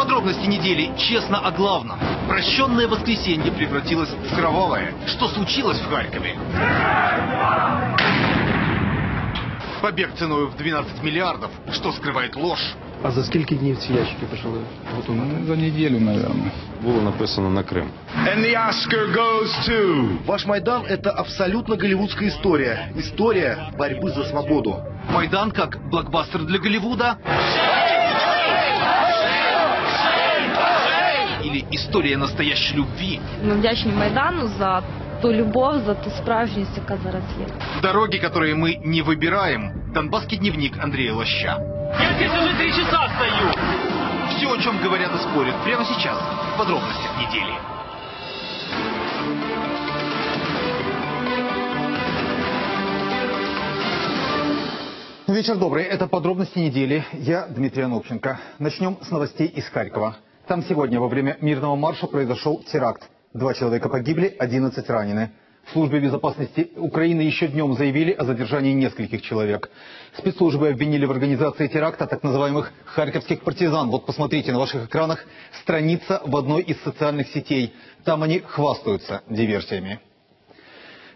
Подробности недели честно о главном. Прощенное воскресенье превратилось в кровавое. Что случилось в Харькове? Побег ценой в 12 миллиардов. Что скрывает ложь? А за скільки днів ці ящики пішли готові? Ну, за неделю, наверное. Було написано на Крим. And the Oscar goes to... Ваш Майдан – это абсолютно голливудская история. История борьбы за свободу. Майдан как блокбастер для Голливуда? Или история настоящей любви? Ми вдячні Майдану за ту любов, за ту справжність, яка зараз є. Дороги, которые мы не выбираем. Донбасский дневник Андрея Лоща. Я здесь уже три часа стою. Все, о чем говорят и спорят, прямо сейчас, в подробностях недели. Вечер добрый. Это подробности недели. Я Дмитрий Анопченко. Начнем с новостей из Харькова. Там сегодня во время мирного марша произошел теракт. Два человека погибли, 11 ранены. В службе безопасности Украины еще днем заявили о задержании нескольких человек. Спецслужбы обвинили в организации теракта так называемых харьковских партизан. Вот посмотрите на ваших экранах страница в одной из социальных сетей. Там они хвастаются диверсиями.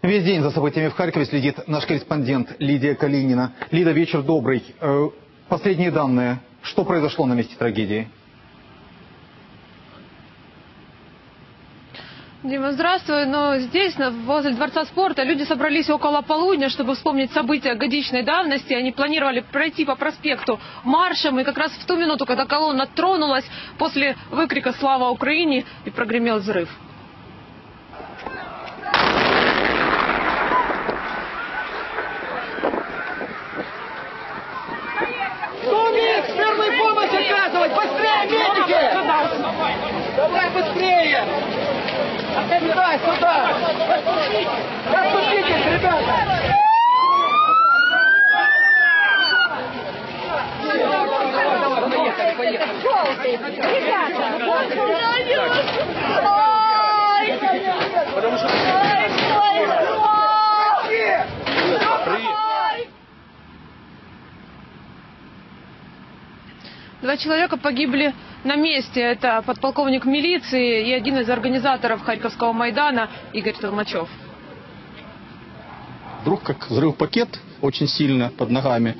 Весь день за событиями в Харькове следит наш корреспондент Лидия Калинина. Лида, вечер добрый. Э, Последние данные. Что произошло на месте трагедии? Дима, здравствуй. Ну, здесь, возле Дворца спорта, люди собрались около полудня, чтобы вспомнить события годичной давности. Они планировали пройти по проспекту маршем, и как раз в ту минуту, когда колонна тронулась, после выкрика «Слава Украине!» и прогремел взрыв. Помощь оказывать? Быстрее, медики! Давай быстрее! Сюда, сюда! Отпуститесь, ребята! Два человека погибли на месте. Это подполковник милиции и один из организаторов Харьковского Майдана Игорь Толмачев. вдруг как взрыв пакет очень сильно под ногами.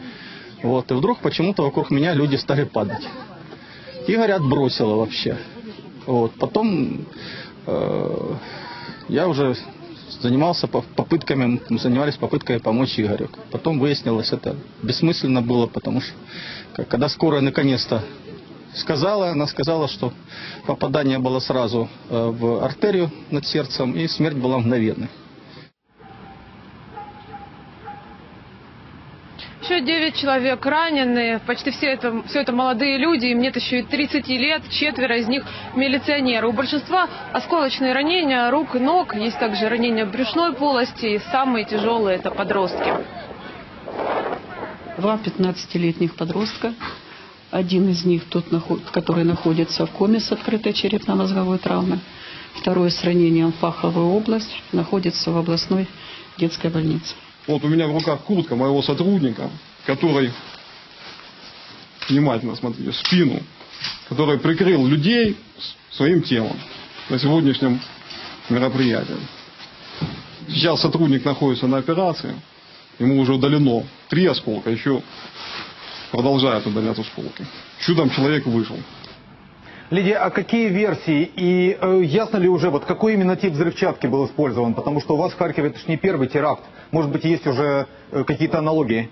Вот, и вдруг почему-то вокруг меня люди стали падать. Игоря отбросило вообще. Вот, потом э, я уже занимался по- попытками, мы занимались попытками помочь Игорю. Потом выяснилось, это бессмысленно было, потому что когда скорая наконец-то сказала, она сказала, что попадание было сразу э, в артерию над сердцем, и смерть была мгновенной. Еще 9 человек ранены, почти все это, все это молодые люди, им нет еще и 30 лет, четверо из них милиционеры. У большинства осколочные ранения рук и ног, есть также ранения брюшной полости, и самые тяжелые это подростки. Два 15-летних подростка. Один из них, тот, который находится в коме с открытой черепно-мозговой травмой. Второй с ранением в паховую область находится в областной детской больнице. Вот у меня в руках куртка моего сотрудника, который, внимательно смотрите, спину, который прикрыл людей своим телом на сегодняшнем мероприятии. Сейчас сотрудник находится на операции, ему уже удалено три осколка, еще продолжают удаляться осколки. Чудом человек выжил. Лидия, а какие версии и э, ясно ли уже, вот какой именно тип взрывчатки был использован? Потому что у вас в Харькове это же не первый теракт. Может быть, есть уже э, какие-то аналогии?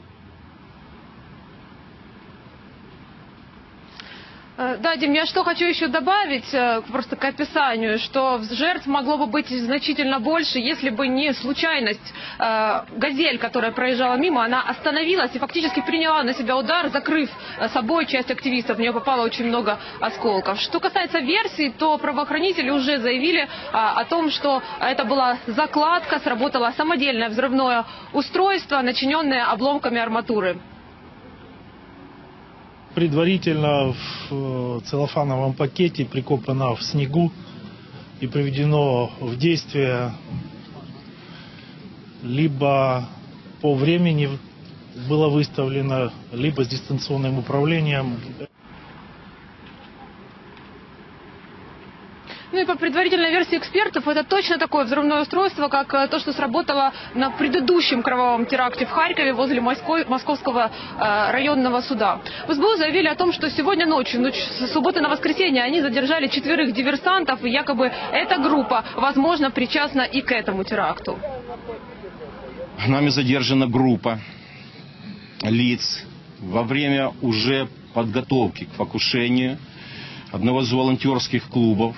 Да, Дим, я что хочу еще добавить, э, просто к описанию, что жертв могло бы быть значительно больше, если бы не случайность. Э, Газель, которая проезжала мимо, она остановилась и фактически приняла на себя удар, закрыв э, собой часть активистов. В нее попало очень много осколков. Что касается версий, то правоохранители уже заявили а, о том, что это была закладка, сработало самодельное взрывное устройство, начиненное обломками арматуры. Предварительно в э, целлофановом пакете прикопано в снегу и приведено в действие либо по времени было выставлено, либо с дистанционным управлением. Ну и по предварительной версии экспертов, это точно такое взрывное устройство, как э, то, что сработало на предыдущем кровавом теракте в Харькове возле Москвы, Московского э, районного суда. В СБУ заявили о том, что сегодня ночью, ночь с субботы на воскресенье, они задержали четверых диверсантов, и якобы эта группа, возможно, причастна и к этому теракту. Нами задержана группа лиц во время уже подготовки к покушению одного из волонтерских клубов.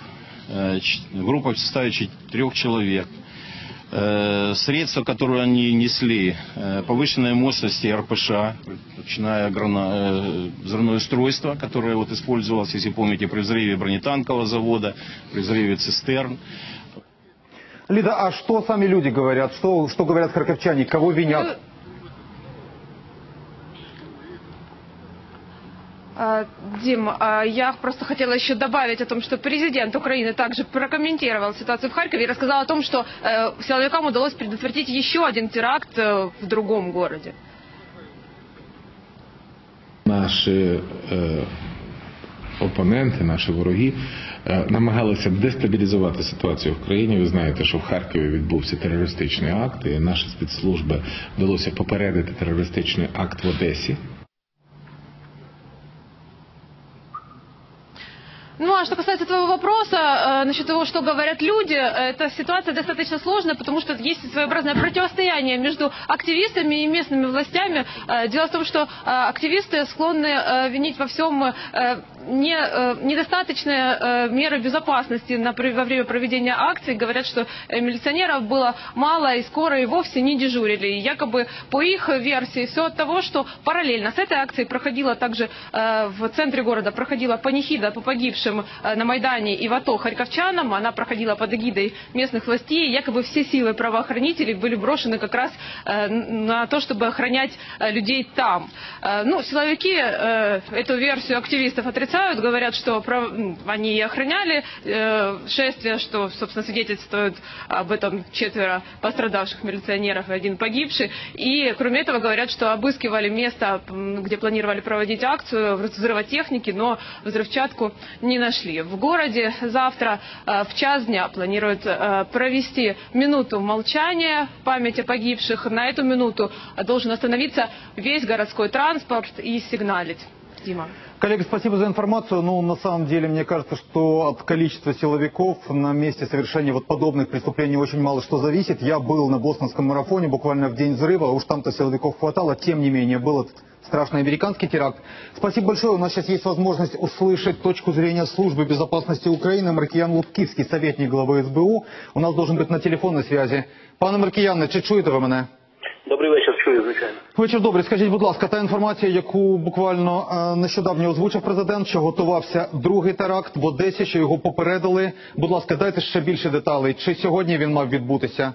Э, Группа составит трех человек. Э, Средства, которые они несли, э, повышенная мощность РПШ, начиная взрывное устройство, которое вот использовалось, если помните, при взрыве бронетанкового завода, при взрыве цистерн. Лида, а что сами люди говорят? Что, что говорят харьковчане? Кого винят? Дим, а, я просто хотела еще добавить о том, что президент Украины также прокомментировал ситуацию в Харькове и рассказал о том, что э, силовикам удалось предотвратить еще один теракт э, в другом городе. Наші е, опоненти, наші вороги е, намагалися дестабілізувати ситуацію в країні. Ви знаєте, що в Харкові відбувся терористичний акт, і наші спецслужби вдалося попередити терористичний акт в Одесі. Ну, а что касается твоего вопроса э, насчет того, что говорят люди, эта ситуация достаточно сложная, потому что есть своеобразное противостояние между активистами и местными властями. Э, дело в том, что э, активисты склонны э, винить во всем э, не, э, недостаточные э, меры безопасности на, во время проведения акций. Говорят, что э, милиционеров было мало и скоро и вовсе не дежурили. И якобы по их версии все от того, что параллельно с этой акцией проходила также э, в центре города проходила панихида по погибшим э, на Майдане и в АТО харьковчанам. Она проходила под эгидой местных властей. Якобы все силы правоохранителей были брошены как раз э, на то, чтобы охранять э, людей там. Ну, силовики эту версию активистов отрицают, говорят, что они охраняли шествие, что, собственно, свидетельствует об этом четверо пострадавших милиционеров и один погибший. И, кроме этого, говорят, что обыскивали место, где планировали проводить акцию взрывотехники, но взрывчатку не нашли. В городе завтра э, в час дня планируют э, провести минуту молчания в память о погибших. На эту минуту должен остановиться весь городской транспорт и сигналить. Дима. Коллеги, спасибо за информацию. Ну, на самом деле, мне кажется, что от количества силовиков на месте совершения вот подобных преступлений очень мало что зависит. Я был на бостонском марафоне буквально в день взрыва, уж там-то силовиков хватало. Тем не менее, был этот страшный американский теракт. Спасибо большое. У нас сейчас есть возможность услышать точку зрения службы безопасности Украины. Маркиян Лутківський, советник главы СБУ. У нас должен быть на телефонной связи. Пане Маркіяне, чи чуєте ви мене? Добрий вечір, Чую, звичайно. Вечір добрий. Скажіть, будь ласка, та інформація, яку буквально е, нещодавно озвучив президент, що готувався другий теракт в Одесі, що його попередили. Будь ласка, дайте ще більше деталей. Чи сьогодні він мав відбутися?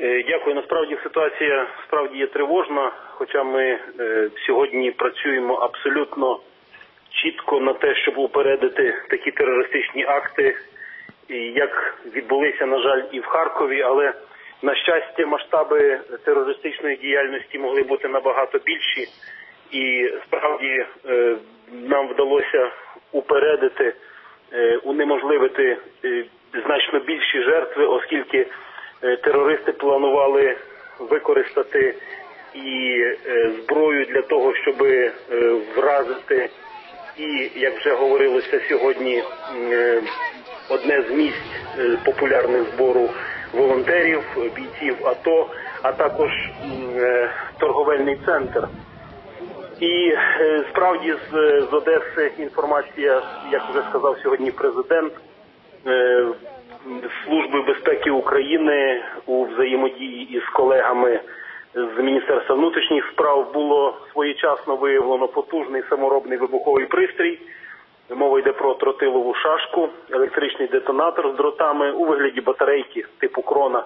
Е, Дякую. Насправді ситуація справді є тривожна, хоча ми е, сьогодні працюємо абсолютно чітко на те, щоб упередити такі терористичні акти, як відбулися, на жаль, і в Харкові, але на щастя, масштаби терористичної діяльності могли бути набагато більші, і справді е, нам вдалося упередити, е, унеможливити е, значно більші жертви, оскільки терористи планували використати і зброю для того, щоб вразити. І, як вже говорилося сьогодні, одне з місць популярних збору волонтерів, бійців АТО, а також е, торговельний центр. І е, справді з, з Одеси інформація, як вже сказав сьогодні президент, е, Служби безпеки України у взаємодії із колегами з Міністерства внутрішніх справ було своєчасно виявлено потужний саморобний вибуховий пристрій. Мова йде про тротилову шашку, електричний детонатор з дротами у вигляді батарейки типу крона,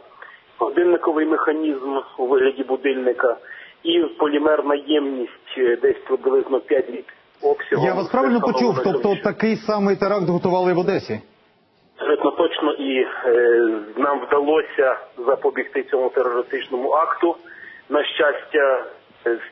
годинниковий механізм у вигляді будильника і полімерна ємність е, десь приблизно 5 літрів обсягом. Я вас правильно почув? Тобто такий самий теракт готували в Одесі? Абсолютно точно і е, нам вдалося запобігти цьому терористичному акту. На щастя,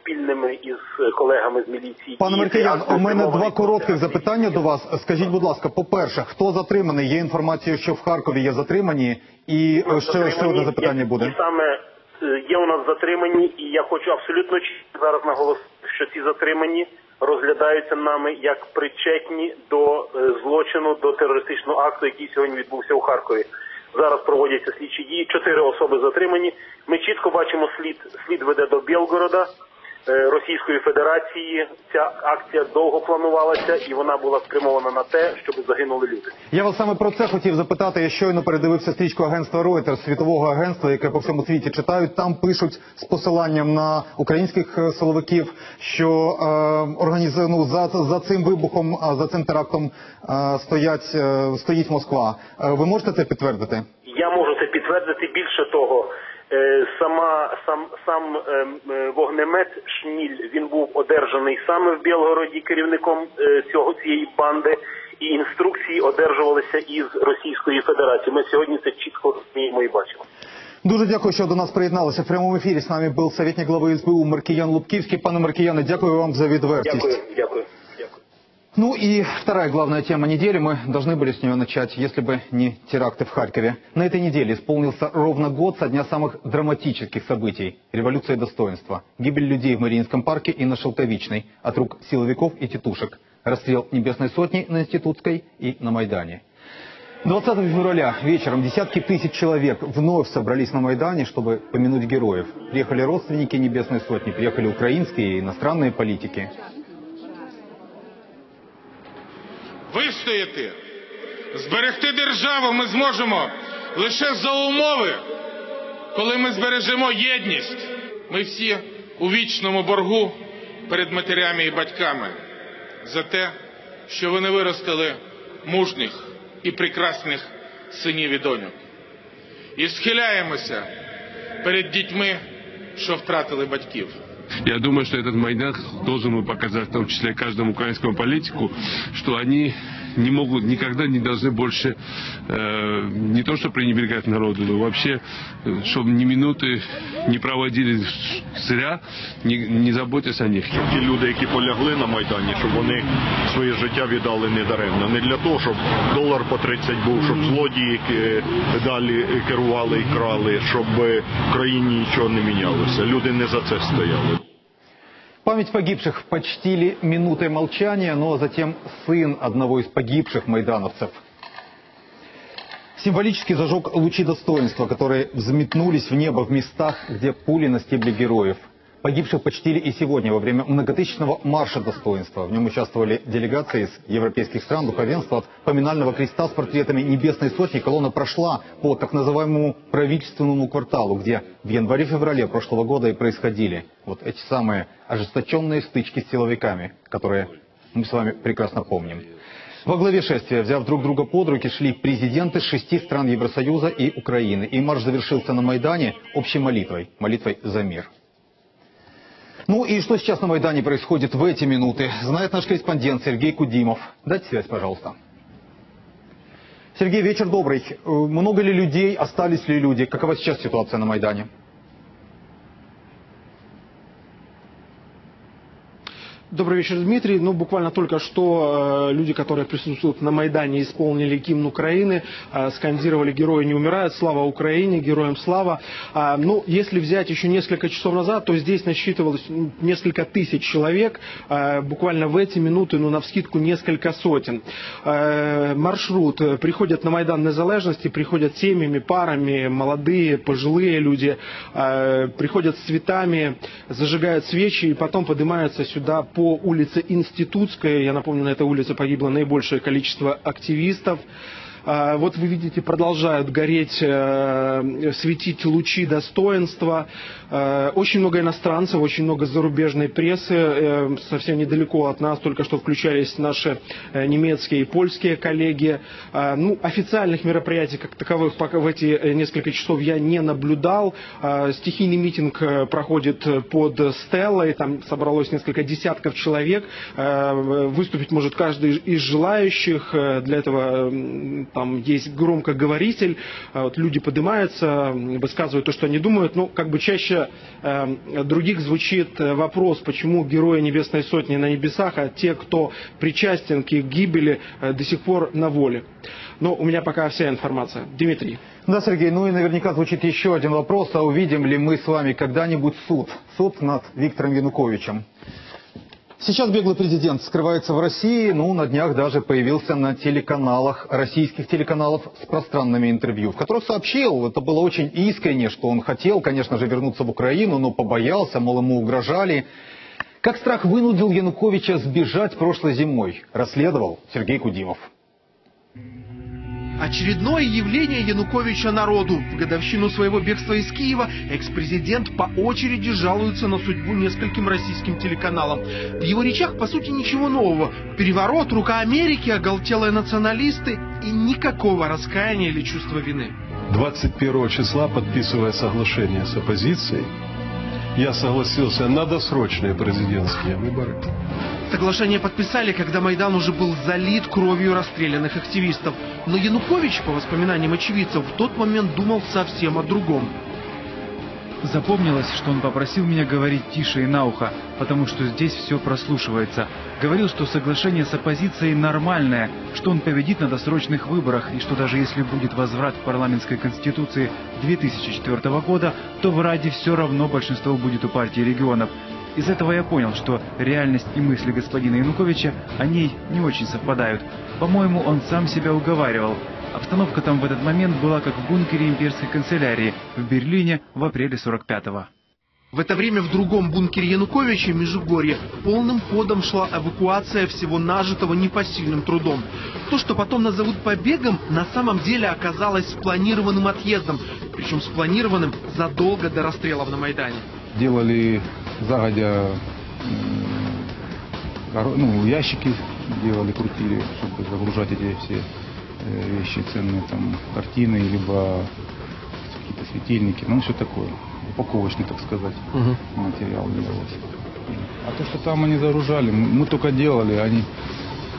спільними із е, колегами з міліції. Пане акт у мене два коротких запитання до вас. Скажіть, будь ласка, по-перше, хто затриманий? Є інформація, що в Харкові є затримані, і е, ще, ще одне запитання буде. І саме е, є у нас затримані, і я хочу абсолютно зараз наголосити, що ці затримані розглядаються нами як причетні до е, злочину, до терористичного акту, який сьогодні відбувся у Харкові. Зараз проводяться слідчі дії. Чотири особи затримані. Ми чітко бачимо слід. Слід веде до Білгорода. Е, Російської Федерації ця акція довго планувалася і вона була спрямована на те, щоб загинули люди. Я вас саме про це хотів запитати. Я щойно передивився стрічку агентства Reuters, світового агентства, яке по всьому світі читають. Там пишуть з посиланням на українських е, силовиків, що е, організу- ну, за, за цим вибухом, а за цим терактом е, стоять, е, стоїть Москва. Е, ви можете це підтвердити? Я можу це підтвердити. Більше того, сама сам сам ем, е, вогнемет Шніль він був одержаний саме в Білгороді керівником е, цього цієї банди, і інструкції одержувалися із Російської Федерації. Ми сьогодні це чітко розуміємо і бачимо. Дуже дякую, що до нас приєдналися. В прямому ефірі з нами був советник глави СБУ Маркіян Лубківський. Пане Маркіяне, дякую вам за відвертість. Дякую, дякую. Ну и вторая главная тема недели. Мы должны были с нее начать, если бы не теракты в Харькове. На этой неделе исполнился ровно год со дня самых драматических событий – революции достоинства. Гибель людей в Мариинском парке и на Шелковичной от рук силовиков и тетушек. Расстрел Небесной Сотни на Институтской и на Майдане. 20 февраля вечером десятки тысяч человек вновь собрались на Майдане, чтобы помянуть героев. Приехали родственники Небесной Сотни, приехали украинские и иностранные политики. Вистояти, зберегти державу ми зможемо лише за умови, коли ми збережемо єдність. Ми всі у вічному боргу перед матерями і батьками за те, що вони виростили мужніх і прекрасних синів і доньок. І схиляємося перед дітьми, що втратили батьків. Я думаю, что этот Майдан должен был показать, в том числе каждому украинскому политику, что они не могут, никогда не должны больше э, не то что пренебрегать народу, но вообще, э, чтобы ни минуты не проводили зря, не, не заботясь о них. Ті люди, які полягли на Майдані, щоб вони своє життя віддали не даремно. Не для того, щоб долар по 30 був, щоб злодії е, далі керували і крали, щоб е, в країні нічого не мінялося. Люди не за це стояли. Память погибших почтили минутой молчания, но затем сын одного из погибших майдановцев символически зажег лучи достоинства, которые взметнулись в небо в местах, где пули настигли героев. Погибших почтили и сегодня во время многотысячного марша достоинства. В нем участвовали делегации из европейских стран, духовенства от поминального креста с портретами Небесной Сотни. Колонна прошла по так называемому правительственному кварталу, где в январе-феврале прошлого года и происходили вот эти самые ожесточенные стычки с силовиками, которые мы с вами прекрасно помним. Во главе шествия, взяв друг друга под руки, шли президенты шести стран Евросоюза и Украины. И марш завершился на Майдане общей молитвой, молитвой за мир. Ну и что сейчас на Майдане происходит в эти минуты, знает наш корреспондент Сергей Кудимов. Дайте связь, пожалуйста. Сергей, вечер добрый. Э, Много ли людей, остались ли люди? Какова сейчас ситуация на Майдане? Добрый вечер, Дмитрий. Ну, буквально только что э, люди, которые присутствуют на Майдане, исполнили гимн Украины, э, скандировали «Герои не умирают», «Слава Украине», «Героям слава». А, ну, если взять еще несколько часов назад, то здесь насчитывалось несколько тысяч человек. Э, буквально в эти минуты, ну, навскидку, несколько сотен. Э, маршрут. э, Приходят на Майдан Незалежности, приходят семьями, парами, молодые, пожилые люди, э, приходят с цветами, зажигают свечи и потом поднимаются сюда по улице Институтской. Я напомню, на этой улице погибло наибольшее количество активистов. А, Вот вы видите, продолжают гореть, э, светить лучи достоинства. Э, Очень много иностранцев, очень много зарубежной прессы. Э, Совсем недалеко от нас только что включались наши э, немецкие и польские коллеги. Ну, официальных мероприятий как таковых пока в эти несколько часов я не наблюдал. Стихийный митинг проходит под Стеллой. Там собралось несколько десятков человек. Выступить может каждый из желающих. Для этого там есть громкоговоритель, вот люди поднимаются, высказывают то, что они думают, но как бы чаще э, других звучит вопрос, почему герои Небесной Сотни на небесах, а те, кто причастен к их гибели, э, до сих пор на воле. Но у меня пока вся информация. Дмитрий. Да, Сергей, ну и наверняка звучит еще один вопрос, а увидим ли мы с вами когда-нибудь суд? Суд над Виктором Януковичем. Сейчас беглый президент скрывается в России, ну, на днях даже появился на телеканалах, российских телеканалов с пространными интервью, в которых сообщил, это было очень искренне, что он хотел, конечно же, вернуться в Украину, но побоялся, мол, ему угрожали. Как страх вынудил Януковича сбежать прошлой зимой, расследовал Сергей Кудимов. Очередное явление Януковича народу. В годовщину своего бегства из Киева экс-президент по очереди жалуется на судьбу нескольким российским телеканалам. В его речах, по сути, ничего нового. Переворот, рука Америки, оголтелые националисты и никакого раскаяния или чувства вины. 21 числа, подписывая соглашение с оппозицией, я согласился на досрочные президентские выборы. Соглашение подписали, когда Майдан уже был залит кровью расстрелянных активистов. Но Янукович, по воспоминаниям очевидцев, в тот момент думал совсем о другом. Запомнилось, что он попросил меня говорить тише и на ухо, потому что здесь все прослушивается. Говорил, что соглашение с оппозицией нормальное, что он победит на досрочных выборах, и что даже если будет возврат к парламентской конституции 2004 года, то в Раде все равно большинство будет у партии регионов. Из этого я понял, что реальность и мысли господина Януковича о ней не очень совпадают. По-моему, он сам себя уговаривал. Обстановка там в этот момент была как в бункере имперской канцелярии в Берлине в апреле 45-го. В это время в другом бункере Януковича, Межигорье, полным ходом шла эвакуация всего нажитого непосильным трудом. То, что потом назовут побегом, на самом деле оказалось спланированным отъездом, причем спланированным задолго до расстрелов на Майдане. Делали загодя ну, ящики делали, крутили, чтобы загружать эти все вещи ценные, там, картины, либо какие-то светильники, ну, все такое. Упаковочный, так сказать, угу. материал делался. А то, что там они загружали, мы только делали, они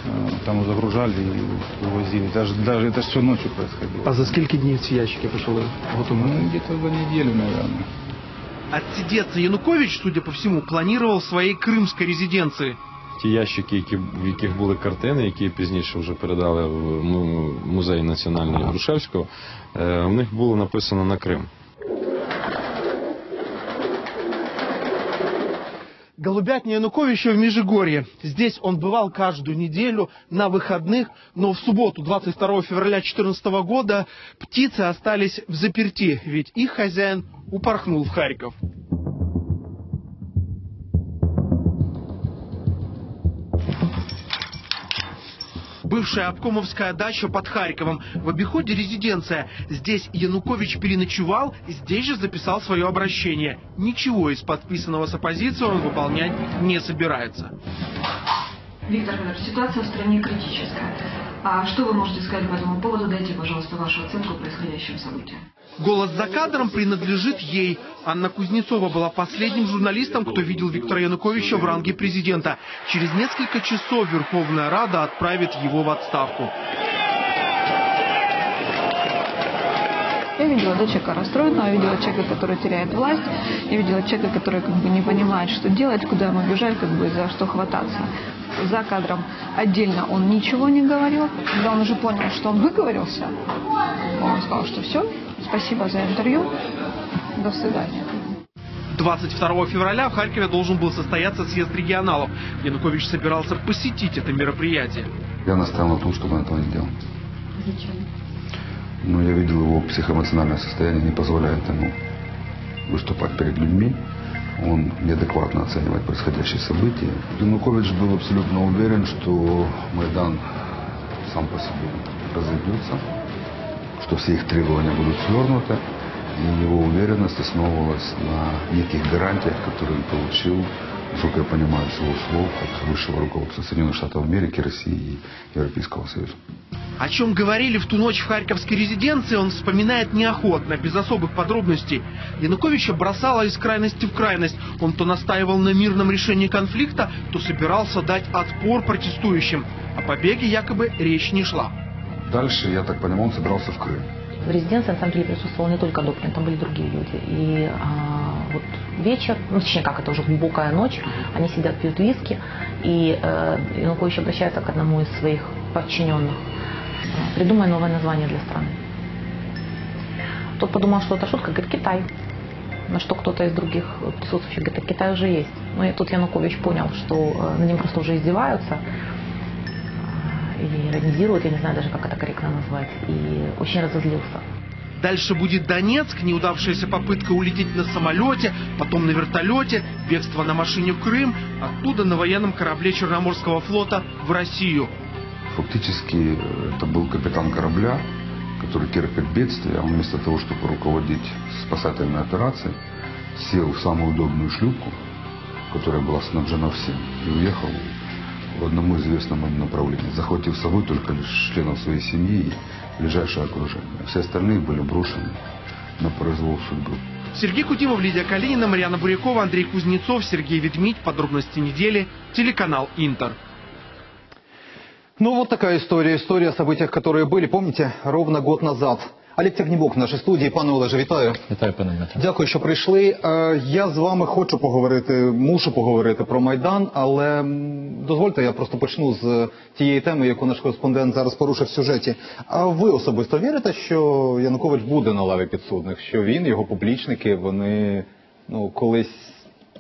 э, там загружали и увозили. Даже, даже это все ночью происходило. А за сколько дней ці ящики пішли? Ну, где-то за неделю, наверное. Отсидеться Янукович, судя по всему, планировал в своей крымской резиденции Ті ящики, які, в яких були картини, які пізніше вже передали в музей національний Грушевського, в них було написано на Крим. Голубятня Януковича в Межигорье. Здесь он бывал каждую неделю на выходных, но в субботу, 22 февраля 2014 года, птицы остались в заперти, ведь их хозяин упорхнул в Харьков. Бывшая обкомовская дача под Харьковом. В обиходе резиденция. Здесь Янукович переночевал, здесь же записал свое обращение. Ничего из подписанного с оппозицией он выполнять не собирается. Виктор Федорович, ситуация в стране критическая. А что вы можете сказать по этому поводу? Дайте, пожалуйста, вашу оценку происходящим событиям. Голос за кадром принадлежит ей. Анна Кузнецова была последним журналистом, кто видел Виктора Януковича в ранге президента. Через несколько часов Верховная Рада отправит его в отставку. Я видела да, человека расстроенного, видела человека, который теряет власть, я видела человека, который как бы не понимает, что делать, куда ему бежать, как бы за что хвататься. За кадром отдельно он ничего не говорил. Когда он уже понял, что он выговорился, он сказал, что все, Спасибо за интервью. До свидания. 22 февраля в Харькове должен был состояться съезд регионалов. Янукович собирался посетить это мероприятие. Я настаивал на том, чтобы он этого не делал. Зачем? Но я видел его психоэмоциональное состояние, не позволяет ему выступать перед людьми. Он неадекватно оценивает происходящие события. Янукович был абсолютно уверен, что Майдан сам по себе разойдется что все их требования будут свернуты, и его уверенность основывалась на неких гарантиях, которые он получил, насколько я понимаю, с его слов от высшего руководства Соединенных Штатов Америки, России и Европейского Союза. О чем говорили в ту ночь в Харьковской резиденции, он вспоминает неохотно, без особых подробностей. Януковича бросало из крайности в крайность. Он то настаивал на мирном решении конфликта, то собирался дать отпор протестующим. О побеге якобы речь не шла. Дальше, я так понимаю, он собирался в Крым. В резиденции, на самом деле, присутствовал не только Добрин, там были другие люди. И а, вот вечер, ну, точнее, как, это уже глубокая ночь, они сидят, пьют виски, и э, Янукович обращается к одному из своих подчиненных. «А, Придумай новое название для страны. Тот подумал, что это шутка, говорит, Китай. На что кто-то из других присутствующих говорит, а Китай уже есть. Ну и тут Янукович понял, что э, над ним просто уже издеваются э, или иронизируют, я не знаю даже, как это корректно назвать, и очень разозлился. Дальше будет Донецк, неудавшаяся попытка улететь на самолете, потом на вертолете, бегство на машине в Крым, оттуда на военном корабле Черноморского флота в Россию. Фактически э, это был капитан корабля, который терпит бедствие, а он вместо того, чтобы руководить спасательной операцией, сел в самую удобную шлюпку, которая была снабжена всем, и уехал в одному известном им направлении, захватив с собой только лишь членов своей семьи и ближайшее окружение. Все остальные были брошены на произвол судьбы. Сергей Кудимов, Лидия Калинина, Марьяна Бурякова, Андрей Кузнецов, Сергей Ведмидь. Подробности недели. Телеканал Интер. Ну, вот такая история. История о событиях, которые были, помните, ровно год назад. Олег Тягнібок в нашій студії. Пане Олеже, вітаю. Вітаю, пане Дмитро. Дякую, що прийшли. Е, Я з вами хочу поговорити, мушу поговорити про Майдан, але дозвольте, я просто почну з тієї теми, яку наш кореспондент зараз порушив в сюжеті. А ви особисто вірите, що Янукович буде на лаві підсудних? Що він, його поплічники, вони ну, колись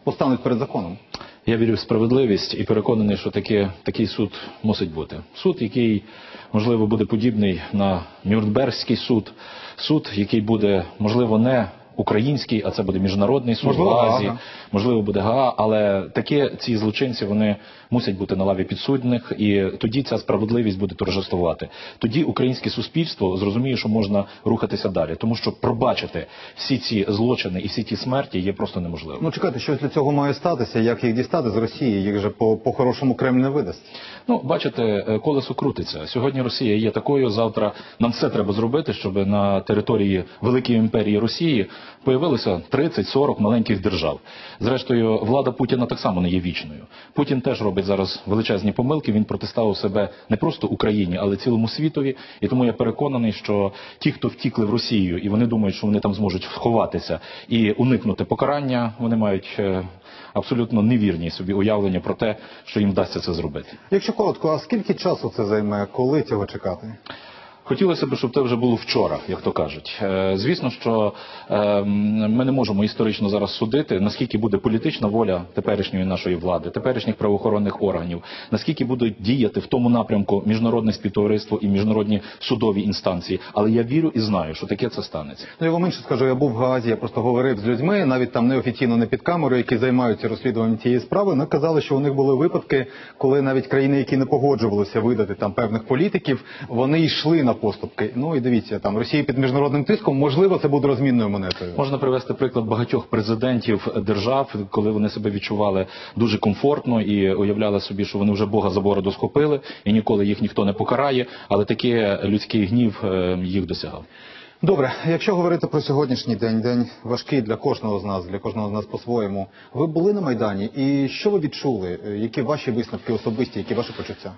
постануть перед законом? Я вірю в справедливість і переконаний, що таке, такий суд мусить бути. Суд, який, можливо, буде подібний на Нюрнбергський суд, суд, який буде, можливо, не український, а це буде міжнародний суд в Азії, можливо, буде ГАА, але таке ці злочинці вони мусять бути на лаві підсудних, і тоді ця справедливість буде торжествувати. Тоді українське суспільство зрозуміє, що можна рухатися далі, тому що пробачити всі ці злочини і всі ті смерті є просто неможливо. Ну чекайте, щось для цього має статися. Як їх дістати з Росії? Їх же по, по-хорошому Кремль не видасть. Ну, бачите, е, колесо крутиться. Сьогодні Росія є такою. Завтра нам все треба зробити, щоб на території великої імперії Росії появилося 30-40 маленьких держав. Зрештою, влада Путіна так само не є вічною. Путін теж робить зараз величезні помилки. Він протиставив себе не просто Україні, але цілому світові. І тому я переконаний, що ті, хто втікли в Росію, і вони думають, що вони там зможуть сховатися і уникнути покарання, вони мають е, абсолютно невірні собі уявлення про те, що їм вдасться це зробити. Якщо коротко, а скільки часу це займе? Коли цього чекати? Хотілося б, щоб це вже було вчора, як то кажуть. Е, Звісно, що е, ми не можемо історично зараз судити, наскільки буде політична воля теперішньої нашої влади, теперішніх правоохоронних органів, наскільки будуть діяти в тому напрямку міжнародне співтовариство і міжнародні судові інстанції. Але я вірю і знаю, що таке це станеться. Ну, я вам інше скажу, я був в Гаазі, я просто говорив з людьми, навіть там неофіційно, не під камерою, які займаються розслідуванням цієї справи. Вони казали, що у них були випадки, коли навіть країни, які не погоджувалися видати там певних політиків, вони йшли на поступки. Ну і дивіться, там Росія під міжнародним тиском, можливо, це буде розмінною монетою. Можна привести приклад багатьох президентів держав, коли вони себе відчували дуже комфортно і уявляли собі, що вони вже Бога за бороду схопили, і ніколи їх ніхто не покарає, але такий людський гнів е, їх досягав. Добре, якщо говорити про сьогоднішній день, день важкий для кожного з нас, для кожного з нас по-своєму. Ви були на майдані, і що ви відчули? Які ваші висновки особисті, які ваші почуття?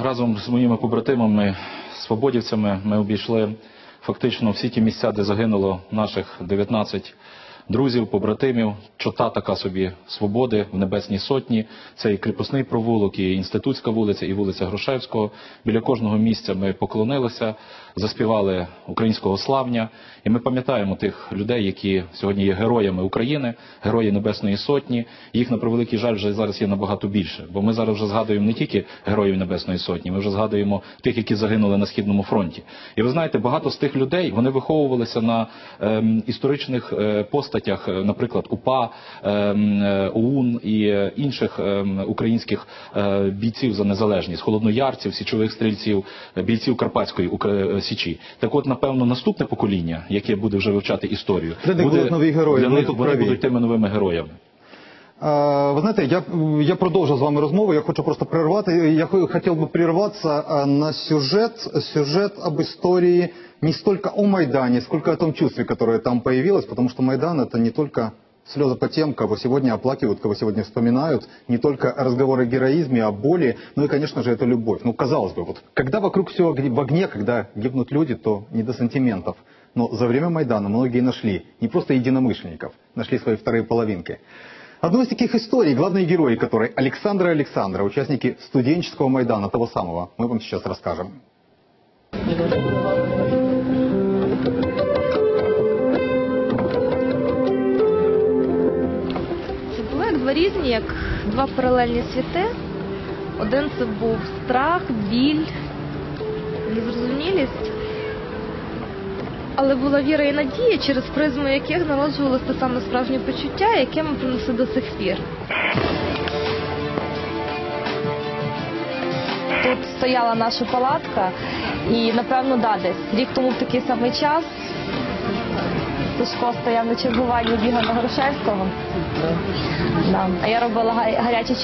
Разом з моїми побратимами, свободівцями, ми обійшли фактично всі ті місця, де загинуло наших 19 друзів, побратимів, чота така собі свободи в Небесній Сотні. Це і кріпосний провулок, і інститутська вулиця, і вулиця Грушевського. Біля кожного місця ми поклонилися, заспівали українського славня. І ми пам'ятаємо тих людей, які сьогодні є героями України, герої Небесної Сотні. Їх на превеликий жаль вже зараз є набагато більше. Бо ми зараз вже згадуємо не тільки героїв Небесної Сотні, ми вже згадуємо тих, які загинули на східному фронті. І ви знаєте, багато з тих людей вони виховувалися на ем, історичних е, постатях, е, наприклад, УПА, ем, е, ОУН і е, інших ем, українських бійців за незалежність, холодноярців, січових стрільців, бійців Карпатської січі. Так от, напевно, наступне покоління, яке буде вже вивчати історію, буде, нові герої, Для них вони будуть тими новими героями. А, Вы знаете, я, я продолжу с вами разговор, я хочу просто прервати. Я хо- хотел бы прерваться а, на сюжет, сюжет об истории не столько о Майдане, сколько о том чувстве, которое там появилось, потому что Майдан это не только Слезы по тем, кого сегодня оплакивают, кого сегодня вспоминают. Не только разговоры о героизме, о боли, но и, конечно же, это любовь. Ну, казалось бы, вот когда вокруг все в огне, когда гибнут люди, то не до сантиментов. Но за время Майдана многие нашли не просто единомышленников, нашли свои вторые половинки. Одной из таких историй, главные герои которой Александра и Александра, участники студенческого Майдана, того самого, мы вам сейчас расскажем. Це були як два різні, як два паралельні світи. Один це був страх, біль, незрозумілість. Але була віра і надія, через призму яких народжувалося те саме справжнє почуття, яке ми принесли до сих пір. Тут стояла наша палатка, і напевно да, десь рік тому в такий самий час Сашко стояв на чергуванні бігав на Грушевського. Да. А я робила га- гарячі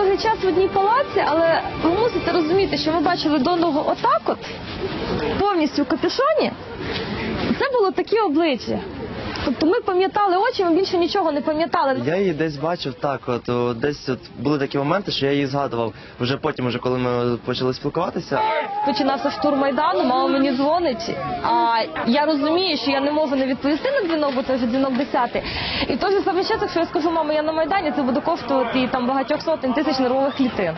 довгий час в одній палаці, але ви мусите розуміти, що ми бачили донного отак от, повністю в капюшоні. І Це було такі обличчя. Тобто ми пам'ятали очі, ми більше нічого не пам'ятали. Я її десь бачив так, от о, десь от були такі моменти, що я її згадував вже потім, уже коли ми почали спілкуватися. Починався штурм Майдану, мама мені дзвонить, а я розумію, що я не можу не відповісти на дзвінок, бо це вже дзвінок 10. І той же самий час, якщо я скажу, мама, я на Майдані, це буде коштувати там багатьох сотень тисяч нервових клітин.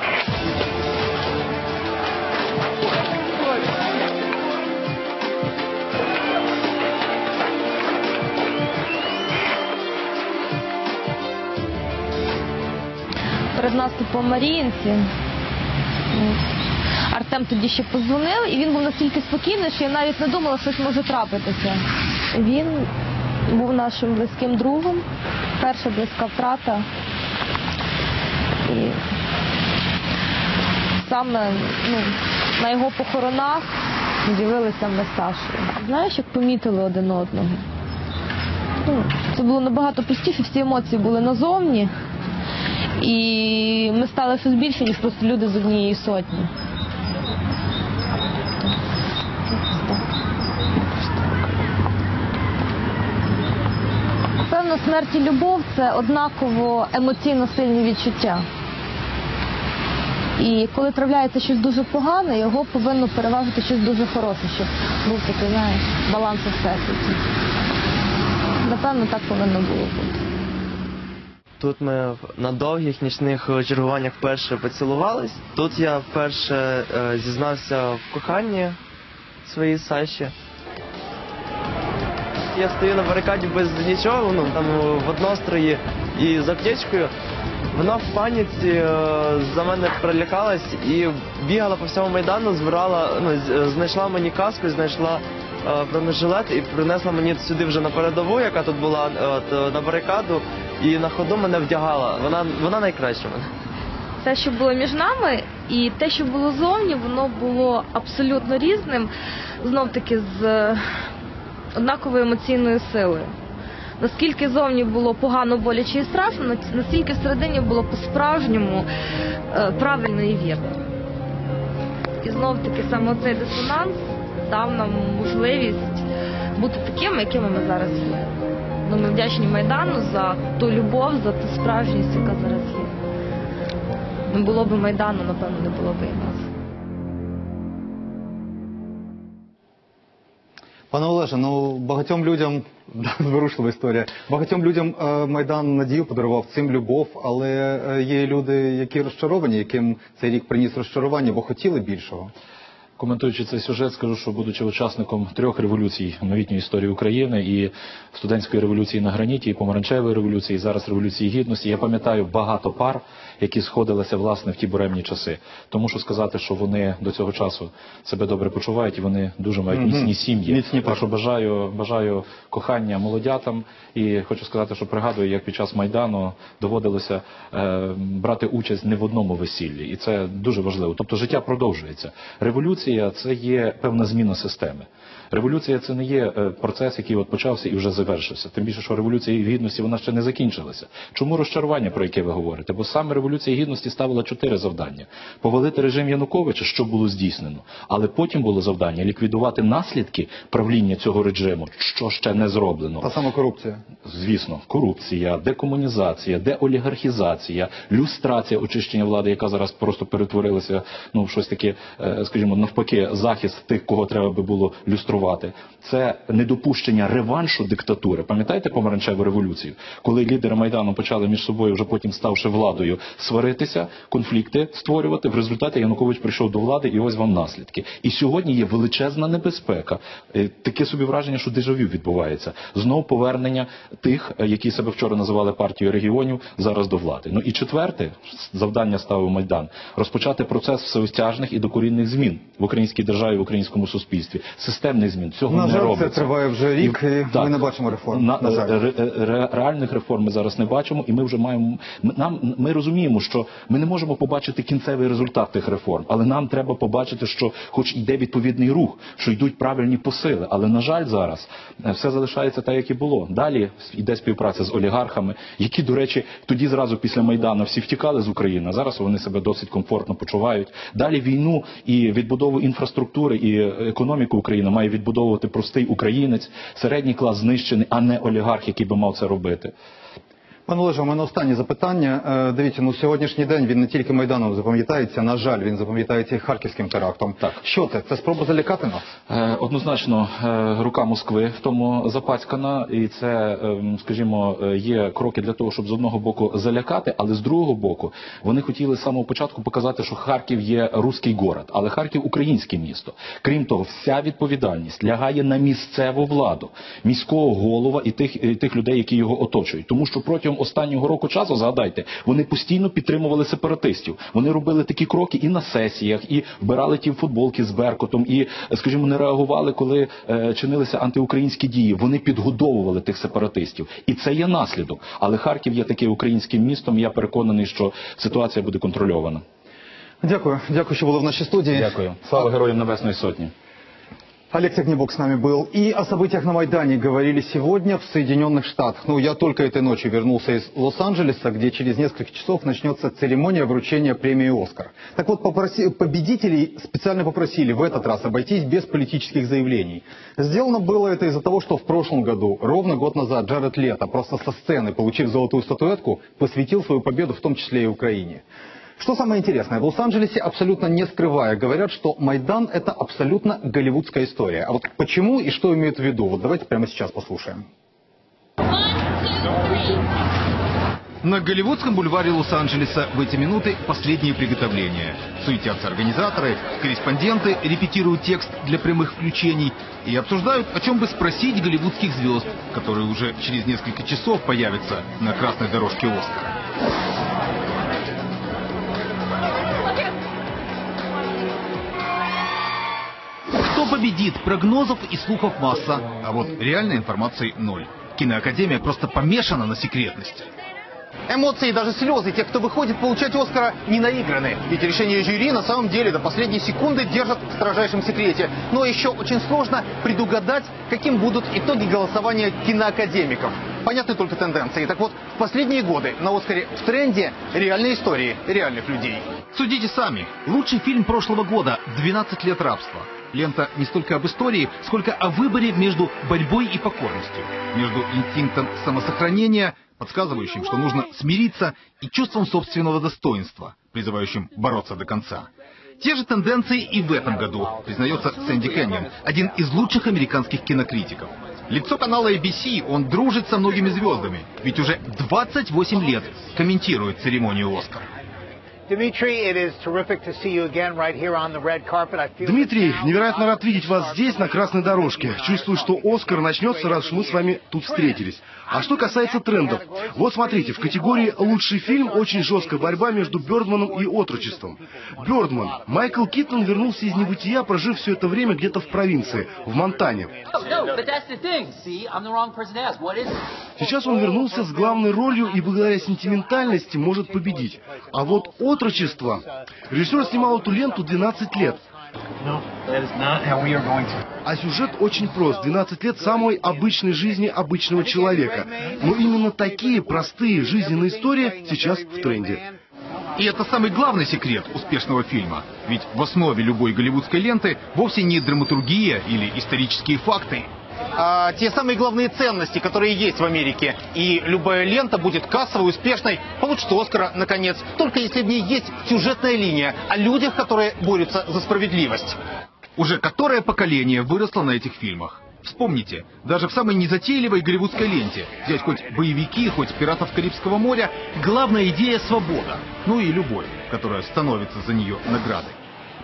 Перед наступом Маріїнці Артем тоді ще позвонив, і він був настільки спокійний, що я навіть не думала, що щось може трапитися. Він був нашим близьким другом, перша близька втрата. І саме ну, на його похоронах дивилися ми Сашою. Знаєш, як помітили один одного. Ну, це було набагато простіше, всі емоції були назовні. І ми стали щось більше, ніж просто люди з однієї сотні. Певно, смерть і любов це однаково емоційно сильні відчуття. І коли трапляється щось дуже погане, його повинно переважити щось дуже хороше, щоб був такий, знаєш, баланс у всесвіті. Напевно, так повинно було бути. Тут ми на довгих нічних е, чергуваннях вперше поцілувались. Тут я вперше е, зізнався в коханні своїй Саші. Я стою на барикаді без нічого, ну там в однострої і з аптечкою. Вона в паніці е, за мене прилякалась і бігала по всьому майдану, збирала, ну з- знайшла мені каску, знайшла е, бронежилет і принесла мені сюди вже на передову, яка тут була е, от, е, на барикаду, і на ходу мене вдягала. Вона вона найкраща мене. Те, що було між нами, і те, що було зовні, воно було абсолютно різним, знов таки з е, однаковою емоційною силою. Наскільки зовні було погано, боляче і страшно, на- настільки всередині було по-справжньому е, правильно і вірно. І знов таки саме цей дисонанс дав нам можливість бути такими, якими ми зараз є. Ну, ми вдячні Майдану за ту любов, за ту справжність, яка зараз є. Не було б Майдану, напевно, не було б і нас. Пане Олеже, ну багатьом людям зворушлива історія. Багатьом людям е, Майдан надію подарував цим любов, але е, є люди, які розчаровані, яким цей рік приніс розчарування, бо хотіли більшого. Коментуючи цей сюжет, скажу, що будучи учасником трьох революцій новітньої історії України і студентської революції на граніті, і помаранчевої революції, і зараз революції гідності, я пам'ятаю багато пар, які сходилися власне в ті буремні часи. Тому що сказати, що вони до цього часу себе добре почувають і вони дуже мають міцні сім'ї. Міцні так що бажаю, бажаю кохання молодятам і хочу сказати, що пригадую, як під час майдану доводилося е, брати участь не в одному весіллі, і це дуже важливо. Тобто життя продовжується. Революція це є певна зміна системи. Революція це не є е, процес, який от почався і вже завершився. Тим більше, що революція гідності вона ще не закінчилася. Чому розчарування, про яке ви говорите? Бо саме революція гідності ставила чотири завдання: повалити режим Януковича, що було здійснено, але потім було завдання ліквідувати наслідки правління цього режиму, що ще не зроблено. Та сама корупція. Звісно, корупція, декомунізація, деолігархізація, люстрація очищення влади, яка зараз просто перетворилася ну, щось таке, е, скажімо, навпаки, захист тих, кого треба би було люструвати. Це недопущення реваншу диктатури. Пам'ятаєте помаранчеву революцію, коли лідери майдану почали між собою, вже потім ставши владою, сваритися, конфлікти створювати. В результаті Янукович прийшов до влади, і ось вам наслідки. І сьогодні є величезна небезпека. Е, Таке собі враження, що дежавю відбувається. Знову повернення тих, е, які себе вчора називали партією регіонів, зараз до влади. Ну і четверте завдання ставив Майдан розпочати процес всеостяжних і докорінних змін в українській державі, в українському суспільстві. Системних змін цього На не жаль, це триває вже рік, і так. ми не бачимо реформ. На, на жаль. ре- ре- реальних реформ ми зараз не бачимо, і ми вже маємо. ми- Нам ми розуміємо, що ми не можемо побачити кінцевий результат тих реформ, але нам треба побачити, що, хоч йде відповідний рух, що йдуть правильні посили. Але на жаль, зараз е, все залишається так, як і було. Далі йде співпраця з олігархами, які, до речі, тоді зразу після майдану всі втікали з України. а Зараз вони себе досить комфортно почувають. Далі війну і відбудову інфраструктури і е, економіку України має відбудовувати простий українець, середній клас знищений, а не олігарх, який би мав це робити. Пане Олеже, у мене останнє запитання. Е, Дивіться, ну сьогоднішній день він не тільки Майданом запам'ятається, на жаль, він запам'ятається і харківським терактом. Так. Що це? Це спроба залякати нас? Е, Однозначно, е, рука Москви в тому запацькана, і це, ем, скажімо, є кроки для того, щоб з одного боку залякати, але з другого боку вони хотіли з самого початку показати, що Харків є руський город, але Харків українське місто. Крім того, вся відповідальність лягає на місцеву владу, міського голова і тих, і тих людей, які його оточують. Тому що протягом останнього року часу, згадайте, вони постійно підтримували сепаратистів. Вони робили такі кроки і на сесіях, і вбирали ті футболки з Беркутом, і, скажімо, не реагували, коли е, чинилися антиукраїнські дії. Вони підгодовували тих сепаратистів, і це є наслідок. Але Харків є таки українським містом. і Я переконаний, що ситуація буде контрольована. Дякую. Дякую, що були в нашій студії. Дякую. Слава героям Небесної Сотні. Олег Технебок с нами был. И о событиях на Майдане говорили сегодня в Соединенных Штатах. Ну, я только этой ночью вернулся из Лос-Анджелеса, где через несколько часов начнется церемония вручения премии «Оскар». Так вот, попроси- победителей специально попросили в этот раз обойтись без политических заявлений. Сделано было это из-за того, что в прошлом году, ровно год назад, Джаред Лето просто со сцены, получив золотую статуэтку, посвятил свою победу в том числе и Украине. Что самое интересное, в Лос-Анджелесе абсолютно не скрывая говорят, что Майдан это абсолютно голливудская история. А вот почему и что имеют в виду? Вот давайте прямо сейчас послушаем. На Голливудском бульваре Лос-Анджелеса в эти минуты последние приготовления. Суетятся организаторы, корреспонденты репетируют текст для прямых включений и обсуждают, о чем бы спросить голливудских звезд, которые уже через несколько часов появятся на красной дорожке Оскара. Победит? Прогнозов и слухов масса, а вот реальной информации ноль. Киноакадемия просто помешана на секретности. Эмоции и даже слезы тех, кто выходит получать Оскара, не наиграны. Ведь решение жюри на самом деле до последней секунды держат в строжайшем секрете. Но еще очень сложно предугадать, каким будут итоги голосования киноакадемиков. Понятны только тенденции. Так вот, в последние годы на Оскаре в тренде реальные истории реальных людей. Судите сами. Лучший фильм прошлого года «12 лет рабства». Лента не столько об истории, сколько о выборе между борьбой и покорностью. Между инстинктом самосохранения, подсказывающим, что нужно смириться, и чувством собственного достоинства, призывающим бороться до конца. Те же тенденции и в этом году, признается Сэнди Кэньон, один из лучших американских кинокритиков. Лицо канала ABC, он дружит со многими звездами, ведь уже 28 лет комментирует церемонию «Оскар». Дмитрий, невероятно рад видеть вас здесь, на красной дорожке. Чувствую, что Оскар начнется, раз уж мы с вами тут встретились. А что касается трендов. Вот смотрите, в категории «Лучший фильм» очень жесткая борьба между Бёрдманом и «Отрочеством». Бёрдман. Майкл Киттон вернулся из небытия, прожив все это время где-то в провинции, в Монтане. Сейчас он вернулся с главной ролью и благодаря сентиментальности может победить. А вот «Отрочество». Режиссер снимал эту ленту 12 лет. А сюжет очень прост. 12 лет самой обычной жизни обычного человека. Но именно такие простые жизненные истории сейчас в тренде. И это самый главный секрет успешного фильма. Ведь в основе любой голливудской ленты вовсе не драматургия или исторические факты. А, те самые главные ценности, которые есть в Америке. И любая лента будет кассовой, успешной, получит Оскара, наконец, только если в ней есть сюжетная линия о людях, которые борются за справедливость. Уже которое поколение выросло на этих фильмах. Вспомните, даже в самой незатейливой голливудской ленте, взять хоть боевики, хоть пиратов Карибского моря, главная идея – свобода. Ну и любовь, которая становится за нее наградой.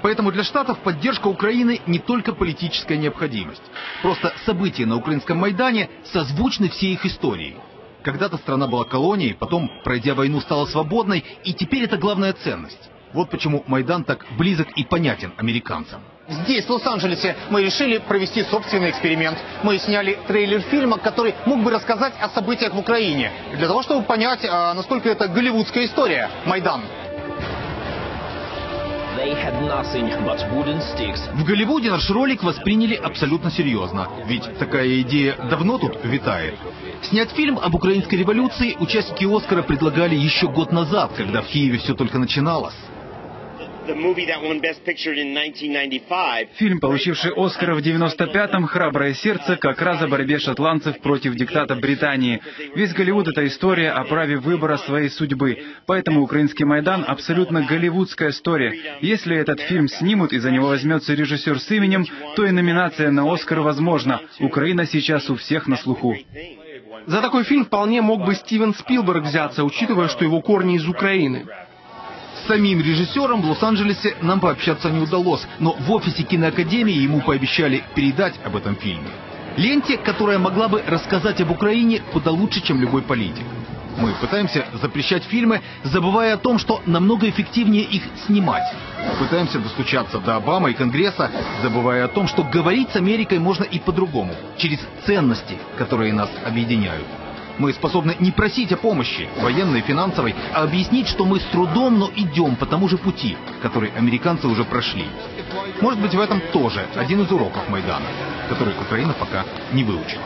Поэтому для Штатов поддержка Украины не только политическая необходимость. Просто события на украинском Майдане созвучны всей их истории. Когда-то страна была колонией, потом, пройдя войну, стала свободной, и теперь это главная ценность. Вот почему Майдан так близок и понятен американцам. Здесь, в Лос-Анджелесе, мы решили провести собственный эксперимент. Мы сняли трейлер фильма, который мог бы рассказать о событиях в Украине. Для того, чтобы понять, а, насколько это голливудская история, Майдан. В Голливуде наш ролик восприняли абсолютно серьезно, ведь такая идея давно тут витает. Снять фильм об украинской революции участники «Оскара» предлагали еще год назад, когда в Киеве все только начиналось. Фильм, получивший Оскара в 95-м «Храброе сердце», как раз о борьбе шотландцев против диктата Британии. Весь Голливуд — это история о праве выбора своей судьбы. Поэтому «Украинский Майдан» — абсолютно голливудская история. Если этот фильм снимут и за него возьмется режиссер с именем, то и номинация на «Оскар» возможна. Украина сейчас у всех на слуху. За такой фильм вполне мог бы Стивен Спилберг взяться, учитывая, что его корни из Украины. Самим режиссером в Лос-Анджелесе нам пообщаться не удалось, но в офисе киноакадемии ему пообещали передать об этом фильме. Ленте, которая могла бы рассказать об Украине куда лучше, чем любой политик. Мы пытаемся запрещать фильмы, забывая о том, что намного эффективнее их снимать. Пытаемся достучаться до Обамы и Конгресса, забывая о том, что говорить с Америкой можно и по-другому, через ценности, которые нас объединяют. Мы способны не просить о помощи, военной финансовой, а объяснить, что мы с трудом, но идем по тому же пути, который американцы уже прошли. Может быть, в этом тоже один из уроков Майдана, которых Украина пока не выучила.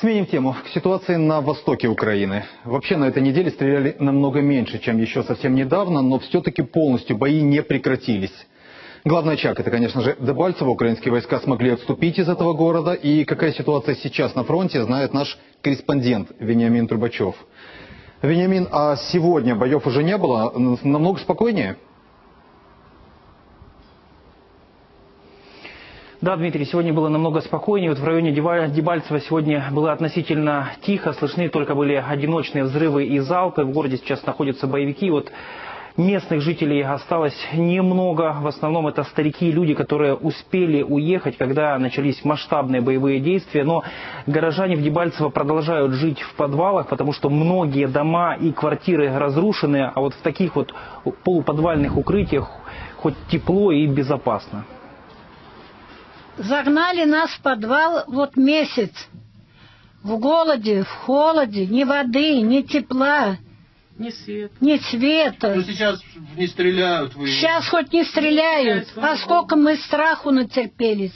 Сменим тему к ситуации на востоке Украины. Вообще на этой неделе стреляли намного меньше, чем еще совсем недавно, но все-таки полностью бои не прекратились. Главный очаг – это, конечно же, Дебальцево. Украинские войска смогли отступить из этого города. И какая ситуация сейчас на фронте, знает наш корреспондент Вениамин Трубачев. Вениамин, а сегодня боев уже не было? Намного спокойнее? Да, Дмитрий, сегодня было намного спокойнее. Вот в районе Дебальцева сегодня было относительно тихо. Слышны только были одиночные взрывы и залпы. В городе сейчас находятся боевики. Вот Местных жителей осталось немного. В основном это старики и люди, которые успели уехать, когда начались масштабные боевые действия. Но горожане в Дебальцево продолжают жить в подвалах, потому что многие дома и квартиры разрушены. А вот в таких вот полуподвальных укрытиях хоть тепло и безопасно. Загнали нас в подвал вот месяц. В голоде, в холоде, ни воды, ни тепла. Ни света. Ни света. Ну сейчас не стреляют. Вы... Сейчас хоть не стреляют. А сколько мы страху натерпелись.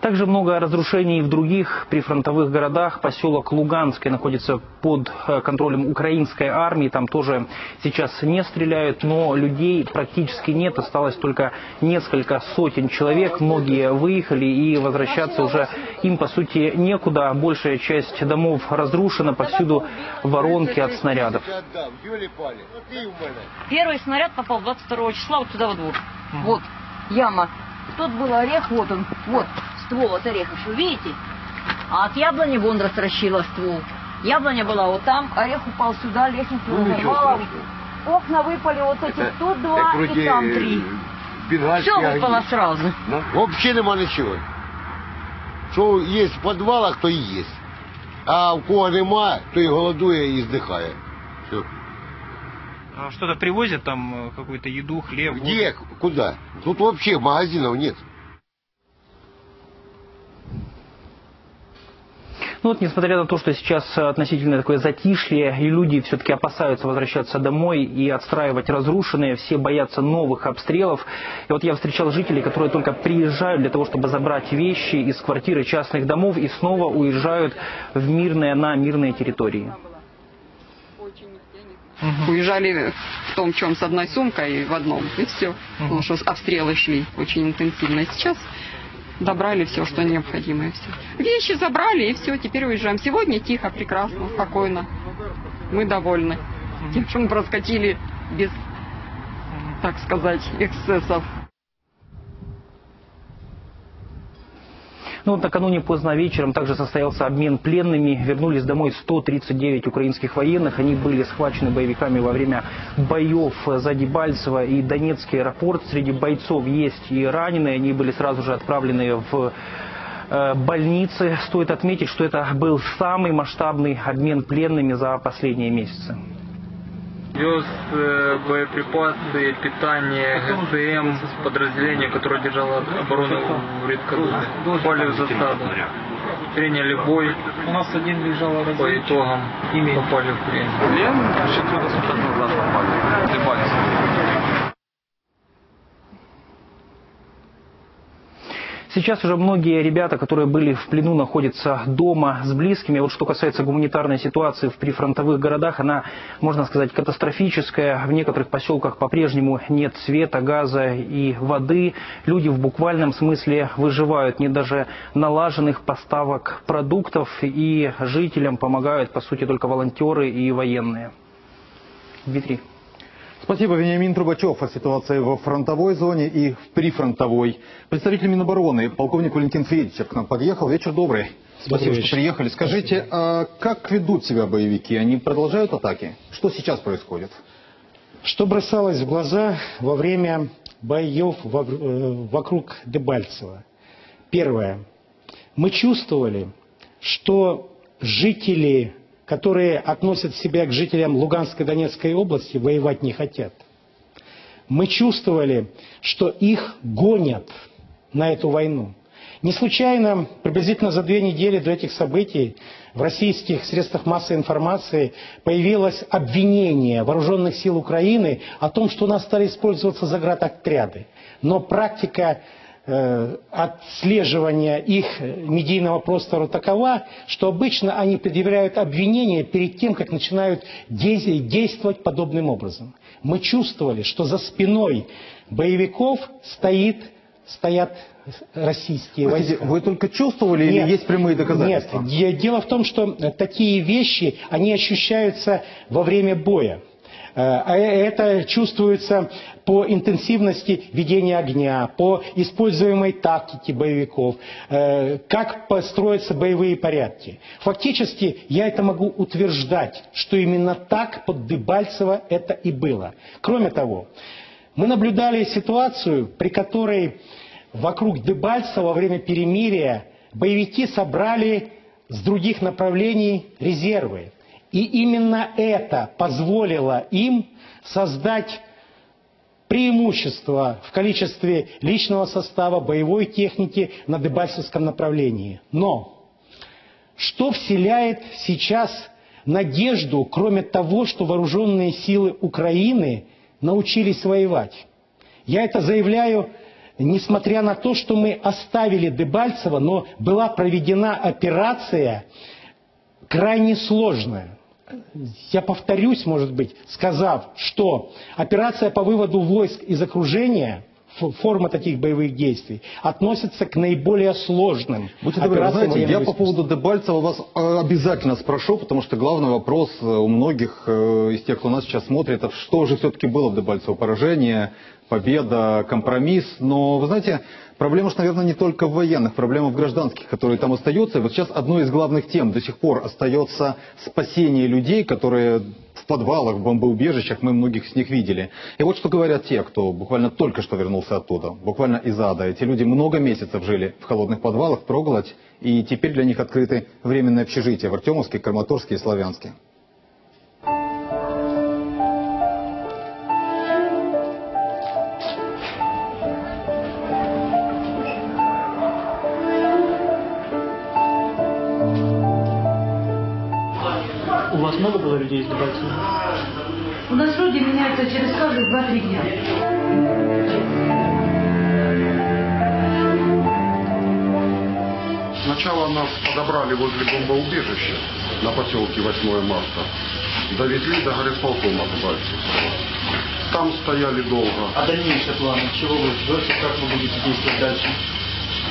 Также много разрушений в других прифронтовых городах. Поселок Луганский находится под э, контролем украинской армии. Там тоже сейчас не стреляют, но людей практически нет. Осталось только несколько сотен человек. Многие выехали и возвращаться уже им, по сути, некуда. Большая часть домов разрушена, повсюду воронки от снарядов. Первый снаряд попал 22 числа вот сюда во двор. Вот, яма. Тут был орех, вот он, вот, ствол от ореха, что видите? А от яблони вон растращила ствол. Яблоня была вот там, орех упал сюда, лестницу ну, разорвала. Окна выпали вот эти, это, тут два и там три. Все выпало сразу. Ну, вообще нема нічого. Що є в підвалах, то і є. А у кого нема, то і голодує, і здихає. Все. А что-то привозят там, э, какую-то еду, хлеб? Где? Куда? Тут вообще магазинов нет. Ну вот, несмотря на то, что сейчас относительно такое затишье, и люди все-таки опасаются возвращаться домой и отстраивать разрушенные, все боятся новых обстрелов. И вот я встречал жителей, которые только приезжают для того, чтобы забрать вещи из квартиры частных домов и снова уезжают в мирные, на мирные территории. Угу. Уезжали в том, чем с одной сумкой в одном, и все. Угу. Потому что обстрелы шли очень интенсивно. И сейчас добрали все, что необходимо, и все. Вещи забрали, и все, теперь уезжаем. Сегодня тихо, прекрасно, спокойно. Мы довольны. Тем, что мы проскочили без, так сказать, эксцессов. Ну вот накануне поздно вечером также состоялся обмен пленными. Вернулись домой 139 украинских военных. Они были схвачены боевиками во время боев за Дебальцево и Донецкий аэропорт. Среди бойцов есть и раненые. Они были сразу же отправлены в э, больницы. Стоит отметить, что это был самый масштабный обмен пленными за последние месяцы. Вез э, боеприпасы, питание, ГСМ, подразделение, которое держало оборону в Редколу. Попали в засаду. Приняли бой. У нас один лежал По итогам попали в плен. Плен 4 суток назад попали. Дебальцево. Сейчас уже многие ребята, которые были в плену, находятся дома с близкими. Вот что касается гуманитарной ситуации в прифронтовых городах, она, можно сказать, катастрофическая. В некоторых поселках по-прежнему нет света, газа и воды. Люди в буквальном смысле выживают. Нет даже налаженных поставок продуктов. И жителям помогают, по сути, только волонтеры и военные. Дмитрий. Спасибо, Вениамин Трубачев о ситуации во фронтовой зоне и в прифронтовой. Представитель Минобороны, полковник Валентин Федичев к нам подъехал. Вечер добрый. Спасибо, что приехали. Скажите, а как ведут себя боевики? Они продолжают атаки? Что сейчас происходит? Что бросалось в глаза во время боев э, вокруг Дебальцева? Первое. Мы чувствовали, что жители которые относят себя к жителям Луганской и Донецкой области, воевать не хотят. Мы чувствовали, что их гонят на эту войну. Не случайно, приблизительно за две недели до этих событий в российских средствах массовой информации появилось обвинение вооруженных сил Украины о том, что у нас стали использоваться заградотряды. Но практика отслеживания их медийного простора такова, что обычно они предъявляют обвинения перед тем, как начинают действовать подобным образом. Мы чувствовали, что за спиной боевиков стоит, стоят российские Простите, войска. Вы только чувствовали нет, или есть прямые доказательства? Нет. Дело в том, что такие вещи, они ощущаются во время боя. Э, а это чувствуется по интенсивности ведения огня, по используемой тактике боевиков, э, как построятся боевые порядки. Фактически я это могу утверждать, что именно так под Дебальцево это и было. Кроме того, мы наблюдали ситуацию, при которой вокруг Дебальцева во время перемирия боевики собрали с других направлений резервы. И именно это позволило им создать преимущество в количестве личного состава, боевой техники на Дебальцевском направлении. Но что вселяет сейчас надежду, кроме того, что вооруженные силы Украины научились воевать? Я это заявляю, несмотря на то, что мы оставили Дебальцево, но была проведена операция крайне сложная я повторюсь, может быть, сказав, что операция по выводу войск из окружения форма таких боевых действий относится к наиболее сложным. Будьте добры, знаете, я по поводу Дебальцева вас э, обязательно спрошу, потому что главный вопрос э, у многих э, из тех, кто нас сейчас смотрит, это что же все-таки было в Дебальцево? Поражение, победа, компромисс. Но, вы знаете, Проблема же, наверное, не только в военных, проблема в гражданских, которые там остаются. И вот сейчас одной из главных тем до сих пор остается спасение людей, которые в подвалах, в бомбоубежищах, мы многих с них видели. И вот что говорят те, кто буквально только что вернулся оттуда, буквально из ада. Эти люди много месяцев жили в холодных подвалах, проголодь, и теперь для них открыты временные общежития в Артемовске, Краматорске и Славянске. Было людей из Дебальцева? У нас люди меняются через каждые 2-3 дня. Сначала нас подобрали возле бомбоубежища на поселке 8 марта. Довезли до горисполкома Дебальцевского. Там стояли долго. А дальнейшие планы? Чего вы ждете? Как вы будете действовать дальше?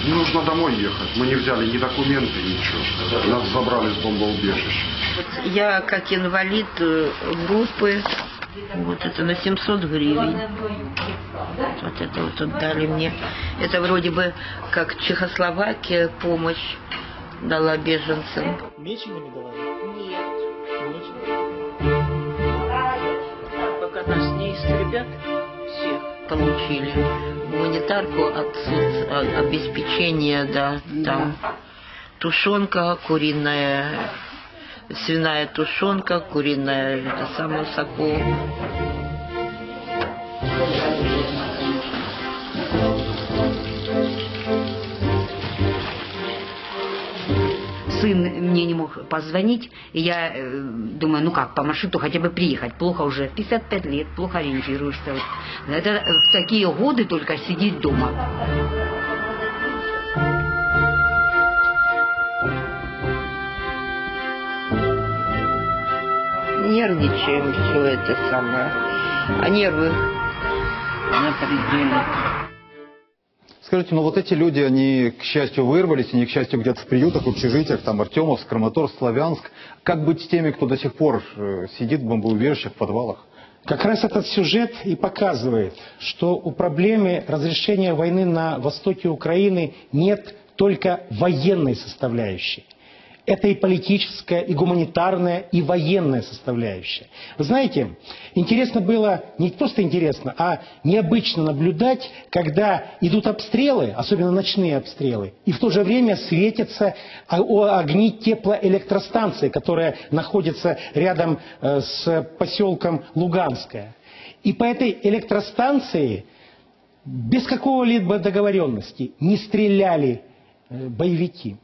Нужно домой ехать. Мы не взяли ни документы, ничего. Нас забрали с бомбоубежища. Я как инвалид э, группы, вот это на 700 гривен. Вот это вот тут дали мне. Это вроде бы как Чехословакия помощь дала беженцам. Ничего не давали? Нет. Пока нас не истребят, всех получили гуманитарку от обеспечения, да, там тушенка, куриная, свиная тушенка, куриная, это самое соку. Сын мне не мог позвонить, и я э, думаю, ну как, по маршруту хотя бы приехать. Плохо уже, 55 лет, плохо ориентируешься. Это э, в такие годы только сидеть дома. Нервничаем, все это самое. А нервы на пределе. Скажите, ну вот эти люди, они, к счастью, вырвались, они, к счастью, где-то в приютах, в общежитиях, там, Артемовск, Краматорск, Славянск. Как быть с теми, кто до сих пор э, сидит в бомбоубежищах, в подвалах? Как раз этот сюжет и показывает, что у проблемы разрешения войны на востоке Украины нет только военной составляющей. Это и политическая, и гуманитарная, и военная составляющая. Вы знаете, интересно было, не просто интересно, а необычно наблюдать, когда идут обстрелы, особенно ночные обстрелы, и в то же время светятся огни теплоэлектростанции, которая находится рядом э, с поселком Луганская. И по этой электростанции без какого-либо договоренности не стреляли э, боевики.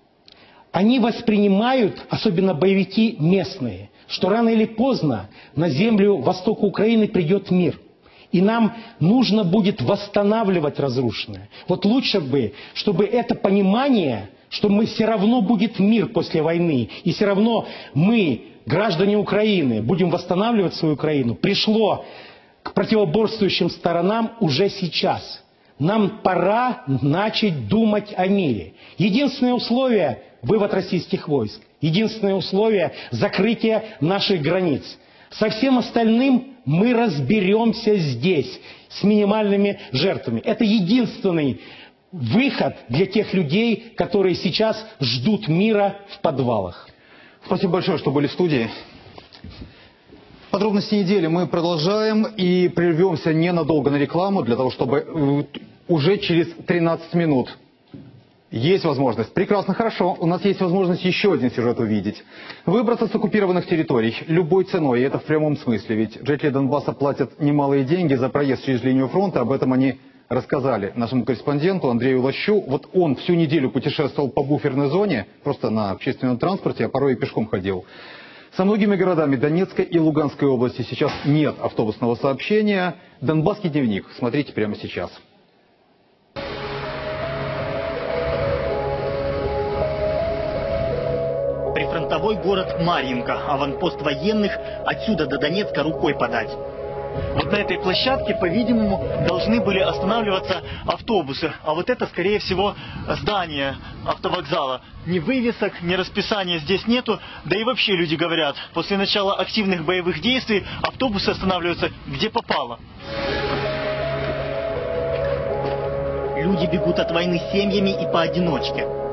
Они воспринимают, особенно боевики местные, что рано или поздно на землю востока Украины придет мир. И нам нужно будет восстанавливать разрушенное. Вот лучше бы, чтобы это понимание, что мы все равно будет мир после войны, и все равно мы, граждане Украины, будем восстанавливать свою Украину, пришло к противоборствующим сторонам уже сейчас. Нам пора начать думать о мире. Единственное условие – вывод российских войск. Единственное условие – закрытие наших границ. Со всем остальным мы разберемся здесь, с минимальными жертвами. Это единственный выход для тех людей, которые сейчас ждут мира в подвалах. Спасибо большое, что были в студии. Подробности недели мы продолжаем и прервемся ненадолго на рекламу, для того, чтобы э, уже через 13 минут есть возможность. Прекрасно, хорошо. У нас есть возможность еще один сюжет увидеть. Выбраться с оккупированных территорий любой ценой, и это в прямом смысле. Ведь жители Донбасса платят немалые деньги за проезд через линию фронта. Об этом они рассказали нашему корреспонденту Андрею Лощу. Вот он всю неделю путешествовал по буферной зоне, просто на общественном транспорте, а порой и пешком ходил. Со многими городами Донецкой и Луганской области сейчас нет автобусного сообщения. Донбасский дневник. Смотрите прямо сейчас. Прифронтовой город Марьинка, аванпост военных, отсюда до Донецка рукой подать. Вот на этой площадке, по-видимому, должны были останавливаться автобусы. А вот это, скорее всего, здание автовокзала. Ни вывесок, ни расписания здесь нету. Да и вообще люди говорят, после начала активных боевых действий автобусы останавливаются где попало. Люди бегут от войны семьями и поодиночке.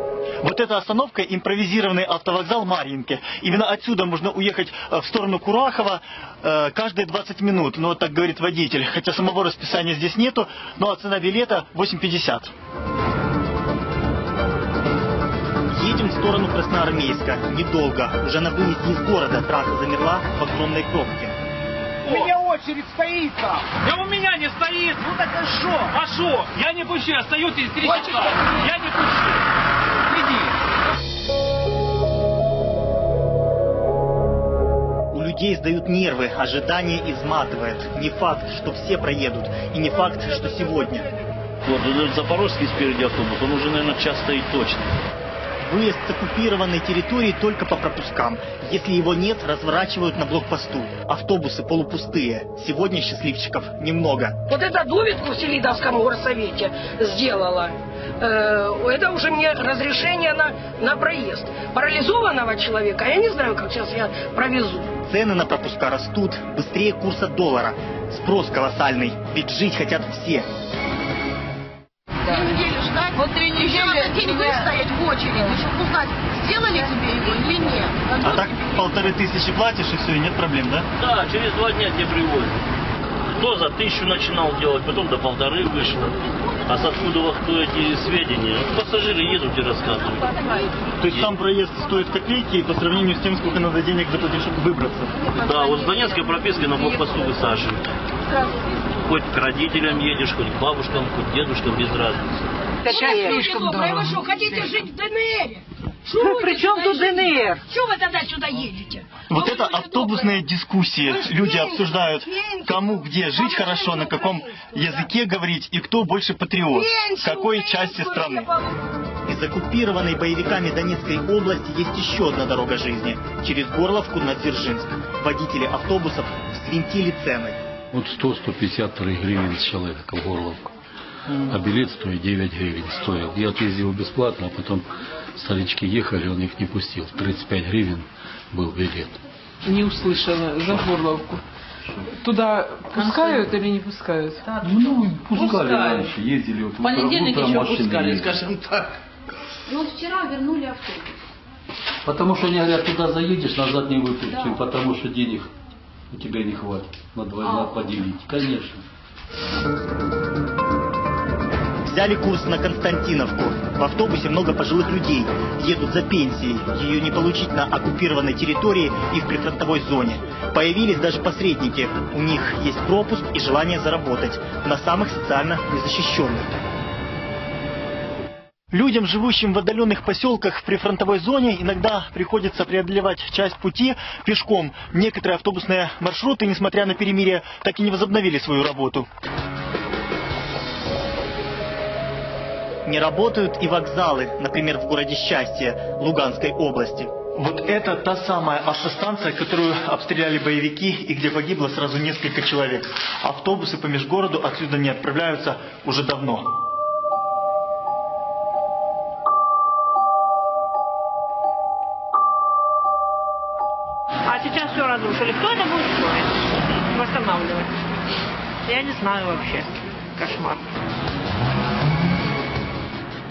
Вот эта остановка импровизированный автовокзал Марьинки. Именно отсюда можно уехать э, в сторону Курахова э, каждые 20 минут. Ну, вот так говорит водитель. Хотя самого расписания здесь нету, но а цена билета 8,50. Едем в сторону Красноармейска. Недолго. Уже на выезде из города трасса замерла в огромной пробке. У меня очередь стоит там. Да у меня не стоит. Ну так а что? А что? Я не пущу, я стою через три часа. Я не пущу. Людей сдают нервы, ожидание изматывает. Не факт, что все проедут, и не факт, что сегодня. Вот запорожский спереди автобус, он уже, наверное, час стоит точно. Выезд с оккупированной территории только по пропускам. Если его нет, разворачивают на блокпосту. Автобусы полупустые. Сегодня счастливчиков немного. Вот это довидку в Селидовском горсовете сделала. Э, Это уже мне разрешение на, на проезд. Парализованного человека, я не знаю, как сейчас я провезу. Цены на пропуска растут быстрее курса доллара. Спрос колоссальный, ведь жить хотят все. Три недели ждать. Вот три недели. Еще надо день выстоять в очереди, чтобы узнать, сделали тебе его или нет. А так полторы тысячи платишь и все, и нет проблем, да? Да, через два дня тебе привозят. Кто за тысячу начинал делать, потом до полторы вышло. А с откуда кто эти сведения? Пассажиры едут и рассказывают. То есть сам проезд стоит копейки по сравнению с тем, сколько надо денег заплатить, чтобы выбраться. Да, вот с донецкой пропиской на блокпосту высаживают. Хоть к родителям едешь, хоть к бабушкам, хоть к дедушкам, без разницы. Это слишком дорого. Вы что, хотите жить в ДНР? Ну, при чем тут ДНР? Чего вы тогда сюда едете? Вот это автобусные дискуссии. Люди обсуждают, кому где жить хорошо, на каком языке говорить и кто больше патриот, в какой части страны. Из оккупированной боевиками Донецкой области есть еще одна дорога жизни. Через Горловку на Дзержинск. Водители автобусов взвинтили цены. Вот 100-153 гривен с человека в Горловку. А билет стоит 9 гривен стоил. Я отъездил бесплатно, а потом старички ехали, он их не пустил. 35 гривен был билет. Не услышала за Горловку. Туда пускают или не пускают? Ну, пускали раньше, ездили. Вот В понедельник утром еще пускали, ездили. скажем так. Ну вот вчера вернули автобус. Потому что они говорят, туда заедешь, назад не выпустим, потому что денег у тебя не хватит. На два дня поделить. Конечно. Взяли курс на Константиновку. В автобусе много пожилых людей. Едут за пенсией. Ее не получить на оккупированной территории и в прифронтовой зоне. Появились даже посредники. У них есть пропуск и желание заработать. На самых социально незащищенных. Людям, живущим в отдаленных поселках в прифронтовой зоне, иногда приходится преодолевать часть пути пешком. Некоторые автобусные маршруты, несмотря на перемирие, так и не возобновили свою работу. Не работают и вокзалы, например, в городе Счастье Луганской области. Вот это та самая автостанция, которую обстреляли боевики и где погибло сразу несколько человек. Автобусы по межгороду отсюда не отправляются уже давно. Сейчас все разрушили. Кто это будет строить? Восстанавливать? Я не знаю вообще. Кошмар.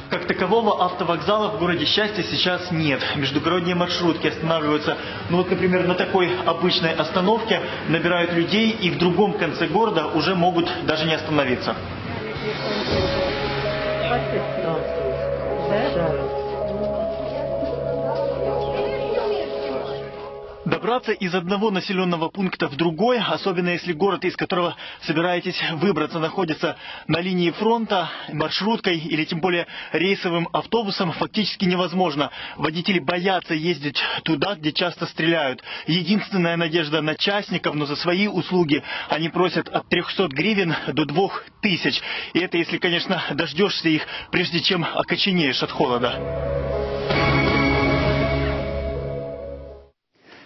Как такового автовокзала в городе Счастье сейчас нет. Междугородние маршрутки останавливаются, ну вот, например, на такой обычной остановке, набирают людей и в другом конце города уже могут даже не остановиться. Добраться из одного населенного пункта в другой, особенно если город, из которого собираетесь выбраться, находится на линии фронта, маршруткой или тем более рейсовым автобусом, фактически невозможно. Водители боятся ездить туда, где часто стреляют. Единственная надежда на частников, но за свои услуги они просят от 300 гривен до 2000. И это если, конечно, дождешься их, прежде чем окоченеешь от холода.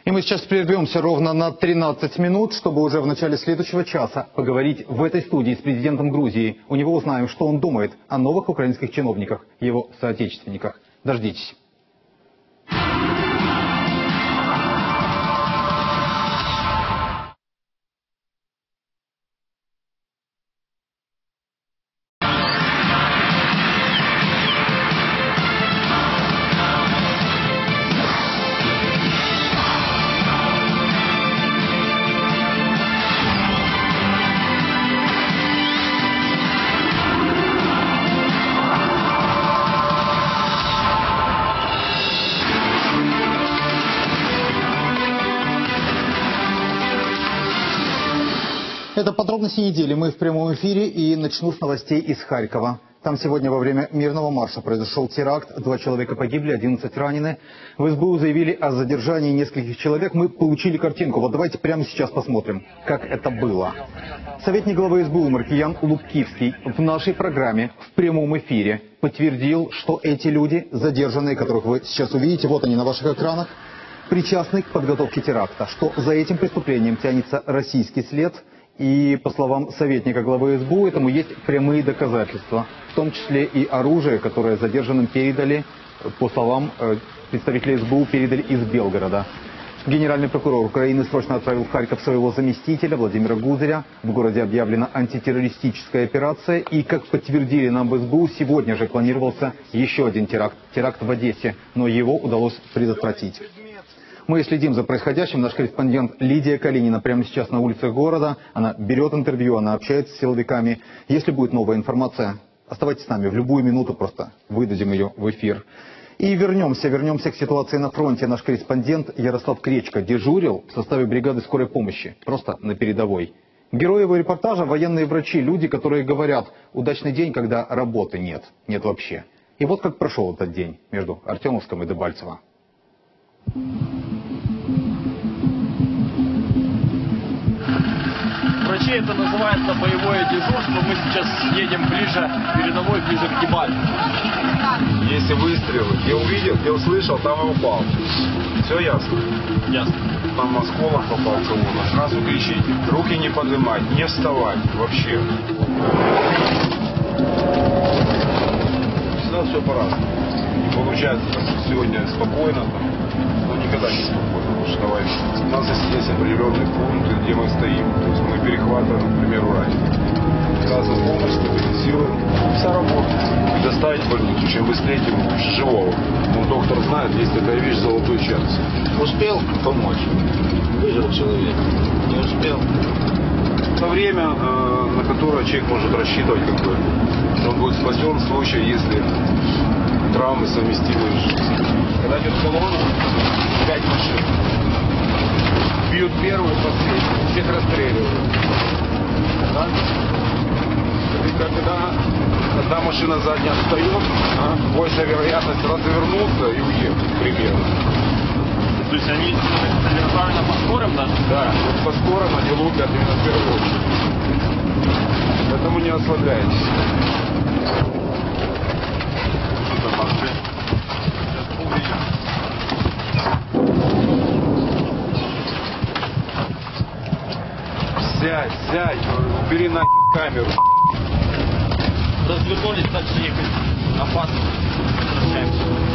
И мы сейчас прервемся ровно на 13 минут, чтобы уже в начале следующего часа поговорить в этой студии с президентом Грузии. У него узнаем, что он думает о новых украинских чиновниках, его соотечественниках. Дождитесь. Подробности недели. Мы в прямом эфире и начну с новостей из Харькова. Там сегодня во время мирного марша произошел теракт. Два человека погибли, 11 ранены. В СБУ заявили о задержании нескольких человек. Мы получили картинку. Вот давайте прямо сейчас посмотрим, как это было. Советник главы СБУ Маркиян Лубкивский в нашей программе в прямом эфире подтвердил, что эти люди, задержанные, которых вы сейчас увидите, вот они на ваших экранах, причастны к подготовке теракта, что за этим преступлением тянется российский след – и, по словам советника главы СБУ, этому есть прямые доказательства, в том числе и оружие, которое задержанным передали, по словам э, представителей СБУ, передали из Белгорода. Генеральный прокурор Украины срочно отправил в Харьков своего заместителя Владимира Гузаря. В городе объявлена антитеррористическая операция. И, как подтвердили нам в СБУ, сегодня же планировался еще один теракт. Теракт в Одессе. Но его удалось предотвратить. Мы следим за происходящим. Наш корреспондент Лидия Калинина прямо сейчас на улицах города. Она берет интервью, она общается с силовиками. Если будет новая информация, оставайтесь с нами. В любую минуту просто выдадим ее в эфир. И вернемся, вернемся к ситуации на фронте. Наш корреспондент Ярослав Кречко дежурил в составе бригады скорой помощи, просто на передовой. Герои его репортажа – военные врачи, люди, которые говорят «удачный день, когда работы нет, нет вообще». И вот как прошел этот день между Артемовском и Дебальцево. Врачи это называется боевое дежурство. Мы сейчас едем ближе к передовой, ближе к Дебальцеву. Если выстрел, я увидел, я услышал, там и упал. Все ясно? Ясно. Там осколок попал кого-то. Сразу кричите. Руки не поднимать, не вставать вообще. Всегда все по-разному. Не получается так, что сегодня спокойно, там, но никогда не спокойно. Потому что давай, у нас здесь есть определенные пункты, где мы стоим. То есть мы перехватываем, к примеру, раненых. Оказываем помощь, стабилизируем. Вся работа. И доставить больницу. Чем быстрее, тем. Живого. Ну, доктор знает, есть такая вещь золотой час. Успел помочь. Выжил человек. Не успел. Это время, э, на которое человек может рассчитывать, как бы, что он будет спасен в случае, если травмы совместимы с. Когда идет колонна, пять машин. Бьют первую, последнюю, всех расстреливают. Да? И когда одна машина задняя встает, а, большая вероятность развернуться и уехать, примерно. То есть они целенаправленно по скорым, да? Да, вот по скорым они лупят именно в первую очередь. Поэтому не расслабляйтесь. Сядь, сядь, убери нахер камеру. Развернулись, дальше ехать. Опасно. Возвращаемся.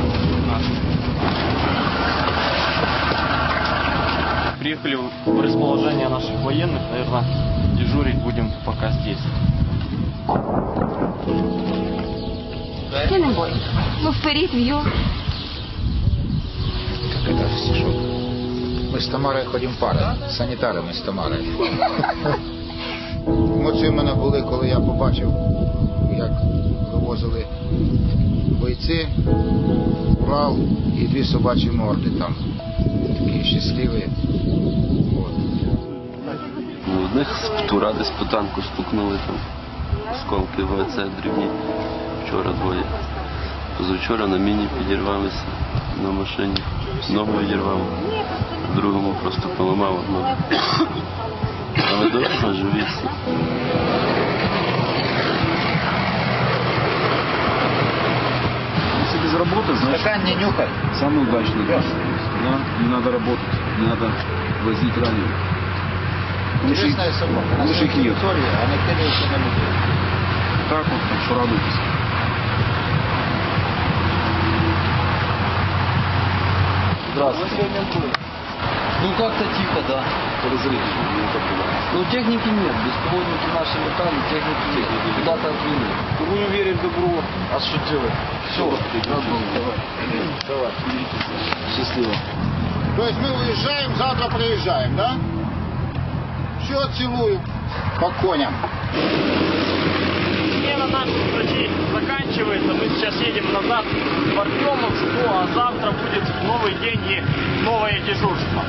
Приехали в расположение наших военных, наверное, дежурить будем пока здесь. Бойся. Ну вперед, в'ю. Это стишок? Мы с Тамарой ходим парой, санітарами з Тамарою. Емоції в мене були, коли я побачив, як вивозили бойці, Урал і дві собачі морди там. Такі щасливі. У одних з птура десь по танку стукнули там. Осколки ВЦ дрібні. Вчора двоє. Позавчора на міні підірвалися на машині. Ногу відірвав. Другому просто поламав одну. Але добре, живі всі. Если без работы, значит... Стакан не нюхай. Самый удачный газ. Да? Не надо работать, не надо возить раненых. Интересная собака. На Лучше своей Киев. территории она кидается на людей. Так вот, так что радуйтесь. Здравствуйте. Ну как-то тихо, да. Ну техники нет, беспилотники наши летали, техники нет. Куда-то отвели. Будем верить в добро. А что делать? Все, давай. Давай. Счастливо. То есть мы уезжаем, завтра приезжаем, да? Все, целую. По коням. Наших врачей заканчивается. Мы сейчас едем назад в Артемовск, а завтра будет новый день и новое дежурство.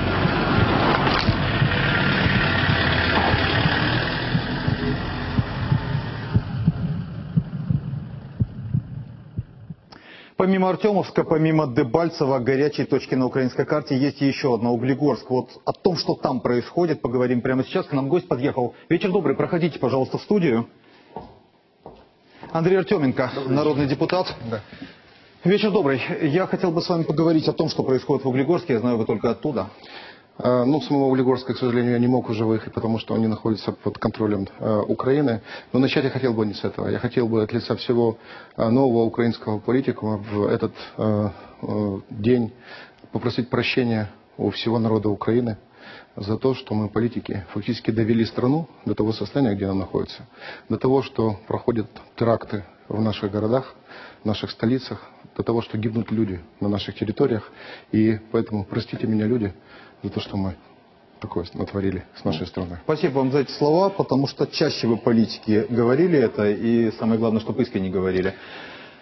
помимо Артемовска, помимо Дебальцева, горячей точки на украинской карте есть еще одна Углегорск. Вот о том, что там происходит, поговорим прямо сейчас. К нам гость подъехал. Вечер добрый, проходите, пожалуйста, в студию. Андрей Артеменко, народный депутат. Да. Вечер добрый. Я хотел бы с вами поговорить о том, что происходит в Углегорске. Я знаю, вы только оттуда. А, Ну, самого Углегорска, к сожалению, я не мог уже выехать, потому что они находятся под контролем э, Украины. Но начать я хотел бы не с этого. Я хотел бы от лица всего э, нового украинского политикума в этот э, э, день попросить прощения у всего народа Украины за то, что мы, политики, фактически довели страну до того состояния, где она находится. До того, что проходят теракты в наших городах, в наших столицах, до того, что гибнут люди на наших территориях. И поэтому простите меня, люди, за то, что мы такое натворили с нашей страной. Спасибо вам за эти слова, потому что чаще вы политики говорили это, и самое главное, чтобы искренне говорили.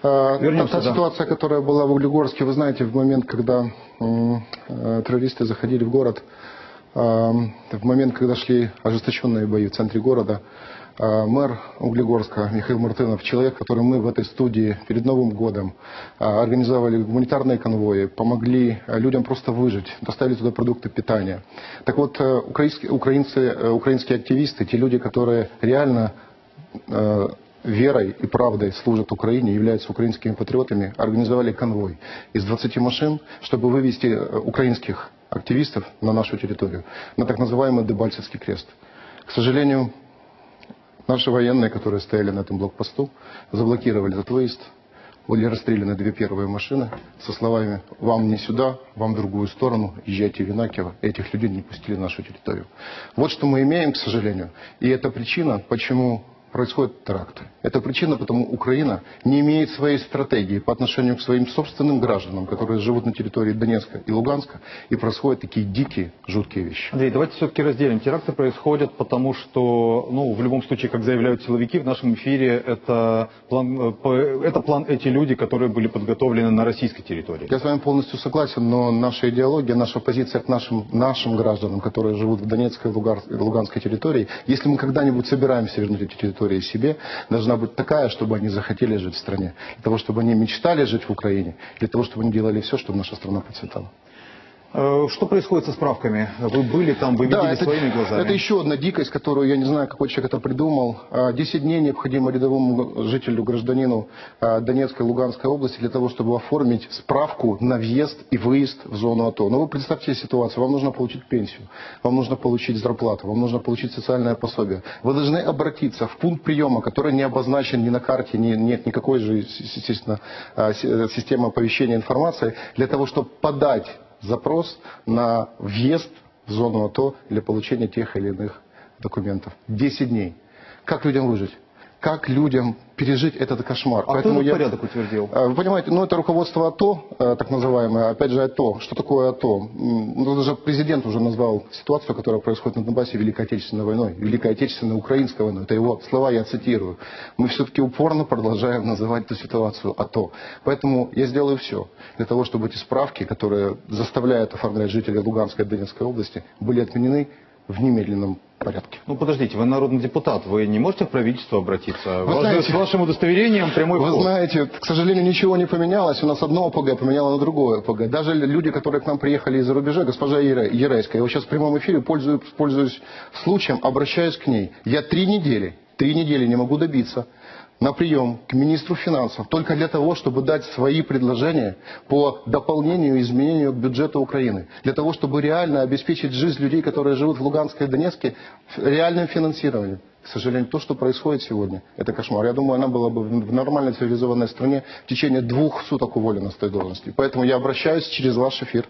А, Вернемся, та, та да. ситуация, которая была в Углегорске, вы знаете, в момент, когда э, террористы заходили в город, в момент, когда шли ожесточенные бои в центре города, а, мэр Углегорска Михаил Мартынов, человек, который мы в этой студии перед Новым годом а, организовали гуманитарные конвои, помогли людям просто выжить, доставили туда продукты питания. Так вот, э, украинцы, э, украинские активисты, те люди, которые реально э, верой и правдой служат Украине, являются украинскими патриотами, организовали конвой из 20 машин, чтобы вывести э, украинских активистов на нашу территорию, на так называемый Дебальцевский крест. К сожалению, наши военные, которые стояли на этом блокпосту, заблокировали этот выезд, были расстреляны две первые машины со словами «Вам не сюда, вам в другую сторону, езжайте в Янакиево». Этих людей не пустили на нашу территорию. Вот что мы имеем, к сожалению. И это причина, почему происходят теракты. Это причина, потому Украина не имеет своей стратегии по отношению к своим собственным гражданам, которые живут на территории Донецка и Луганска, и происходят такие дикие, жуткие вещи. Андрей, давайте все-таки разделим. Теракты происходят, потому что, ну, в любом случае, как заявляют силовики в нашем эфире, это план, э, это план эти люди, которые были подготовлены на российской территории. Я с вами полностью согласен, но наша идеология, наша позиция к нашим, нашим гражданам, которые живут в Донецкой и Луганской территории, если мы когда-нибудь собираемся вернуть эти территории себе, должна быть такая, чтобы они захотели жить в стране. Для того, чтобы они мечтали жить в Украине, для того, чтобы они делали все, чтобы наша страна процветала. Э, Что происходит со справками? Вы были там, вы видели Да, это, своими глазами? это еще одна дикость, которую я не знаю, какой человек это придумал. А, 10 дней необходимо рядовому жителю, гражданину а, Донецкой и Луганской области для того, чтобы оформить справку на въезд и выезд в зону АТО. Но вы представьте себе ситуацию. Вам нужно получить пенсию, вам нужно получить зарплату, вам нужно получить социальное пособие. Вы должны обратиться в пункт приема, который не обозначен ни на карте, ни, нет никакой же, естественно, си- системы оповещения информации, для того, чтобы подать запрос на въезд в зону АТО для получения тех или иных документов. 10 дней. Как людям выжить? Как людям пережить этот кошмар? А кто этот порядок утвердил? А, Вы понимаете, ну это руководство АТО, э, так называемое, опять же АТО. Что такое АТО? Ну, даже президент уже назвал ситуацию, которая происходит на Донбассе Великой Отечественной войной, Великой Отечественной Украинской войной. Это его слова, я цитирую. Мы все-таки упорно продолжаем называть эту ситуацию АТО. Поэтому я сделаю все для того, чтобы эти справки, которые заставляют оформлять жителей Луганской и Донецкой области, были отменены в немедленном порядке. Ну подождите, вы народный депутат, вы не можете в правительство обратиться? Вы Вас знаете- с вашим удостоверением прямой Вы вход. знаете, к сожалению, ничего не поменялось. У нас одно ОПГ поменяло на другое ОПГ. Даже люди, которые к нам приехали из-за рубежа, госпожа Ере- Ерейская, я вот сейчас в прямом эфире пользуюсь, пользуюсь случаем, обращаюсь к ней. Я три недели, три недели не могу добиться на прием к министру финансов только для того, чтобы дать свои предложения по дополнению и изменению к бюджету Украины. Для того, чтобы реально обеспечить жизнь людей, которые живут в Луганске и Донецке, реальным финансированием. К сожалению, то, что происходит сегодня, это кошмар. Я думаю, она была бы в нормальной цивилизованной стране в течение двух суток уволена с той должности. Поэтому я обращаюсь через ваш эфир,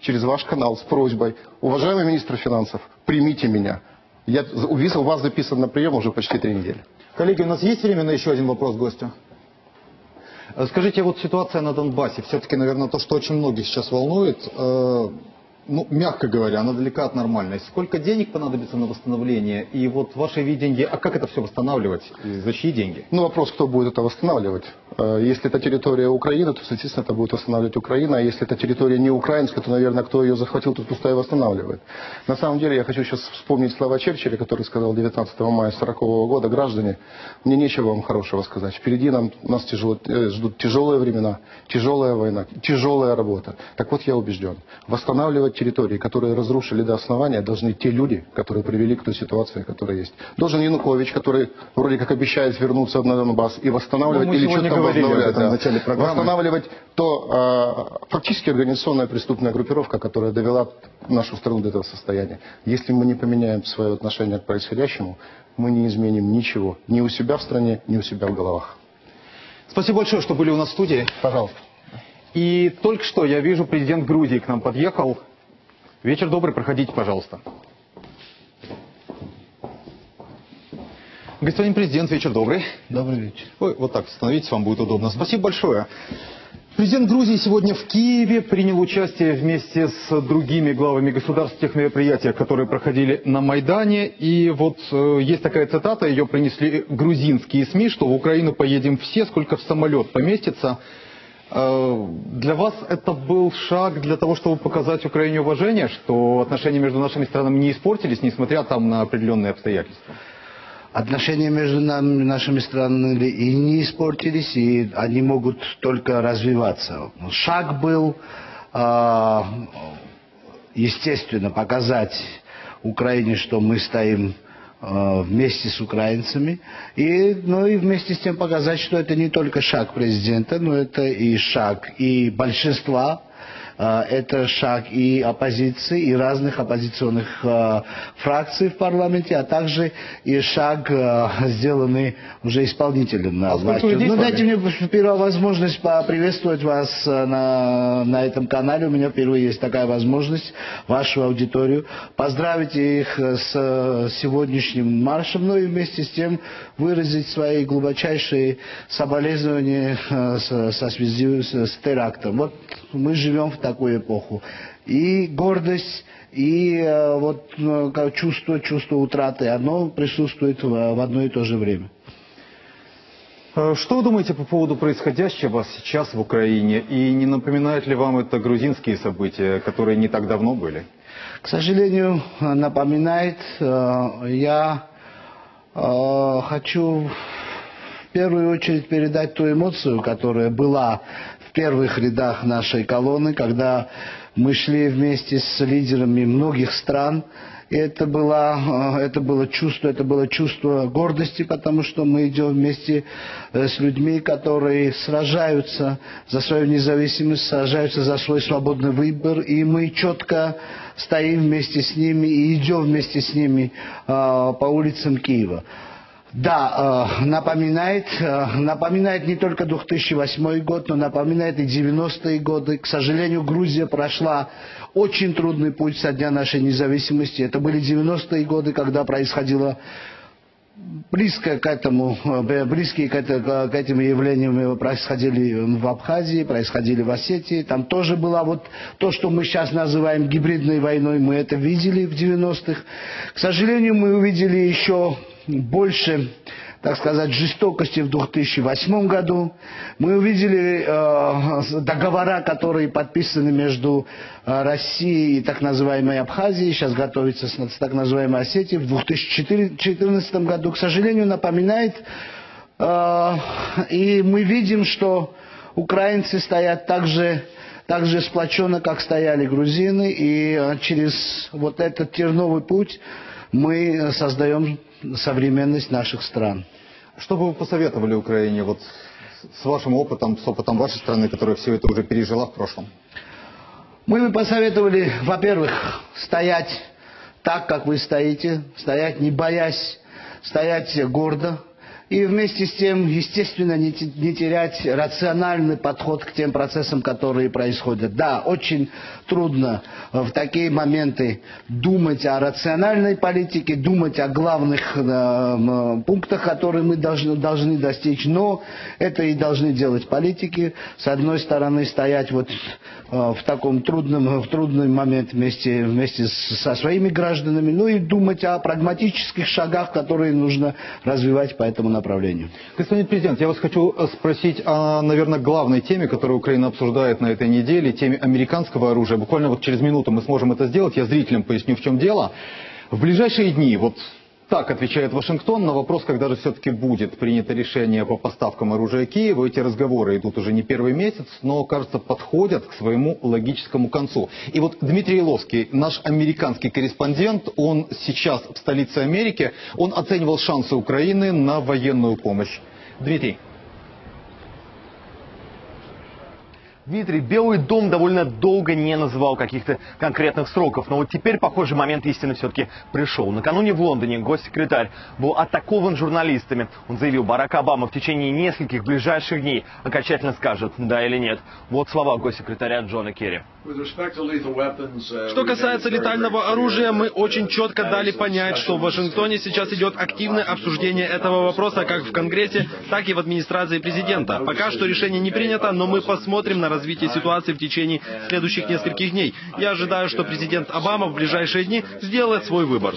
через ваш канал с просьбой. Уважаемый министр финансов, примите меня. Я за- у виза- у вас записан на прием уже почти три недели. Коллеги, у нас есть время на еще один вопрос гостю? Э, Скажите, вот ситуация на Донбассе, все-таки, наверное, то, что очень многих сейчас волнует, э, ну, мягко говоря, она далека от нормальной. Сколько денег понадобится на восстановление? И вот ваше видение, а как это все восстанавливать? И за чьи деньги? Ну, вопрос, кто будет это восстанавливать. Э, Если это территория Украины, то, соответственно, это будет восстанавливать Украина. А если это территория не украинская, то, наверное, кто ее захватил, тот пускай восстанавливает. На самом деле, я хочу сейчас вспомнить слова Черчилля, который сказал 19 мая 40 года, граждане, мне нечего вам хорошего сказать. Впереди нам, нас тяжело, э, ждут тяжелые времена, тяжелая война, тяжелая работа. Так вот, я убежден, восстанавливать территории, которые разрушили до основания, должны те люди, которые привели к той ситуации, которая есть. Должен Янукович, который вроде как обещает вернуться на Донбасс и восстанавливать Ну, или что-то говорили об возобновлять, этом в да. начале программы. Восстанавливать то э, фактически организационная преступная группировка, которая довела нашу страну до этого состояния. Если мы не поменяем свое отношение к происходящему, мы не изменим ничего ни у себя в стране, ни у себя в головах. Спасибо большое, что были у нас в студии. Пожалуйста. И только что я вижу, президент Грузии к нам подъехал. Вечер добрый, проходите, пожалуйста. Господин президент, вечер добрый. Добрый вечер. Ой, вот так становитесь, вам будет удобно. Спасибо большое. Президент Грузии сегодня в Киеве принял участие вместе с другими главами государств в тех мероприятиях, которые проходили на Майдане. И вот э, есть такая цитата, ее принесли грузинские СМИ, что в Украину поедем все, сколько в самолет поместится. Э, Для вас это был шаг для того, чтобы показать Украине уважение, что отношения между нашими странами не испортились, несмотря там на определенные обстоятельства? Отношения между нами, нашими странами и не испортились, и они могут только развиваться. Шаг был, а, естественно, показать Украине, что мы стоим вместе с украинцами, и, ну и вместе с тем показать, что это не только шаг президента, но это и шаг и большинства, а, это шаг и оппозиции, и разных оппозиционных а, фракций в парламенте, а также и шаг, а, сделанный уже исполнителем на А властью. Ну, дайте мне первую возможность поприветствовать вас на, на этом канале. У меня впервые есть такая возможность, вашу аудиторию, поздравить их с э, сегодняшним маршем, ну и вместе с тем выразить свои глубочайшие соболезнования э, со, со связи с, с терактом. Вот мы живем в такую эпоху. И гордость, и э, вот э, чувство, чувство утраты, оно присутствует в, в одно и то же время. Э, Что вы думаете по поводу происходящего сейчас в Украине? И не напоминает ли вам это грузинские события, которые не так давно были? К сожалению, напоминает, я хочу в первую очередь передать ту эмоцию, которая была первых рядах нашей колонны, когда мы шли вместе с лидерами многих стран. Это было, э, это было чувство, это было чувство гордости, потому что мы идем вместе э, с людьми, которые сражаются за свою независимость, сражаются за свой свободный выбор, и мы четко стоим вместе с ними и идем вместе с ними э, по улицам Киева. Да, э, напоминает, э, напоминает не только 2008 год, но напоминает и 90-е годы. К сожалению, Грузия прошла очень трудный путь со дня нашей независимости. Это были 90-е годы, когда происходило близко к этому, э, близкие к, это- к этим явлениям происходили в Абхазии, происходили в Осетии. Там тоже было вот то, что мы сейчас называем гибридной войной, мы это видели в 90-х. К сожалению, мы увидели еще больше так сказать, жестокости в 2008 году. Мы увидели э, договора, которые подписаны между э, Россией и так называемой Абхазией. Сейчас готовится с, так называемой Осетией в 2014 году. К сожалению, напоминает. э, и мы видим, что украинцы стоят так же так же сплоченно, как стояли грузины, и э, через вот этот терновый путь мы создаем современность наших стран. Что бы вы посоветовали Украине вот с- вашим опытом, с опытом вашей страны, которая все это уже пережила в прошлом? Мы бы посоветовали, во-первых, стоять так, как вы стоите, стоять не боясь, стоять гордо, и вместе с тем, естественно, не, те- не терять рациональный подход к тем процессам, которые происходят. Да, очень трудно э, в такие моменты думать о рациональной политике, думать о главных э, м, пунктах, которые мы должны, должны достичь, но это и должны делать политики. С одной стороны, стоять вот э, в таком трудном, в трудный момент вместе, вместе со своими гражданами, ну и думать о прагматических шагах, которые нужно развивать по этому направлению. Господин президент, я вас хочу э, спросить о, наверное, главной теме, которую Украина обсуждает на этой неделе, теме американского оружия. Буквально вот через минуту мы сможем это сделать. Я зрителям поясню, в чем дело. В ближайшие дни, вот так отвечает Вашингтон на вопрос, когда же все-таки будет принято решение по поставкам оружия Киеву. Эти разговоры идут уже не первый месяц, но, кажется, подходят к своему логическому концу. И вот Дмитрий Иловский, наш американский корреспондент, он сейчас в столице Америки, он оценивал шансы Украины на военную помощь. Дмитрий. Дмитрий, Белый дом довольно долго не называл каких-то конкретных сроков, но вот теперь, похоже, момент истины все-таки пришел. Накануне в Лондоне госсекретарь был атакован журналистами. Он заявил, Барак Обама в течение нескольких ближайших дней окончательно скажет, да или нет. Вот слова госсекретаря Джона Керри. Что касается летального оружия, мы очень четко дали понять, что в Вашингтоне сейчас идет активное обсуждение этого вопроса как в Конгрессе, так и в администрации президента. Пока что решение не принято, но мы посмотрим на развитие ситуации в течение следующих нескольких дней. Я ожидаю, что президент Обама в ближайшие дни сделает свой выбор.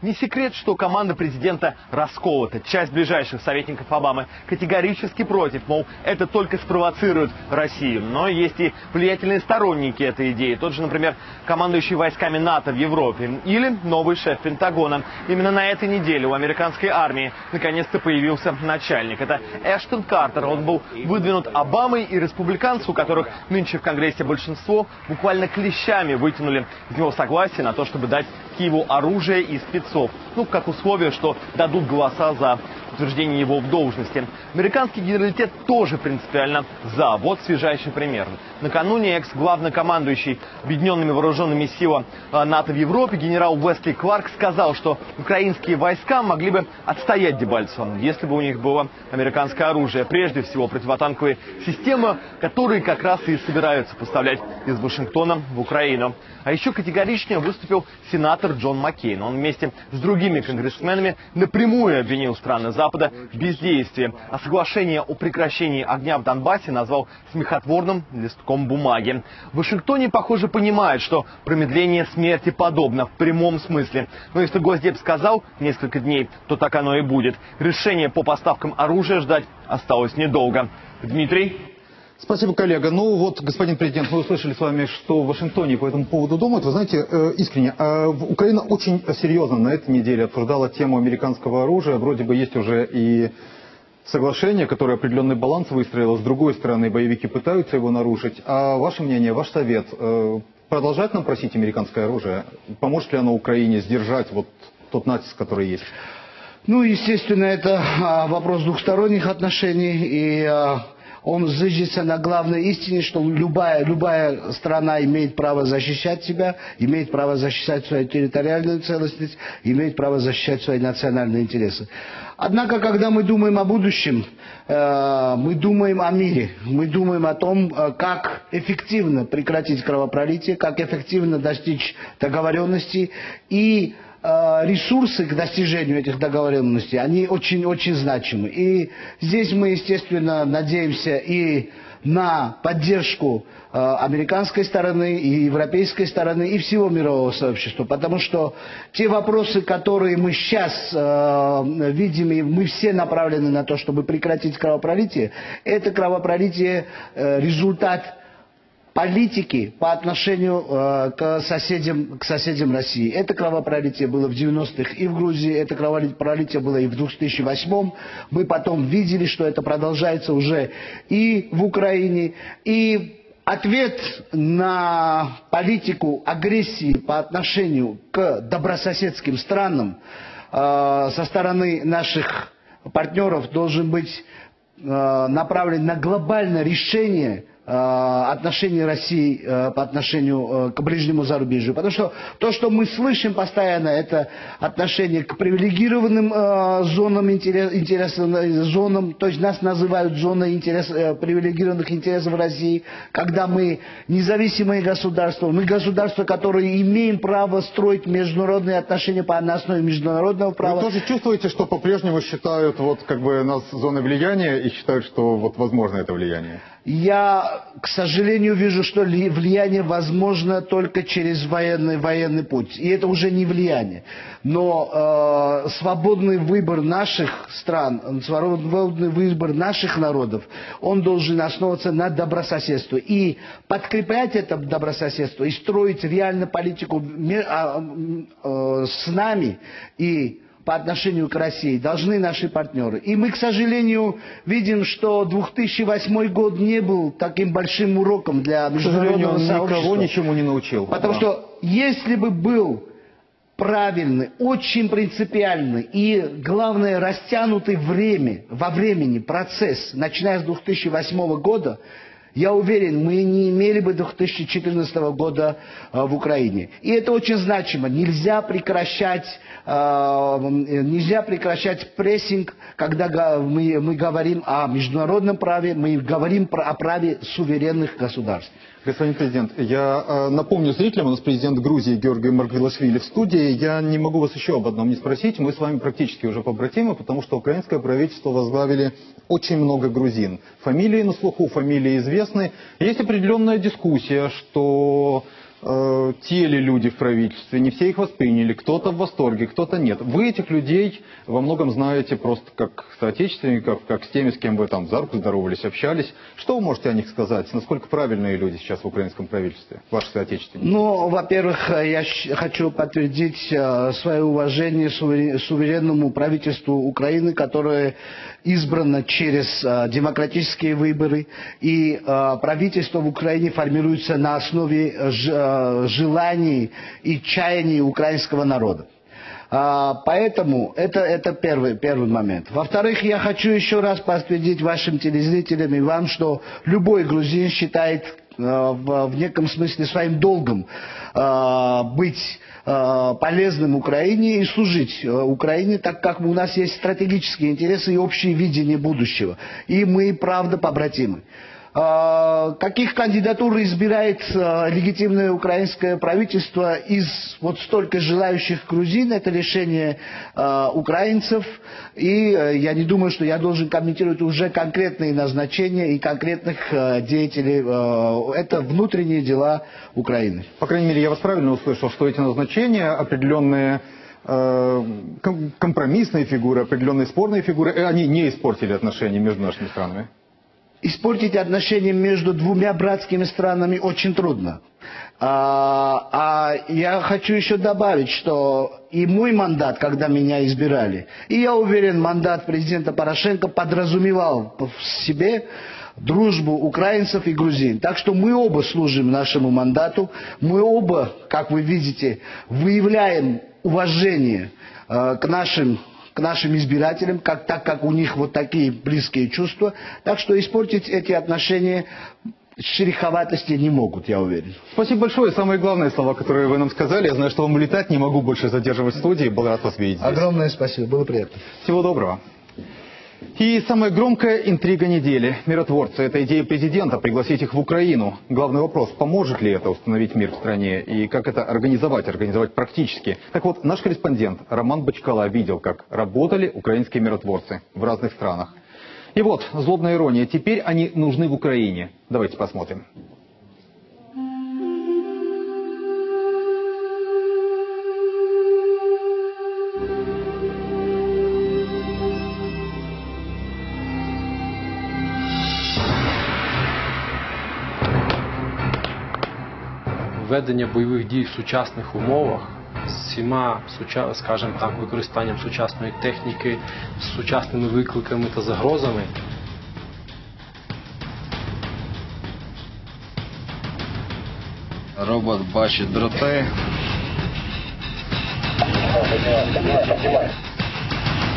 Не секрет, что команда президента расколота. Часть ближайших советников Обамы категорически против, мол, это только спровоцирует Россию. Но есть и влиятельные сторонники этой идеи. Тот же, например, командующий войсками НАТО в Европе или новый шеф Пентагона. Именно на этой неделе у американской армии наконец-то появился начальник. Это Эштон Картер. Он был выдвинут Обамой и республиканцы, у которых нынче в Конгрессе большинство, буквально клещами вытянули из него согласие на то, чтобы дать Киеву оружие и спецов. Ну, как условие, что дадут голоса за утверждение его в должности. Американский генералитет тоже принципиально за. Вот свежайший пример. Накануне экс-главнокомандующий Объединенными вооруженными силами э, НАТО в Европе генерал Уэсли Кларк сказал, что украинские войска могли бы отстоять Дебальцево, если бы у них было американское оружие. Прежде всего противотанковые системы, которые как раз и собираются поставлять из Вашингтона в Украину. А еще категоричнее выступил сенатор Джон Маккейн. Он вместе с другими конгрессменами напрямую обвинил страны Запада в бездействии. А соглашение о прекращении огня в Донбассе назвал смехотворным листком бумаги. В Вашингтоне, похоже, понимают, что промедление смерти подобно в прямом смысле. Но если Госдеп сказал несколько дней, то так оно и будет. Решение по поставкам оружия ждать осталось недолго. Дмитрий? Спасибо, коллега. Ну вот, господин президент, мы услышали с вами, что в Вашингтоне по этому поводу думают. Вы знаете, э, искренне, э, Украина очень серьезно на этой неделе обсуждала тему американского оружия. Вроде бы есть уже и соглашение, которое определенный баланс выстроило. С другой стороны, боевики пытаются его нарушить. А ваше мнение, ваш совет, э, продолжать нам просить американское оружие? Поможет ли оно Украине сдержать вот тот натиск, который есть? Ну, естественно, это а, вопрос двухсторонних отношений. И а, он зыждется на главной истине, что любая, любая страна имеет право защищать себя, имеет право защищать свою территориальную целостность, имеет право защищать свои национальные интересы. Однако, когда мы думаем о будущем, э, мы думаем о мире, мы думаем о том, э, как эффективно прекратить кровопролитие, как эффективно достичь договоренности и ресурсы к достижению этих договоренностей, они очень-очень значимы. И здесь мы, естественно, надеемся и на поддержку э, американской стороны и европейской стороны и всего мирового сообщества. Потому что те вопросы, которые мы сейчас э, видим, и мы все направлены на то, чтобы прекратить кровопролитие, это кровопролитие э, результат политики по отношению э, к, соседям, к соседям России. Это кровопролитие было в 90-х и в Грузии, это кровопролитие было и в 2008 Мы потом видели, что это продолжается уже и в Украине. И ответ на политику агрессии по отношению к добрососедским странам э, со стороны наших партнеров должен быть э, направлен на глобальное решение Э, отношений России э, по отношению э, к ближнему зарубежью. Потому что то, что мы слышим постоянно, это отношение к привилегированным зонам интересов, зонам, то есть нас называют зоной интерес, привилегированных интересов России, когда мы независимые государства, мы государства, которые имеем право строить международные отношения по основе международного права. Вы тоже чувствуете, что по-прежнему считают вот как бы нас зоной влияния и считают, что вот возможно это влияние? Я, к сожалению, вижу, что влияние возможно только через военный, военный путь. И это уже не влияние. Но э, свободный выбор наших стран, свободный выбор наших народов, он должен основываться на добрососедстве. И подкреплять это добрососедство, и строить реально политику а, э, с нами и по отношению к России должны наши партнеры. И мы, к сожалению, видим, что 2008 год не был таким большим уроком для международного к сообщества. никого ничему не научил. Потому да. что если бы был правильный, очень принципиальный и, главное, растянутый время, во времени процесс, начиная с 2008 года, я уверен, мы не имели бы 2014 года э, в Украине. И это очень значимо. Нельзя прекращать, э, нельзя прекращать прессинг, когда мы, мы говорим о международном праве, мы говорим о праве суверенных государств. Господин президент, я э, напомню зрителям, у нас президент Грузии Георгий Маргвелашвили в студии. Я не могу вас еще об одном не спросить. Мы с вами практически уже побратимы, потому что украинское правительство возглавили очень много грузин. Фамилии на слуху, фамилии известны. Есть определенная дискуссия, что э, те ли люди в правительстве, не все их восприняли, кто-то в восторге, кто-то нет. Вы этих людей во многом знаете просто как соотечественников, как с теми, с кем вы там за руку здоровались, общались. Что вы можете о них сказать? Насколько правильные люди сейчас в украинском правительстве, ваши соотечественники? Ну, во-первых, я хочу подтвердить э, свое уважение суверенному правительству Украины, которое избрано через э, демократические выборы, и э, правительство в Украине формируется на основе желаний и чаяний украинского народа. А, поэтому это, это первый, первый момент. Во-вторых, я хочу еще раз подтвердить вашим телезрителям и вам, что любой грузин считает в, в неком смысле своим долгом быть полезным Украине и служить Украине, так как у нас есть стратегические интересы и общее видение будущего. И мы, правда, побратимы. А, каких кандидатур избирает а, легитимное украинское правительство из вот столько желающих грузин, это решение а, украинцев. И э, я не думаю, что я должен комментировать уже конкретные назначения и конкретных деятелей. Это внутренние дела Украины. По крайней мере, я вас правильно услышал, что эти назначения определенные э, компромиссные фигуры, определенные спорные фигуры, э, они не испортили отношения между нашими странами испортить отношения между двумя братскими странами очень трудно. А, а я хочу еще добавить, что и мой мандат, когда меня избирали, и я уверен, мандат президента Порошенко подразумевал в себе дружбу украинцев и грузин. Так что мы оба служим нашему мандату, мы оба, как вы видите, выявляем уважение э, к нашим к нашим избирателям, как, так как у них вот такие близкие чувства. Так что испортить эти отношения шериховатости не могут, я уверен. Спасибо большое. Самые главные слова, которые вы нам сказали. Я знаю, что вам улетать, не могу больше задерживать в студии. Был рад вас видеть здесь. Огромное спасибо, было приятно. Всего доброго. И самая громкая интрига недели. Миротворцы. Это идея президента пригласить их в Украину. Главный вопрос, поможет ли это установить мир в стране и как это организовать, организовать практически. Так вот, наш корреспондент Роман Бочкала видел, как работали украинские миротворцы в разных странах. И вот, злобная ирония, теперь они нужны в Украине. Давайте посмотрим. Ведення бойових дій в сучасних умовах з всіма скажімо так, використанням сучасної техніки, з сучасними викликами та загрозами. Робот бачить дроти.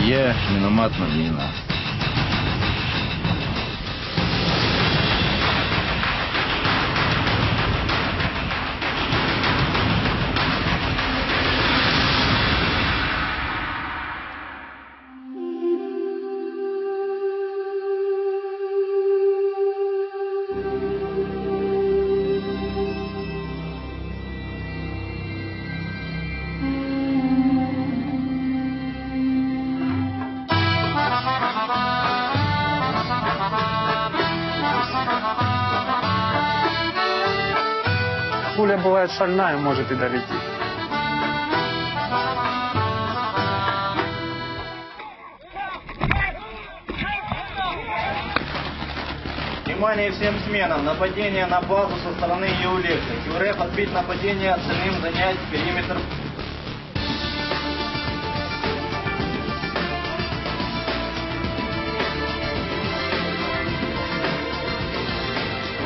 Є мінометна міна. Шальная, может и долететь. Внимание всем сменам. Нападение на базу со стороны Юлекса. ЮРФ отбить нападение, остальным занять периметр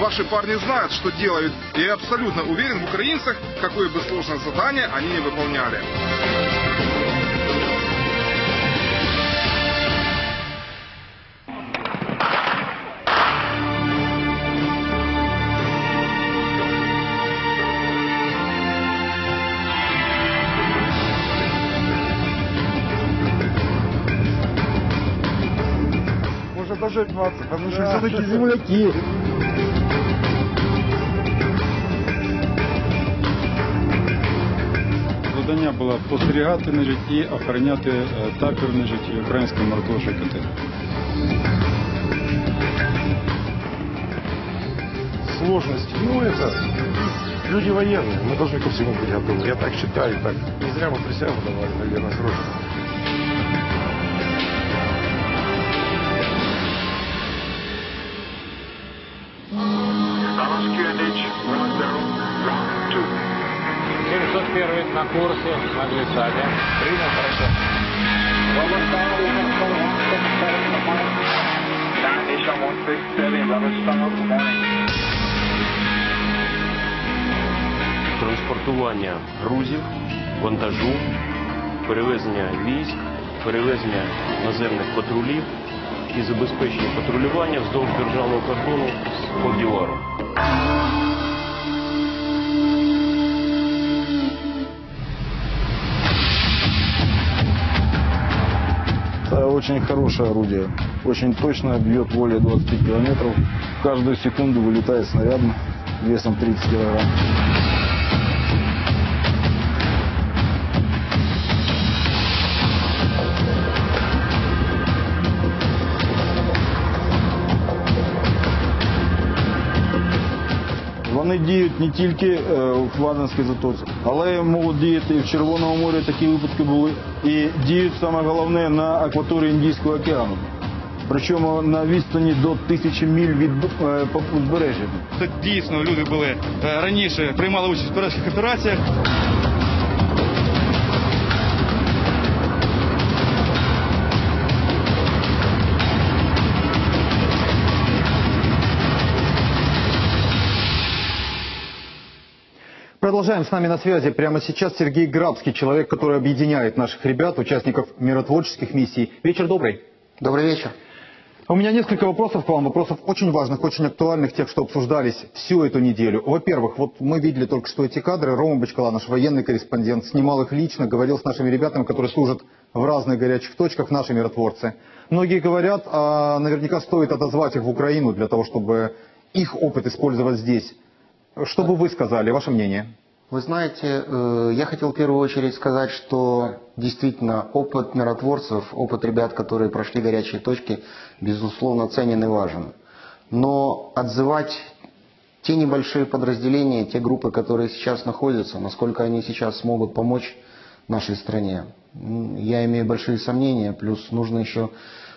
Ваши парни знают, что делают, и я абсолютно уверен в украинцах, какое бы сложное задание они не выполняли. Можно даже рваться, потому что все-таки земляки. Завдання було спостерігати значить, і охороняти е, табір значить, української мордової КТ. Сложность. Ну, это люди военные, мы должны ко всему быть готовы. Я так считаю, так. Не зря мы присягу давали, наверное, срочно. курсе наглецами. Принял хорошо. Транспортування грузів, вантажу, перевезення військ, перевезення наземних патрулів і забезпечення патрулювання вздовж державного кордону з Кодівару. Это очень хорошее орудие. Очень точно бьет более 20 километров. Каждую секунду вылетает снаряд весом 30 килограмм. Вони діють не тільки е, в Ладанській затоці, але можуть діяти і в Червоному морі такі випадки були. І діють саме головне на акваторії Індійського океану. Причому на відстані до тисячі міль від е, узбережжя. Це дійсно люди були е, раніше приймали участь в операціях. Продолжаем с нами на связи. Прямо сейчас Сергей Грабский, человек, который объединяет наших ребят, участников миротворческих миссий. Вечер добрый. Добрый вечер. У меня несколько вопросов к вам, вопросов очень важных, очень актуальных, тех, что обсуждались всю эту неделю. Во-первых, вот мы видели только что эти кадры. Рома Бочкала, наш военный корреспондент, снимал их лично, говорил с нашими ребятами, которые служат в разных горячих точках, наши миротворцы. Многие говорят, а наверняка стоит отозвать их в Украину для того, чтобы их опыт использовать здесь. Что бы вы сказали, ваше мнение? Вы знаете, э, я хотел в первую очередь сказать, что действительно опыт миротворцев, опыт ребят, которые прошли горячие точки, безусловно ценен и важен. Но отзывать те небольшие подразделения, те группы, которые сейчас находятся, насколько они сейчас смогут помочь нашей стране, я имею большие сомнения. Плюс нужно еще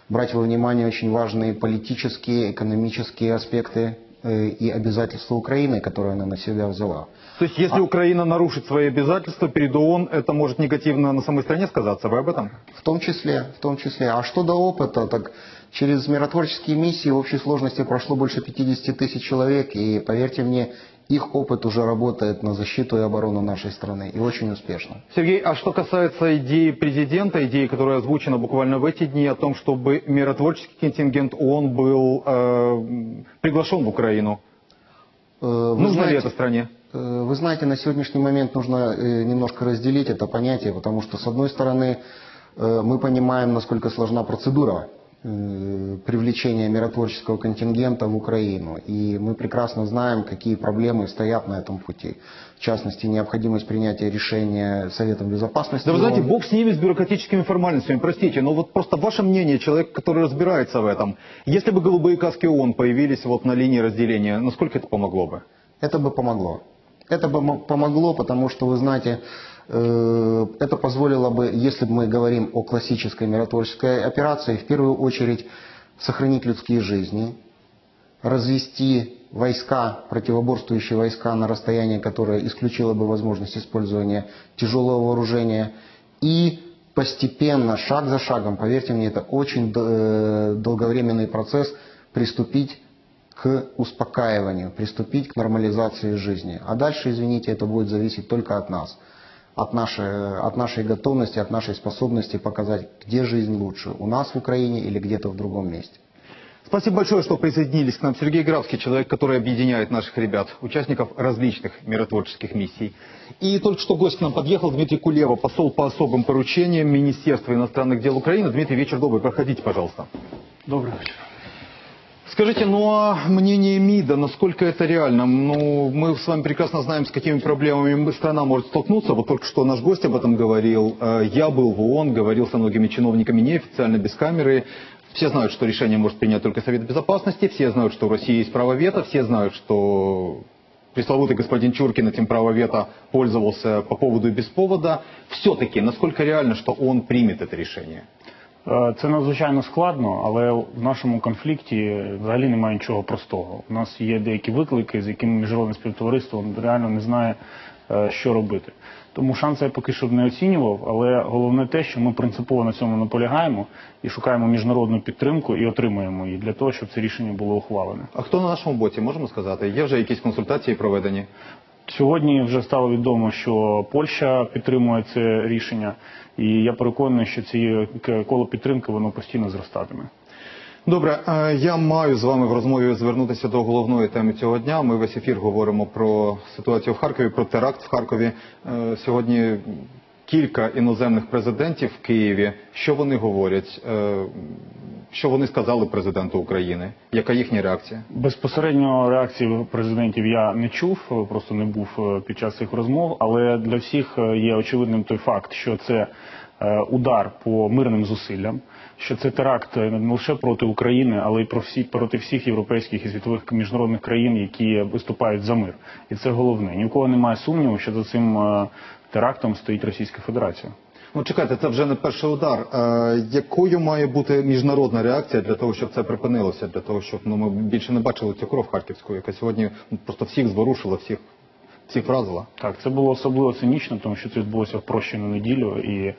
брать во внимание очень важные политические, экономические аспекты и обязательства Украины, которые она на себя взяла. То есть, если Украина нарушит свои обязательства перед ООН, это может негативно на самой стране сказаться? Вы об этом? В том числе, в том числе. А что до опыта, так через миротворческие миссии в общей сложности прошло больше 50 тысяч человек, и поверьте мне, их опыт уже работает на защиту и оборону нашей страны, и очень успешно. Сергей, а что касается идеи президента, идеи, которая озвучена буквально в эти дни, о том, чтобы миротворческий контингент ООН был э, приглашен в Украину, Э, Вы нужно знаете, ли это стране? э, Вы знаете, на сегодняшний момент нужно э, немножко разделить это понятие, потому что, с одной стороны, мы понимаем, насколько сложна процедура привлечения миротворческого контингента в Украину. И мы прекрасно знаем, какие проблемы стоят на этом пути. В частности, необходимость принятия решения Советом Безопасности. Да вы знаете, бог с ними, с бюрократическими формальностями, простите, но вот просто ваше мнение, человек, который разбирается в этом, если бы голубые каски ООН появились вот на линии разделения, насколько это помогло бы? Это бы помогло. Это бы помогло, потому что, вы знаете, э, это позволило бы, если мы говорим о классической миротворческой операции, в первую очередь сохранить людские жизни, развести войска, противоборствующие войска на расстояние, которое исключило бы возможность использования тяжелого вооружения, и постепенно, шаг за шагом, поверьте мне, это очень э, долговременный процесс, приступить к успокаиванию, приступить к нормализации жизни. А дальше, извините, это будет зависеть только от нас, от нашей, от нашей готовности, от нашей способности показать, где жизнь лучше, у нас в Украине или где-то в другом месте. Спасибо большое, что присоединились к нам. Сергей Графский, человек, который объединяет наших ребят, участников различных миротворческих миссий. И только что гость к нам подъехал, Дмитрий Кулева, посол по особым поручениям Министерства иностранных дел Украины. Дмитрий, вечер добрый, проходите, пожалуйста. Добрый вечер. Скажите, ну а мнение МИДа, насколько это реально? Ну, мы с вами прекрасно знаем, с какими проблемами страна может столкнуться. Вот только что наш гость об этом говорил. Э, я был в ООН, говорил со многими чиновниками неофициально, без камеры. Все знают, что решение может принять только Совет Безопасности, все знают, что у России есть право вето, все знают, что пресловутый господин Чуркин этим право вето пользовался по поводу и без повода. Все-таки, насколько реально, что он примет это решение? Е, це надзвичайно складно, але в нашому конфлікті взагалі немає нічого простого. У нас є деякі виклики, з якими міжнародне співтовариство реально не знає, е, що робити. Тому шанси я поки що не оцінював, але головне те, що ми принципово на цьому наполягаємо і шукаємо міжнародну підтримку і отримуємо її для того, щоб це рішення було ухвалене. А хто на нашому боці, можемо сказати? Є вже якісь консультації проведені? Сьогодні вже стало відомо, що Польща підтримує це рішення, і я переконаний, що ці коло підтримки воно постійно зростатиме. Добре, е, я маю з вами в розмові звернутися до головної теми цього дня. Ми весь ефір говоримо про ситуацію в Харкові, про теракт в Харкові. Е, сьогодні кілька іноземних президентів в Києві. Що вони говорять? Е, що вони сказали президенту України? Яка їхня реакція? Безпосередньо реакції президентів я не чув, просто не був під час цих розмов. Але для всіх є очевидним той факт, що це удар по мирним зусиллям що це теракт не лише проти України, але й про всі проти всіх європейських і світових міжнародних країн, які виступають за мир. І це головне. Ні у кого немає сумніву, що за цим е, терактом стоїть Російська Федерація. Ну, чекайте, це вже не перший удар. Е, якою має бути міжнародна реакція для того, щоб це припинилося, для того, щоб ну ми більше не бачили цю кров харківську, яка сьогодні ну, просто всіх зворушила, всіх всіх вразила? Так, це було особливо цинічно, тому що це відбулося в прощену неділю і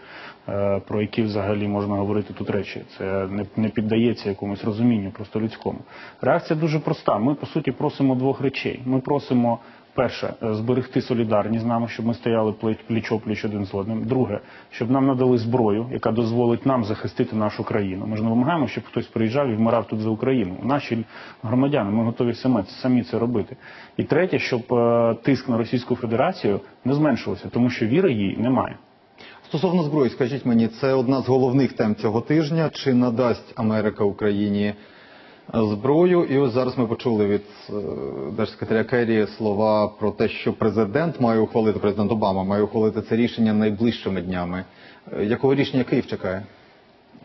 Е, про які взагалі можна говорити тут речі. Це не, не піддається якомусь розумінню, просто людському. Реакція дуже проста. Ми по суті просимо двох речей. Ми просимо. Перше, е, зберегти солідарність з нами, щоб ми стояли пліч-опліч один з одним. Друге, щоб нам надали зброю, яка дозволить нам захистити нашу країну. Ми ж не вимагаємо, щоб хтось приїжджав і вмирав тут за Україну. Наші громадяни, ми готові самі, це робити. І третє, щоб е, тиск на Російську Федерацію не зменшувався, тому що віри їй немає. Стосовно зброї, скажіть мені, це одна з головних тем цього тижня. Чи надасть Америка Україні зброю? І ось зараз ми почули від е, держсекретаря Керрі слова про те, що президент має ухвалити, президент Обама має ухвалити це рішення найближчими днями. Е, якого рішення Київ чекає?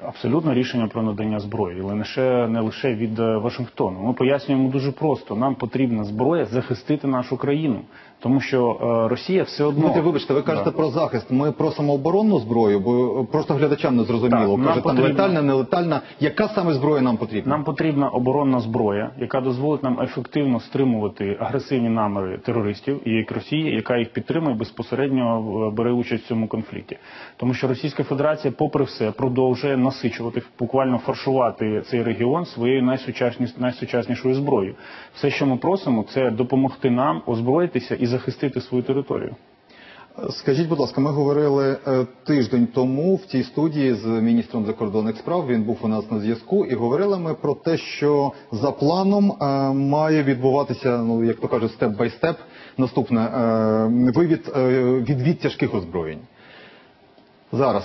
Абсолютно рішення про надання зброї, але лише не лише від Вашингтону. Ми пояснюємо дуже просто: нам потрібна зброя захистити нашу країну тому що е, Росія все одно Ну, вибачте, ви кажете про захист. Ми просимо оборонну зброю, бо просто глядачам не зрозуміло. Так, Каже, там летальна, нелетальна. Яка саме зброя нам потрібна? Нам потрібна оборонна зброя, яка дозволить нам ефективно стримувати агресивні наміри терористів і як Росії, яка їх підтримує безпосередньо е, бере участь в цьому конфлікті. Тому що Російська Федерація, попри все, продовжує насичувати, буквально фаршувати цей регіон своєю найсучаснішою зброєю. Все, що ми просимо, це допомогти нам озброїтися і захистити свою територію. Скажіть, будь ласка, ми говорили е, тиждень тому в цій студії з міністром закордонних справ. Він був у нас на зв'язку, і говорили ми про те, що за планом е, має відбуватися, ну як то кажуть, степ бай степ. Наступне е, вивід відвід тяжких озброєнь. Зараз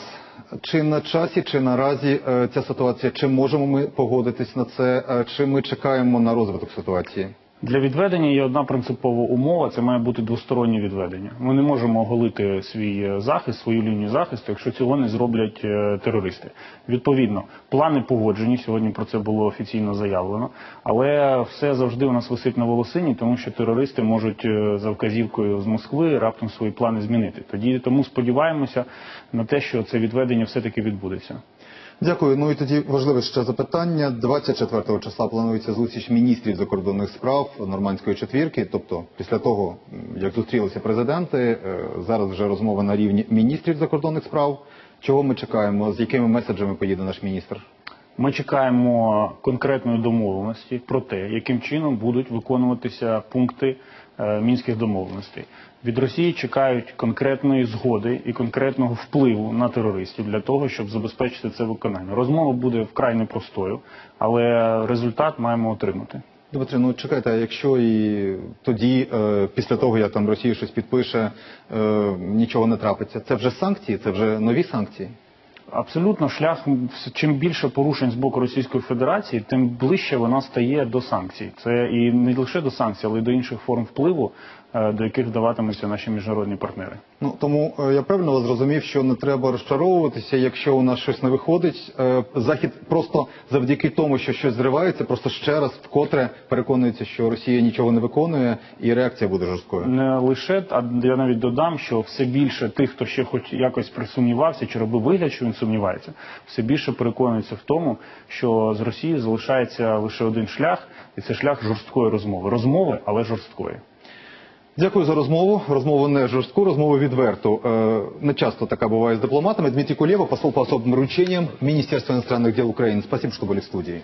чи на часі, чи наразі ця ситуація, чи можемо ми погодитись на це, чи ми чекаємо на розвиток ситуації? Для відведення є одна принципова умова, це має бути двостороннє відведення. Ми не можемо оголити свій е, захист, свою лінію захисту, якщо цього не зроблять е, терористи. Відповідно, плани погоджені. Сьогодні про це було офіційно заявлено, але все завжди у нас висить на волосині, тому що терористи можуть е, за вказівкою з Москви раптом свої плани змінити. Тоді тому сподіваємося на те, що це відведення все таки відбудеться. Дякую. Ну і тоді важливе ще запитання. 24 числа планується зустріч міністрів закордонних справ нормандської четвірки. Тобто, після того, як зустрілися президенти, е, зараз вже розмова на рівні міністрів закордонних справ. Чого ми чекаємо? З якими меседжами поїде наш міністр? Ми чекаємо конкретної домовленості про те, яким чином будуть виконуватися пункти е, мінських домовленостей. Від Росії чекають конкретної згоди і конкретного впливу на терористів для того, щоб забезпечити це виконання. Розмова буде вкрай непростою, але результат маємо отримати. Дмитро, ну чекайте, а якщо і тоді, е, після того, як там Росія щось підпише, е, нічого не трапиться, це вже санкції, це вже нові санкції. Абсолютно шлях чим більше порушень з боку Російської Федерації, тим ближче вона стає до санкцій. Це і не лише до санкцій, але й до інших форм впливу, до яких вдаватимуться наші міжнародні партнери. Ну тому е, я правильно вас зрозумів, що не треба розчаровуватися, якщо у нас щось не виходить. Е, Захід просто завдяки тому, що щось зривається, просто ще раз вкотре переконується, що Росія нічого не виконує, і реакція буде жорсткою. Не лише, а я навіть додам, що все більше тих, хто ще хоч якось присумнівався чи робив вигляд, що він сумнівається, все більше переконується в тому, що з Росії залишається лише один шлях, і це шлях жорсткої розмови. Розмови, але жорсткої. Дякую за розмову. Розмову не жорстку, розмову відверту. Е, не часто така бывает с дипломатами. Дмитрий Кулева, посол по особым поручениям Министерства иностранных дел Украины. Спасибо, что были в студии.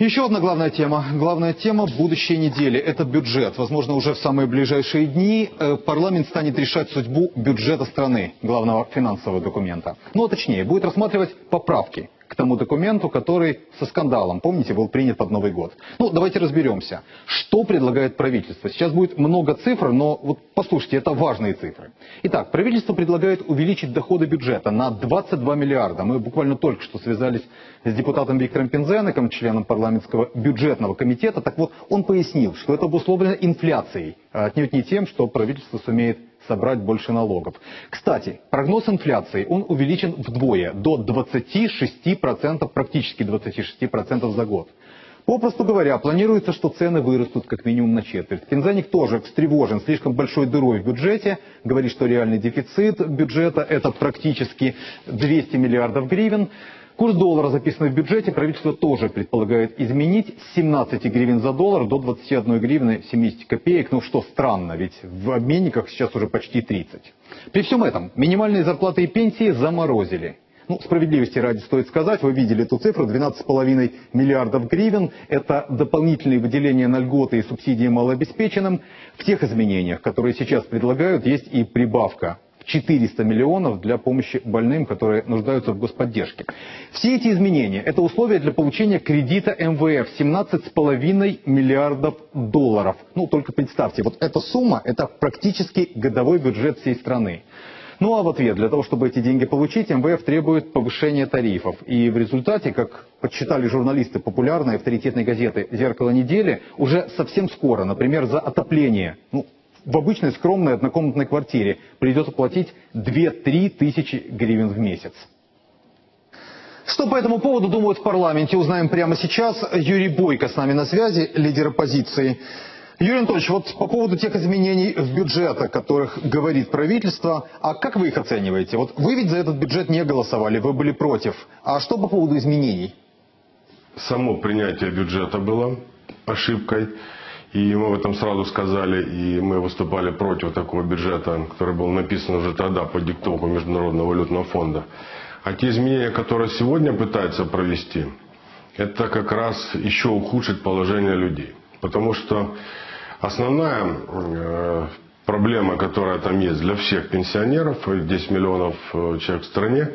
Еще одна главная тема. Главная тема будущей недели – это бюджет. Возможно, уже в самые ближайшие дни э, парламент станет решать судьбу бюджета страны, главного финансового документа. Ну, а точнее, будет рассматривать поправки к тому документу, который со скандалом, помните, был принят под Новый год. Ну, давайте разберемся, что предлагает правительство. Сейчас будет много цифр, но вот послушайте, это важные цифры. Итак, правительство предлагает увеличить доходы бюджета на 22 миллиарда. Мы буквально только что связались с депутатом Виктором Пензенеком, членом парламентского бюджетного комитета. Так вот, он пояснил, что это обусловлено инфляцией, а отнюдь не тем, что правительство сумеет собрать больше налогов. Кстати, прогноз инфляции, он увеличен вдвое, до 26%, практически 26% за год. Попросту говоря, планируется, что цены вырастут как минимум на четверть. Пензаник тоже встревожен слишком большой дырой в бюджете, говорит, что реальный дефицит бюджета это практически 200 миллиардов гривен. Курс доллара, записанный в бюджете, правительство тоже предполагает изменить с 17 гривен за доллар до 21 гривны 70 копеек. Ну что странно, ведь в обменниках сейчас уже почти 30. При всем этом минимальные зарплаты и пенсии заморозили. Ну, справедливости ради стоит сказать, вы видели эту цифру, 12,5 миллиардов гривен. Это дополнительные выделения на льготы и субсидии малообеспеченным. В тех изменениях, которые сейчас предлагают, есть и прибавка 400 миллионов для помощи больным, которые нуждаются в господдержке. Все эти изменения – это условия для получения кредита МВФ 17,5 миллиардов долларов. Ну, только представьте, вот эта сумма – это практически годовой бюджет всей страны. Ну а в ответ, для того, чтобы эти деньги получить, МВФ требует повышения тарифов. И в результате, как подсчитали журналисты популярной авторитетной газеты «Зеркало недели», уже совсем скоро, например, за отопление, ну, в обычной скромной однокомнатной квартире придется платить 2-3 тысячи гривен в месяц. Что по этому поводу думают в парламенте, узнаем прямо сейчас. Юрий Бойко с нами на связи, лидер оппозиции. Юрий Анатольевич, вот по поводу тех изменений в бюджет, о которых говорит правительство, а как вы их оцениваете? Вот вы ведь за этот бюджет не голосовали, вы были против. А что по поводу изменений? Само принятие бюджета было ошибкой. И мы в этом сразу сказали, и мы выступали против такого бюджета, который был написан уже тогда по диктовку Международного валютного фонда. А те изменения, которые сегодня пытаются провести, это как раз еще ухудшит положение людей. Потому что основная э, проблема, которая там есть для всех пенсионеров, 10 миллионов э, человек в стране,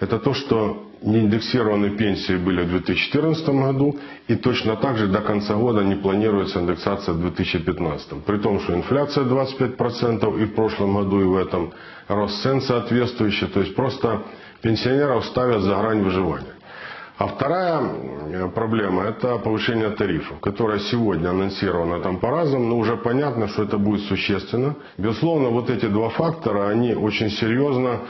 это то, что неиндексированные пенсии были в 2014 году, и точно так же до конца года не планируется индексация в 2015. При том, что инфляция 25% и в прошлом году, и в этом, рост цен соответствующий, то есть просто пенсионеров ставят за грань выживания. А вторая э, проблема – это повышение тарифов, которое сегодня анонсировано там по-разному, но уже понятно, что это будет существенно. Безусловно, вот эти два фактора, они очень серьезно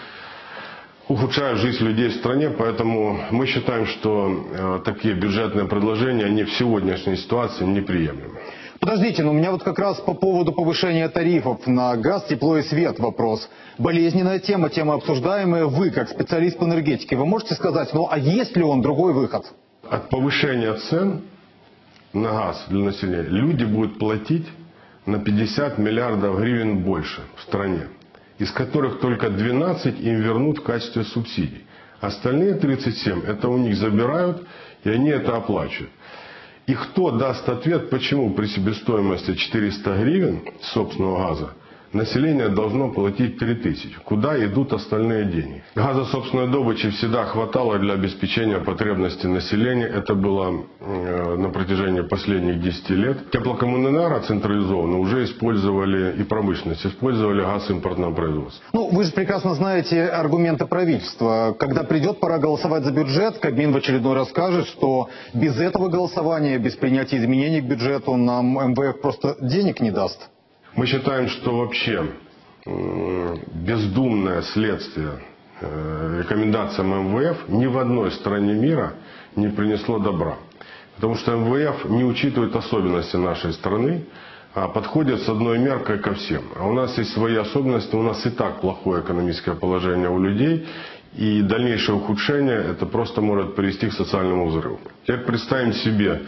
ухудшают жизнь людей в стране, поэтому мы считаем, что э, такие бюджетные предложения, они в сегодняшней ситуации неприемлемы. Подождите, но у меня вот как раз по поводу повышения тарифов на газ, тепло и свет вопрос. Болезненная тема, тема обсуждаемая. Вы, как специалист по энергетике, вы можете сказать, ну а есть ли он другой выход? От повышения цен на газ для населения люди будут платить на 50 миллиардов гривен больше в стране, из которых только 12 им вернут в качестве субсидий. Остальные 37 это у них забирают, и они это оплачивают. И кто даст ответ, почему при себестоимости 400 гривен собственного газа население должно платить 3000. Куда идут остальные деньги? Газа собственной добычи всегда хватало для обеспечения потребностей населения. Это было э, на протяжении последних 10 лет. Теплокоммунэнерго централизованно уже использовали и промышленность, использовали газ импортного производства. Ну, вы же прекрасно знаете аргументы правительства. Когда придет пора голосовать за бюджет, Кабмин в очередной раз скажет, что без этого голосования, без принятия изменений к бюджету нам МВФ просто денег не даст. Мы считаем, что вообще бездумное следствие э, рекомендациям МВФ ни в одной стране мира не принесло добра. Потому что МВФ не учитывает особенности нашей страны, а подходит с одной меркой ко всем. А у нас есть свои особенности, у нас и так плохое экономическое положение у людей, и дальнейшее ухудшение это просто может привести к социальному взрыву. Теперь представим себе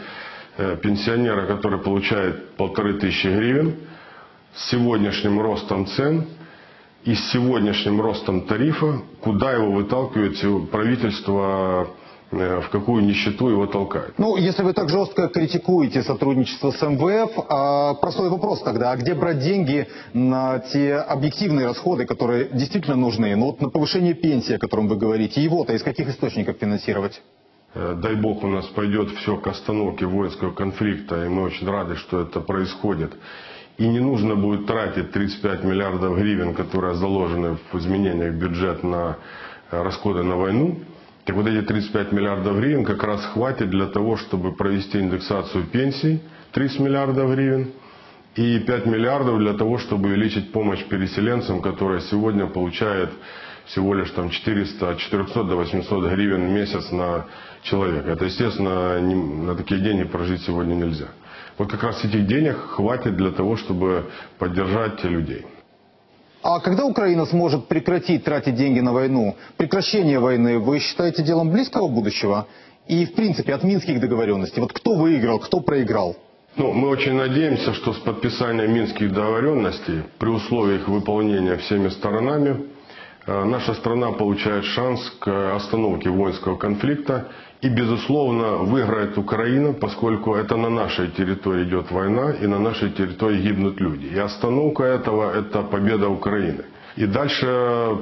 э, пенсионера, который получает полторы тысячи гривен, с сегодняшним ростом цен и с сегодняшним ростом тарифа, куда его выталкивает правительство, э, в какую нищету его толкает. Ну, если вы так жестко критикуете сотрудничество с МВФ, а простой вопрос тогда, а где брать деньги на те объективные расходы, которые действительно нужны? Ну вот на повышение пенсии, о котором вы говорите, его-то из каких источников финансировать? Э, дай бог у нас пойдет все к остановке воинского конфликта, и мы очень рады, что это происходит и не нужно будет тратить 35 миллиардов гривен, которые заложены в изменениях бюджет на э, расходы на войну, так вот эти 35 миллиардов гривен как раз хватит для того, чтобы провести индексацию пенсий 30 миллиардов гривен и 5 миллиардов для того, чтобы увеличить помощь переселенцам, которая сегодня получает всего лишь там 400, от 400 до 800 гривен в месяц на человека. Это, естественно, не, на такие деньги прожить сегодня нельзя. Вот как раз этих денег хватит для того, чтобы поддержать людей. А когда Украина сможет прекратить тратить деньги на войну? Прекращение войны вы считаете делом близкого будущего? И, в принципе, от минских договоренностей. Вот кто выиграл, кто проиграл? Ну, мы очень надеемся, что с подписанием минских договоренностей, при условии их выполнения всеми сторонами, э, наша страна получает шанс к остановке воинского конфликта и, безусловно, выиграет Украина, поскольку это на нашей территории идет война, и на нашей территории гибнут люди. И остановка этого – это победа Украины. И дальше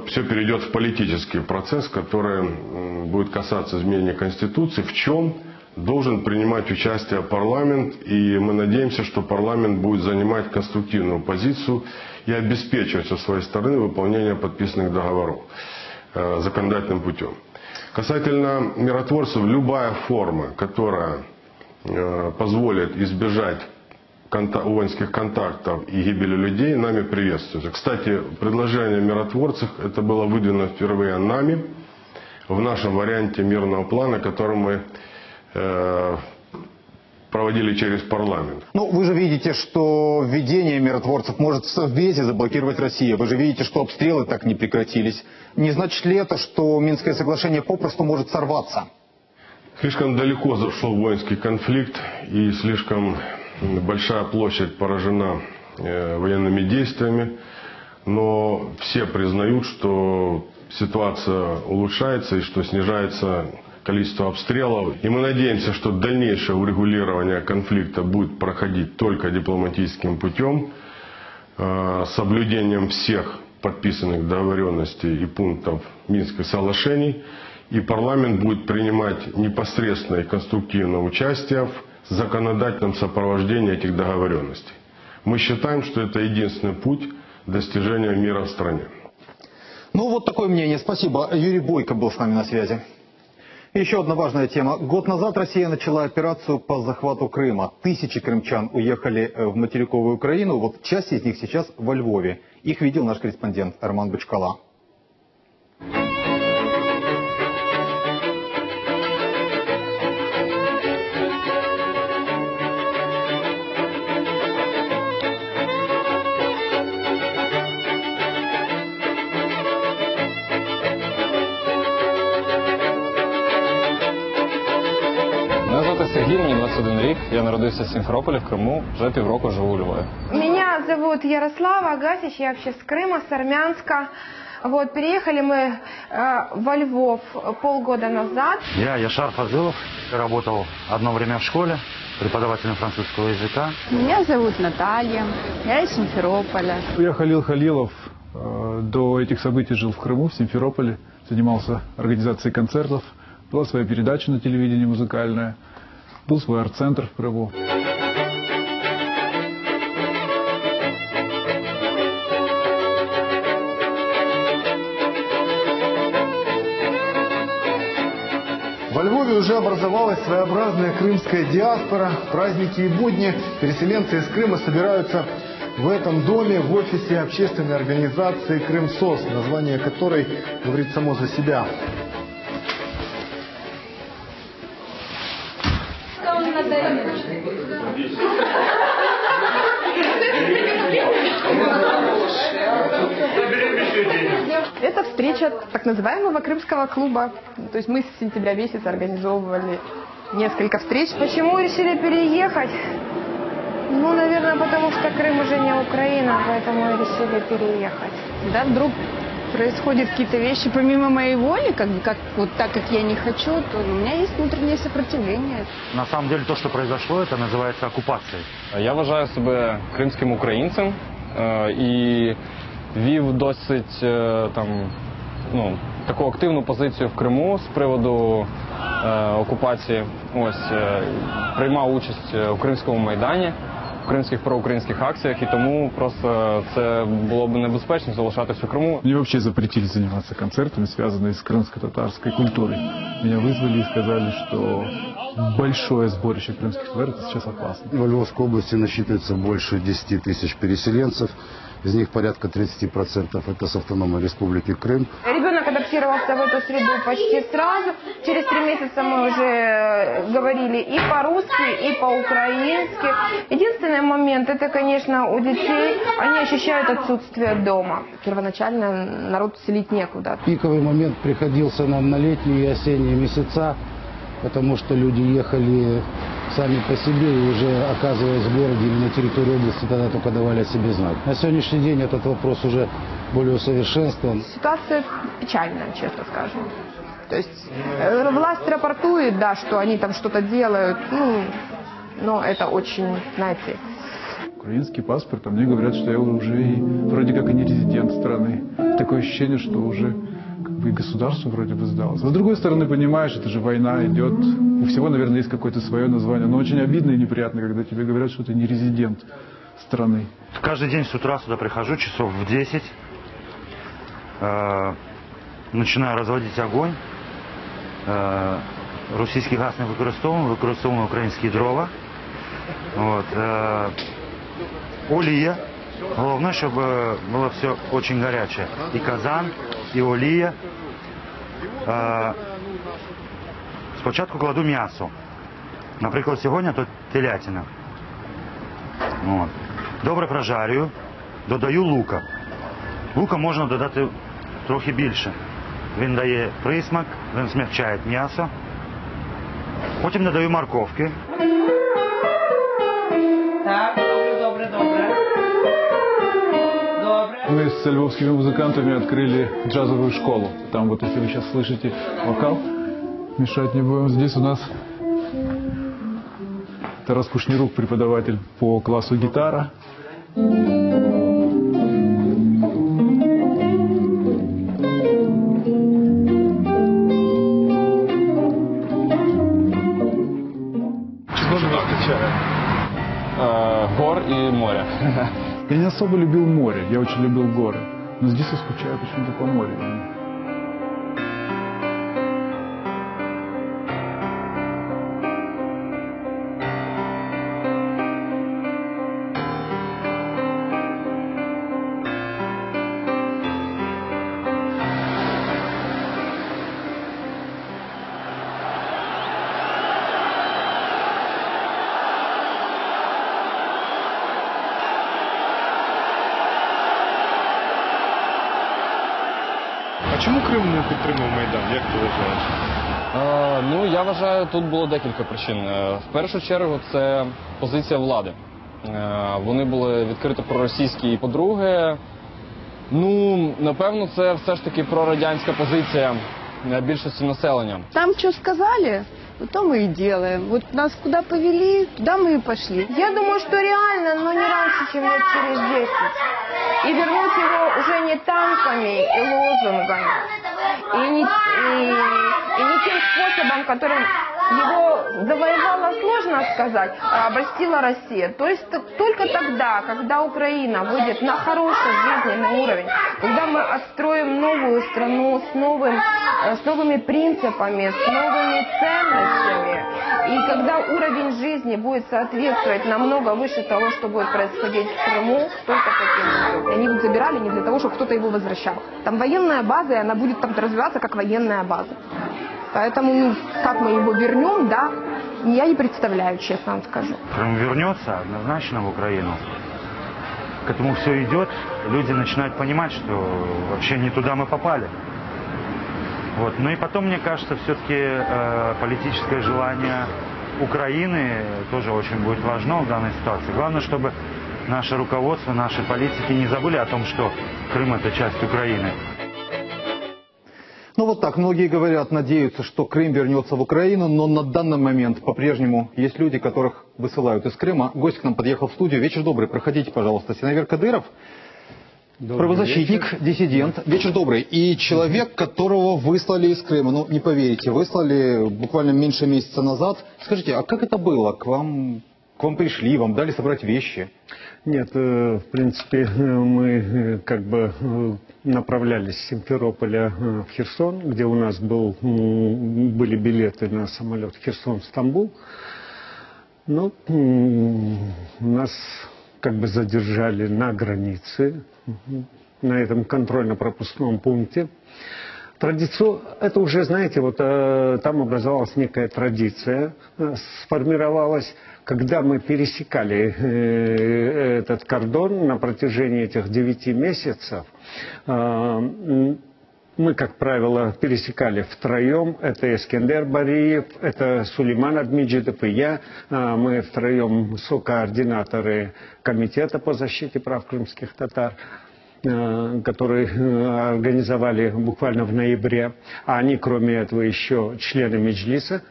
все перейдет в политический процесс, который будет касаться изменения Конституции, в чем должен принимать участие парламент, и мы надеемся, что парламент будет занимать конструктивную позицию и обеспечивать со своей стороны выполнение подписанных договоров э, законодательным путем. Касательно миротворцев, любая форма, которая э, позволит избежать воинских контактов и гибели людей, нами приветствуется. Кстати, предложение миротворцев это было выдвинуто впервые нами в нашем варианте мирного плана, который мы э, проводили через парламент. Ну, вы же видите, что введение миротворцев может в Совбезе заблокировать Россию. Вы же видите, что обстрелы так не прекратились. Не значит ли это, что Минское соглашение попросту может сорваться? Слишком далеко зашел воинский конфликт и слишком большая площадь поражена э, военными действиями. Но все признают, что ситуация улучшается и что снижается количество обстрелов. И мы надеемся, что дальнейшее урегулирование конфликта будет проходить только дипломатическим путем, э, соблюдением всех подписанных договоренностей и пунктов Минских соглашений. И парламент будет принимать непосредственное и конструктивное участие в законодательном сопровождении этих договоренностей. Мы считаем, что это единственный путь достижения мира в стране. Ну вот такое мнение. Спасибо. Юрий Бойко был с нами на связи. Еще одна важная тема. Год назад Россия начала операцию по захвату Крыма. Тысячи крымчан уехали э, в материковую Украину. Вот часть из них сейчас во Львове. Их видел наш корреспондент Роман Бычкала. мені 21 рік. Я народився в Сімферополі в Криму, вже півроку живу у Львові. Меня зовут Ярослава Агасич, я вообще с Крыма, с Армянска. Вот, переехали мы э, во Львов полгода назад. Я Яшар Фазылов, работал одно время в школе преподавателем французского языка. Меня зовут Наталья, я из Симферополя. Я Халил Халилов. э, До этих событий жил в Крыму, в Симферополе. Занимался организацией концертов. Была своя передача на телевидении музыкальная. Был свой арт-центр в Крыму. Во Львове уже образовалась своеобразная крымская диаспора. Праздники и будни переселенцы из Крыма собираются в этом доме в офисе общественной организации «Крымсос», название которой говорит само за себя. Это встреча так называемого крымского клуба. То есть мы с сентября месяца организовывали несколько встреч. Почему решили переехать? Ну, наверное, потому что Крым уже не Украина, поэтому решили переехать. Да, вдруг происходят какие-то вещи помимо моей воли, как, бы, как вот так как я не хочу, то у меня есть внутреннее сопротивление. На самом деле то, что произошло, это называется оккупацией. Я вважаю себе кримським українцем е, і вів досить е, там, ну, таку активну позицію в Криму з приводу е, окупації. Ось е, приймав участь у Кримському майдані, в кримських проукраїнських акціях, і тому просто це було б небезпечно залишатися у Криму. Мне вообще запретили заниматься концертами, связанными с крымско-татарской культурой. Меня вызвали и сказали, что большое сборище крымских татар это сейчас опасно. В Львовской области насчитывается больше 10 тысяч переселенцев. Из них порядка 30% это с автономной республики Крым. Ребенок адаптировался в эту среду почти сразу. Через три месяца мы уже говорили и по-русски, и по-украински. Единственный момент, это, конечно, у детей, они ощущают отсутствие дома. Первоначально народ селить некуда. Пиковый момент приходился нам на летние и осенние месяца, потому что люди ехали сами по себе и уже оказываясь в городе или на территории области, тогда только давали о себе знать. На сегодняшний день этот вопрос уже более усовершенствован. Ситуация печальная, честно скажем. То есть э, власть рапортует, да, что они там что-то делают, ну, но это очень, знаете, Украинский паспорт, а мне говорят, что я уже и, вроде как и не резидент страны. Такое ощущение, что уже бы и государство вроде бы сдалось. Но с другой стороны, понимаешь, это же война идет. У всего, наверное, есть какое-то свое название. Но очень обидно и неприятно, когда тебе говорят, что ты не резидент страны. Каждый день с утра сюда прихожу, часов в 10. Э, начинаю разводить огонь. Э, російський газ не використовуємо, використовуємо українські дрова. От, е, олія. Головне, щоб е, було все дуже гаряче. І казан, і олія. Е, спочатку кладу м'ясо. Наприклад, сьогодні то телятина. От. Добре прожарюю, додаю лука. Лука можна додати трохи більше. Він дає присмак, він змягчає м'ясо. Потім додаю морковки. Мы с львовскими музыкантами открыли джазовую школу. Там вот, если вы сейчас слышите вокал, мешать не будем. Здесь у нас Тарас Кушнирук, преподаватель по классу гитара. Особо любил море, я очень любил горы. Но здесь я скучаю почему-то по морю. Вважаю, тут було декілька причин. Е, В першу чергу, це позиція влади. Е, Вони були відкрито проросійські. І по-друге, ну, напевно, це все ж таки прорадянська позиція е, більшості населення. Там что сказали, то мы и делаем. Вот нас куда повели, туда мы и пошли. Я думаю, что реально, но не раньше, чем лет через 10. И вернуть его уже не танками и лозунгами, и не, и, и не тем способом, которым его завоевала, сложно сказать, а обольстила Россия. То есть только тогда, когда Украина выйдет на хороший жизненный уровень, когда мы отстроим новую страну с, новым, э, с новыми принципами, с новыми ценностями, и когда уровень жизни будет соответствовать намного выше того, что будет происходить в Крыму, только таким образом. Они его забирали не для того, чтобы кто-то его возвращал. Там военная база, и она будет там развиваться как военная база. Поэтому как мы его вернем, да, я не представляю, честно вам скажу. Крым вернется однозначно в Украину. К этому все идет. Люди начинают понимать, что вообще не туда мы попали. Вот. Ну и потом, мне кажется, все-таки э, политическое желание Украины тоже очень будет важно в данной ситуации. Главное, чтобы наше руководство, наши политики не забыли о том, что Крым это часть Украины. Ну вот так, многие говорят, надеются, что Крым вернется в Украину, но на данный момент по-прежнему есть люди, которых высылают из Крыма. Гость к нам подъехал в студию. Вечер добрый, проходите, пожалуйста. Синавер Кадыров, правозащитник, диссидент. Вечер добрый. И человек, которого выслали из Крыма. Ну, не поверите, выслали буквально меньше месяца назад. Скажите, а как это было? К вам, к вам пришли, вам дали собрать вещи? Нет, э, в принципе, э, мы э, как бы направлялись с Симферополя э, в Херсон, где у нас был, были билеты на самолет Херсон-Стамбул. Ну, м, нас как бы задержали на границе, на этом контрольно-пропускном пункте. Традицию, это уже, знаете, вот э, там образовалась некая традиция, э, сформировалась, когда мы пересекали этот кордон на протяжении этих девяти месяцев, мы, как правило, пересекали втроем. Это Эскендер Бариев, это Сулейман Адмиджидов и я. А, Мы втроем сокоординаторы Комитета по защите прав крымских татар э, который э, организовали буквально в ноябре, а они, кроме этого, еще члены Меджлиса.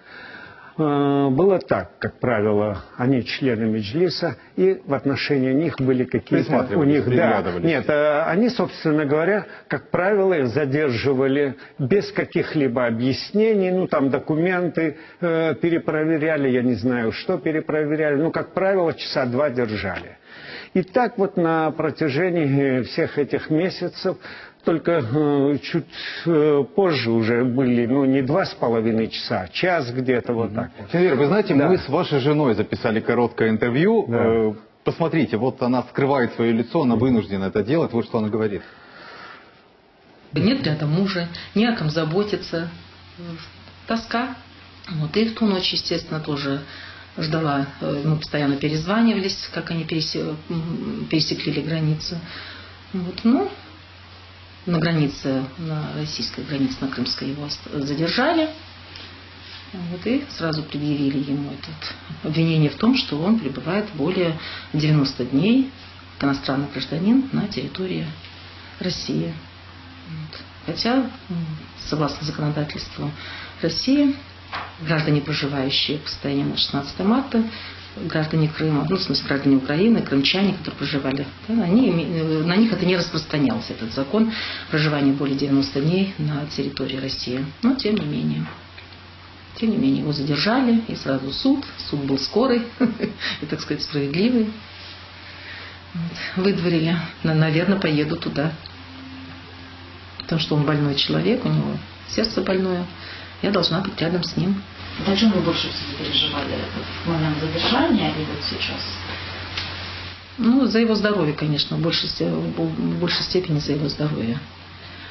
Э, Было так, как правило, они члены Меджлиса, и в отношении них были какие-то у них, да, нет, э, они, собственно говоря, как правило, их задерживали без каких-либо объяснений, ну, там документы э, перепроверяли, я не знаю, что перепроверяли, ну, как правило, часа два держали. И так вот на протяжении всех этих месяцев, только э, чуть э, позже уже были, ну, не два с половиной часа, а час где-то вот так. Синавер, вы знаете, Да. мы с вашей женой записали короткое интервью. Э, Посмотрите, вот она скрывает свое лицо, она вынуждена это делать. Вот что она говорит. Нет рядом мужа, не о ком заботиться. Тоска. Вот. И в ту ночь, естественно, тоже ждала, мы постоянно перезванивались, как они пересекли границу. Вот. Ну, на границе, на российской границе, на крымской его задержали. Вот, и сразу предъявили ему это обвинение в том, что он пребывает более 90 дней, иностранный гражданин, на территории России. Вот. Хотя, согласно законодательству России, граждане, проживающие по состоянию на 16 марта, граждане Крыма, ну, в смысле, граждане Украины, крымчане, которые проживали, да, они, э, на них это не распространялся, этот закон проживания более 90 дней на территории России. Но, тем не менее, тем не менее, его задержали, и сразу суд. Суд был скорый и, так сказать, справедливый. Выдворили. На- Наверное, поеду туда. Потому что он больной человек, у него сердце больное. Я должна быть рядом с ним. О чем вы больше всего переживали в момент задержания и вот сейчас? Ну, за его здоровье, конечно, в большей, в большей степени за его здоровье.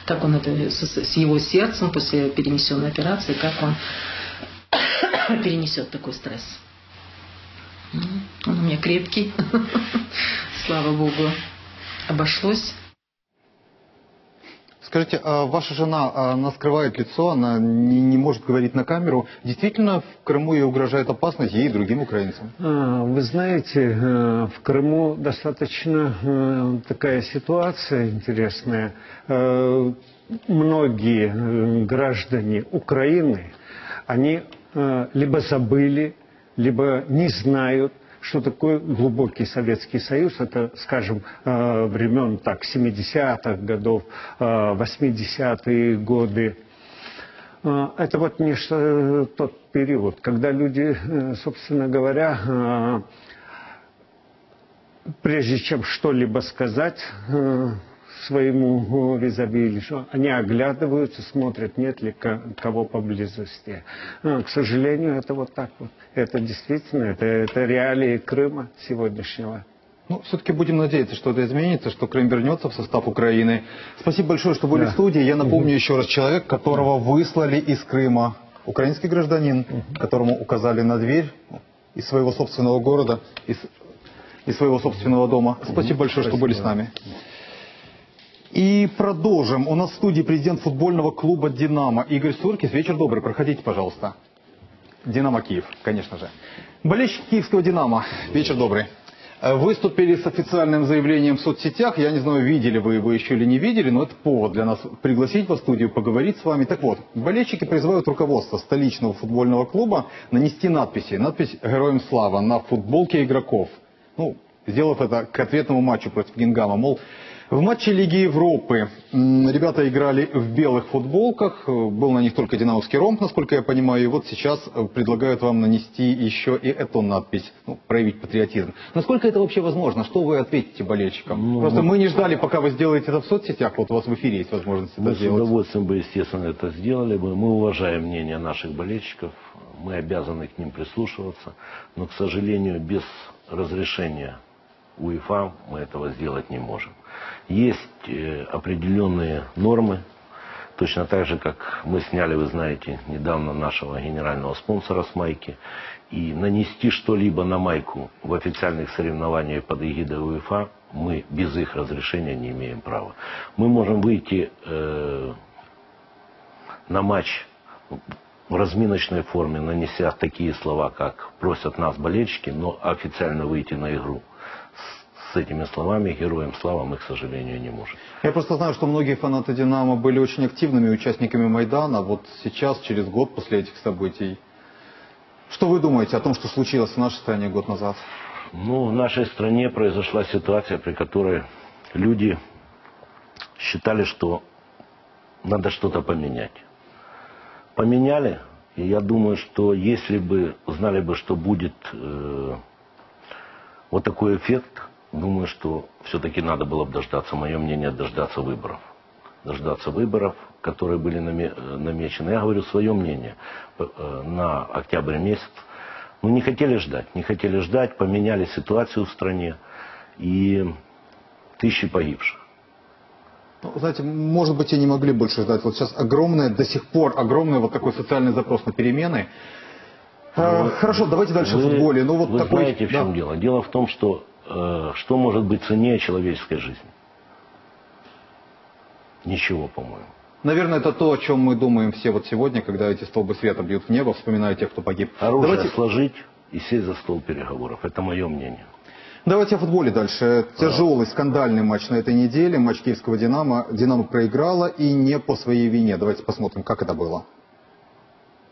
Как он это с, его сердцем после перенесенной операции, как он перенесет такой стресс. Он у меня крепкий, слава богу. Обошлось. Скажите, а ваша жена, а она скрывает лицо, она не, не может говорить на камеру. Действительно, в Крыму ей угрожает опасность, ей и другим украинцам? А, Вы знаете, э, в Крыму достаточно э, такая ситуация интересная. Э, Многие граждане Украины, они либо забыли, либо не знают, что такое глубокий Советский Союз. Это, скажем, э, времен так, 70-х годов, э, 80-е годы. Э, Это вот не э, тот период, когда люди, э, собственно говоря, э, прежде чем что-либо сказать э, своему визави или что, они оглядываются, смотрят, нет ли ко- кого поблизости. Э, К сожалению, это вот так вот. Это действительно, это, это реалии Крыма сегодняшнего. Ну, все-таки будем надеяться, что это изменится, что Крым вернется в состав Украины. Спасибо большое, что были Да. в студии. Я напомню еще раз, человек, которого выслали из Крыма, украинский гражданин, которому указали на дверь из своего собственного города, из, из своего собственного дома. Спасибо большое, что были с нами. И продолжим. У нас в студии президент футбольного клуба «Динамо» Игорь Суркис. Вечер добрый, проходите, пожалуйста. «Динамо Киев», конечно же. Болельщик киевского «Динамо», вечер добрый. Э, Выступили с официальным заявлением в соцсетях. Я не знаю, видели вы его еще или не видели, но это повод для нас пригласить вас в студию, поговорить с вами. Так вот, болельщики призывают руководство столичного футбольного клуба нанести надписи. Надпись «Героям слава» на футболке игроков. Ну, сделав это к ответному матчу против Гингама. Мол, в матче Лиги Европы ребята играли в белых футболках, был на них только динамовский ромб, насколько я понимаю, и вот сейчас э, предлагают вам нанести еще и эту надпись, ну, проявить патриотизм. Насколько это вообще возможно? Что вы ответите болельщикам? Просто мы не ждали, пока вы сделаете это в соцсетях, вот у вас в эфире есть возможность это Мы с сделать. удовольствием бы, естественно, это сделали бы. Мы уважаем мнение наших болельщиков, мы обязаны к ним прислушиваться, но, к сожалению, без разрешения УЕФА мы этого сделать не можем. Есть э, определенные нормы, точно так же, как мы сняли, вы знаете, недавно нашего генерального спонсора с майки, и нанести что-либо на майку в официальных соревнованиях под эгидой УЕФА мы без их разрешения не имеем права. Мы можем выйти э, на матч в разминочной форме, нанеся такие слова, как просят нас болельщики, но официально выйти на игру с, этими словами героям слава мы, к сожалению, не можем. Я просто знаю, что многие фанаты «Динамо» были очень активными участниками Майдана. Вот сейчас, через год после этих событий, что вы думаете о том, что случилось в нашей стране год назад? Ну, в нашей стране произошла ситуация, при которой люди считали, что надо что-то поменять. Поменяли, и я думаю, что если бы знали бы, что будет э, вот такой эффект, думаю, что все-таки надо было бы дождаться, мое мнение, дождаться выборов. Дождаться выборов, которые были э, намечены. Я говорю свое мнение э, на октябрь месяц. Ну, не хотели ждать, не хотели ждать, поменяли ситуацию в стране и тысячи погибших. Ну, знаете, может быть, и не могли больше ждать. Вот сейчас огромное, до сих пор огромный вот такой социальный запрос на перемены. А, хорошо, давайте дальше о Вы- футболе. Ну, вот вы такой... знаете, в чем да. дело? Дело в том, что что может быть ценнее человеческой жизни? Ничего, по-моему. Наверное, это то, о чем мы думаем все вот сегодня, когда эти столбы света бьют в небо, вспоминая тех, кто погиб. Оружие Давайте, сложить и сесть за стол переговоров. Это мое мнение. давайте о футболе дальше. Тяжелый, скандальный матч на этой неделе. Матч киевского «Динамо». «Динамо» проиграла и не по своей вине. Давайте посмотрим, как это было.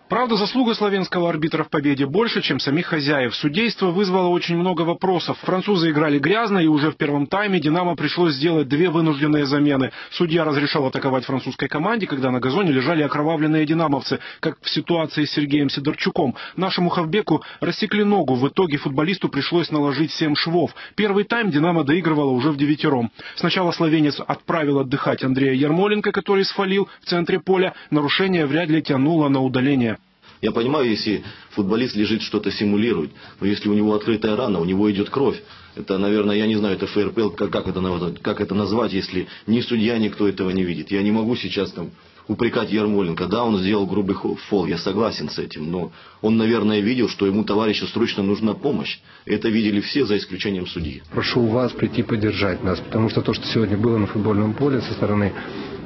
Правда, заслуга славянского арбитра в победе больше, чем самих хозяев. Судейство вызвало очень много вопросов. Французы играли грязно, и уже в первом тайме «Динамо» пришлось сделать две вынужденные замены. Судья разрешал атаковать французской команде, когда на газоне лежали окровавленные динамовцы, как в ситуации с Сергеем Сидорчуком. Нашему хавбеку рассекли ногу. В итоге футболисту пришлось наложить семь швов. Первый тайм «Динамо» доигрывала уже в девятером. Сначала словенец отправил отдыхать Андрея Ярмоленко, который сфалил в центре поля. Нарушение вряд ли тянуло на удаление. Я понимаю, если футболист лежит, что-то симулирует, но если у него открытая рана, у него идет кровь, это, наверное, я не знаю, это ФРПЛ, как, как, это, как это назвать, если ни судья, никто этого не видит. Я не могу сейчас там упрекать Ярмоленко. Да, он сделал грубый фол, я согласен с этим, но он, наверное, видел, что ему товарищу срочно нужна помощь. Это видели все, за исключением судьи. Прошу вас прийти поддержать нас, потому что то, что сегодня было на футбольном поле со стороны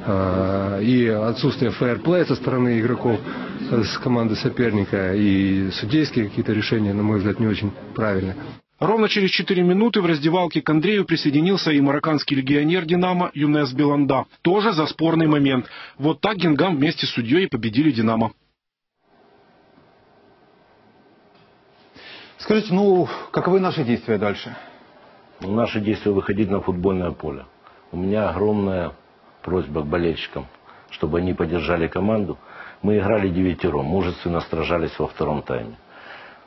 И отсутствие фейерплея со стороны игроков с команды соперника и судейские какие-то решения, на мой взгляд, не очень правильные. Ровно через 4 минуты в раздевалке к Андрею присоединился и марокканский легионер «Динамо» Юнес Беланда. Тоже за спорный момент. Вот так Гингам вместе с судьей победили «Динамо». Скажите, ну, каковы наши действия дальше? Наши действия выходить на футбольное поле. У меня огромная просьба к болельщикам, чтобы они поддержали команду. Мы играли девятером, мужественно сражались во втором тайме.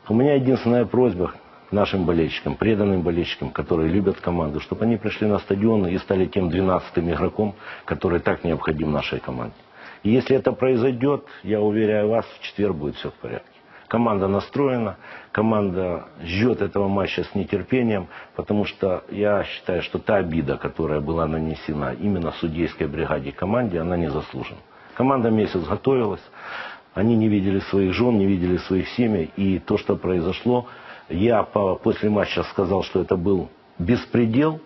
У меня единственная просьба нашим болельщикам, преданным болельщикам, которые любят команду, чтобы они пришли на стадион и стали тем 12-м игроком, который так необходим нашей команде. И если это произойдет, я уверяю вас, в четверг будет все в порядке. Команда настроена, команда ждет этого матча с нетерпением, потому что я считаю, что та обида, которая была нанесена именно судейской бригаде команде, она не заслужена. Команда месяц готовилась, они не видели своих жен, не видели своих семей, и то, что произошло, я по, после матча сказал, что это был беспредел,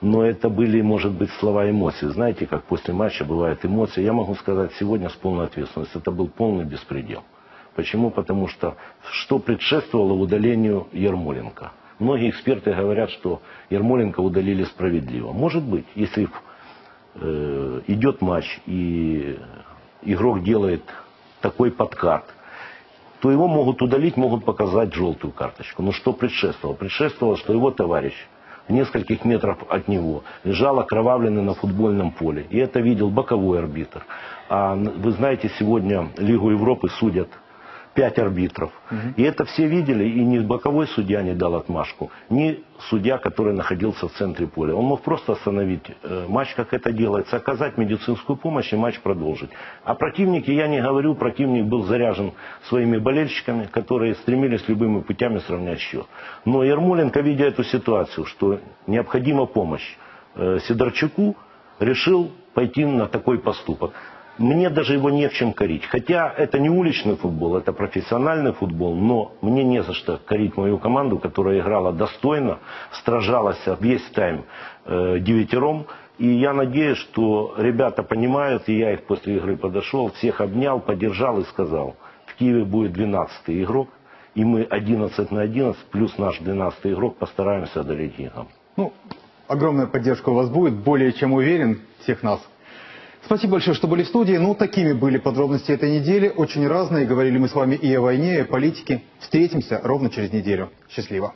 но это были, может быть, слова эмоций. Знаете, как после матча бывают эмоции. Я могу сказать сегодня с полной ответственностью, это был полный беспредел. Почему? Потому что что предшествовало удалению Ермоленко? Многие эксперты говорят, что Ермоленко удалили справедливо. Может быть, если э, идет матч и игрок делает такой подкат, то его могут удалить, могут показать желтую карточку. Но что предшествовало? Предшествовало, что его товарищ в нескольких метрах от него лежал окровавленный на футбольном поле. И это видел боковой арбитр. А вы знаете, сегодня Лигу Европы судят пять арбитров. И это все видели, и ни боковой судья не дал отмашку, ни судья, который находился в центре поля. Он мог просто остановить э, матч, как это делается, оказать медицинскую помощь и матч продолжить. А противники, я не говорю, противник был заряжен своими болельщиками, которые стремились любыми путями сравнять счет. Но Ермоленко, видя эту ситуацию, что необходима помощь э, Сидорчуку, решил пойти на такой поступок мне даже его не в чем корить. Хотя это не уличный футбол, это профессиональный футбол, но мне не за что корить мою команду, которая играла достойно, стражалась весь тайм э, девятером. И я надеюсь, что ребята понимают, и я их после игры подошел, всех обнял, поддержал и сказал, в Киеве будет 12-й игрок, и мы 11 на 11 плюс наш 12-й игрок постараемся одолеть играм. Ну, огромная поддержка у вас будет, более чем уверен, всех нас. Спасибо большое, что были в студии. Ну, такими были подробности этой недели. Очень разные. Говорили мы с вами и о войне, и о политике. Встретимся ровно через неделю. Счастливо.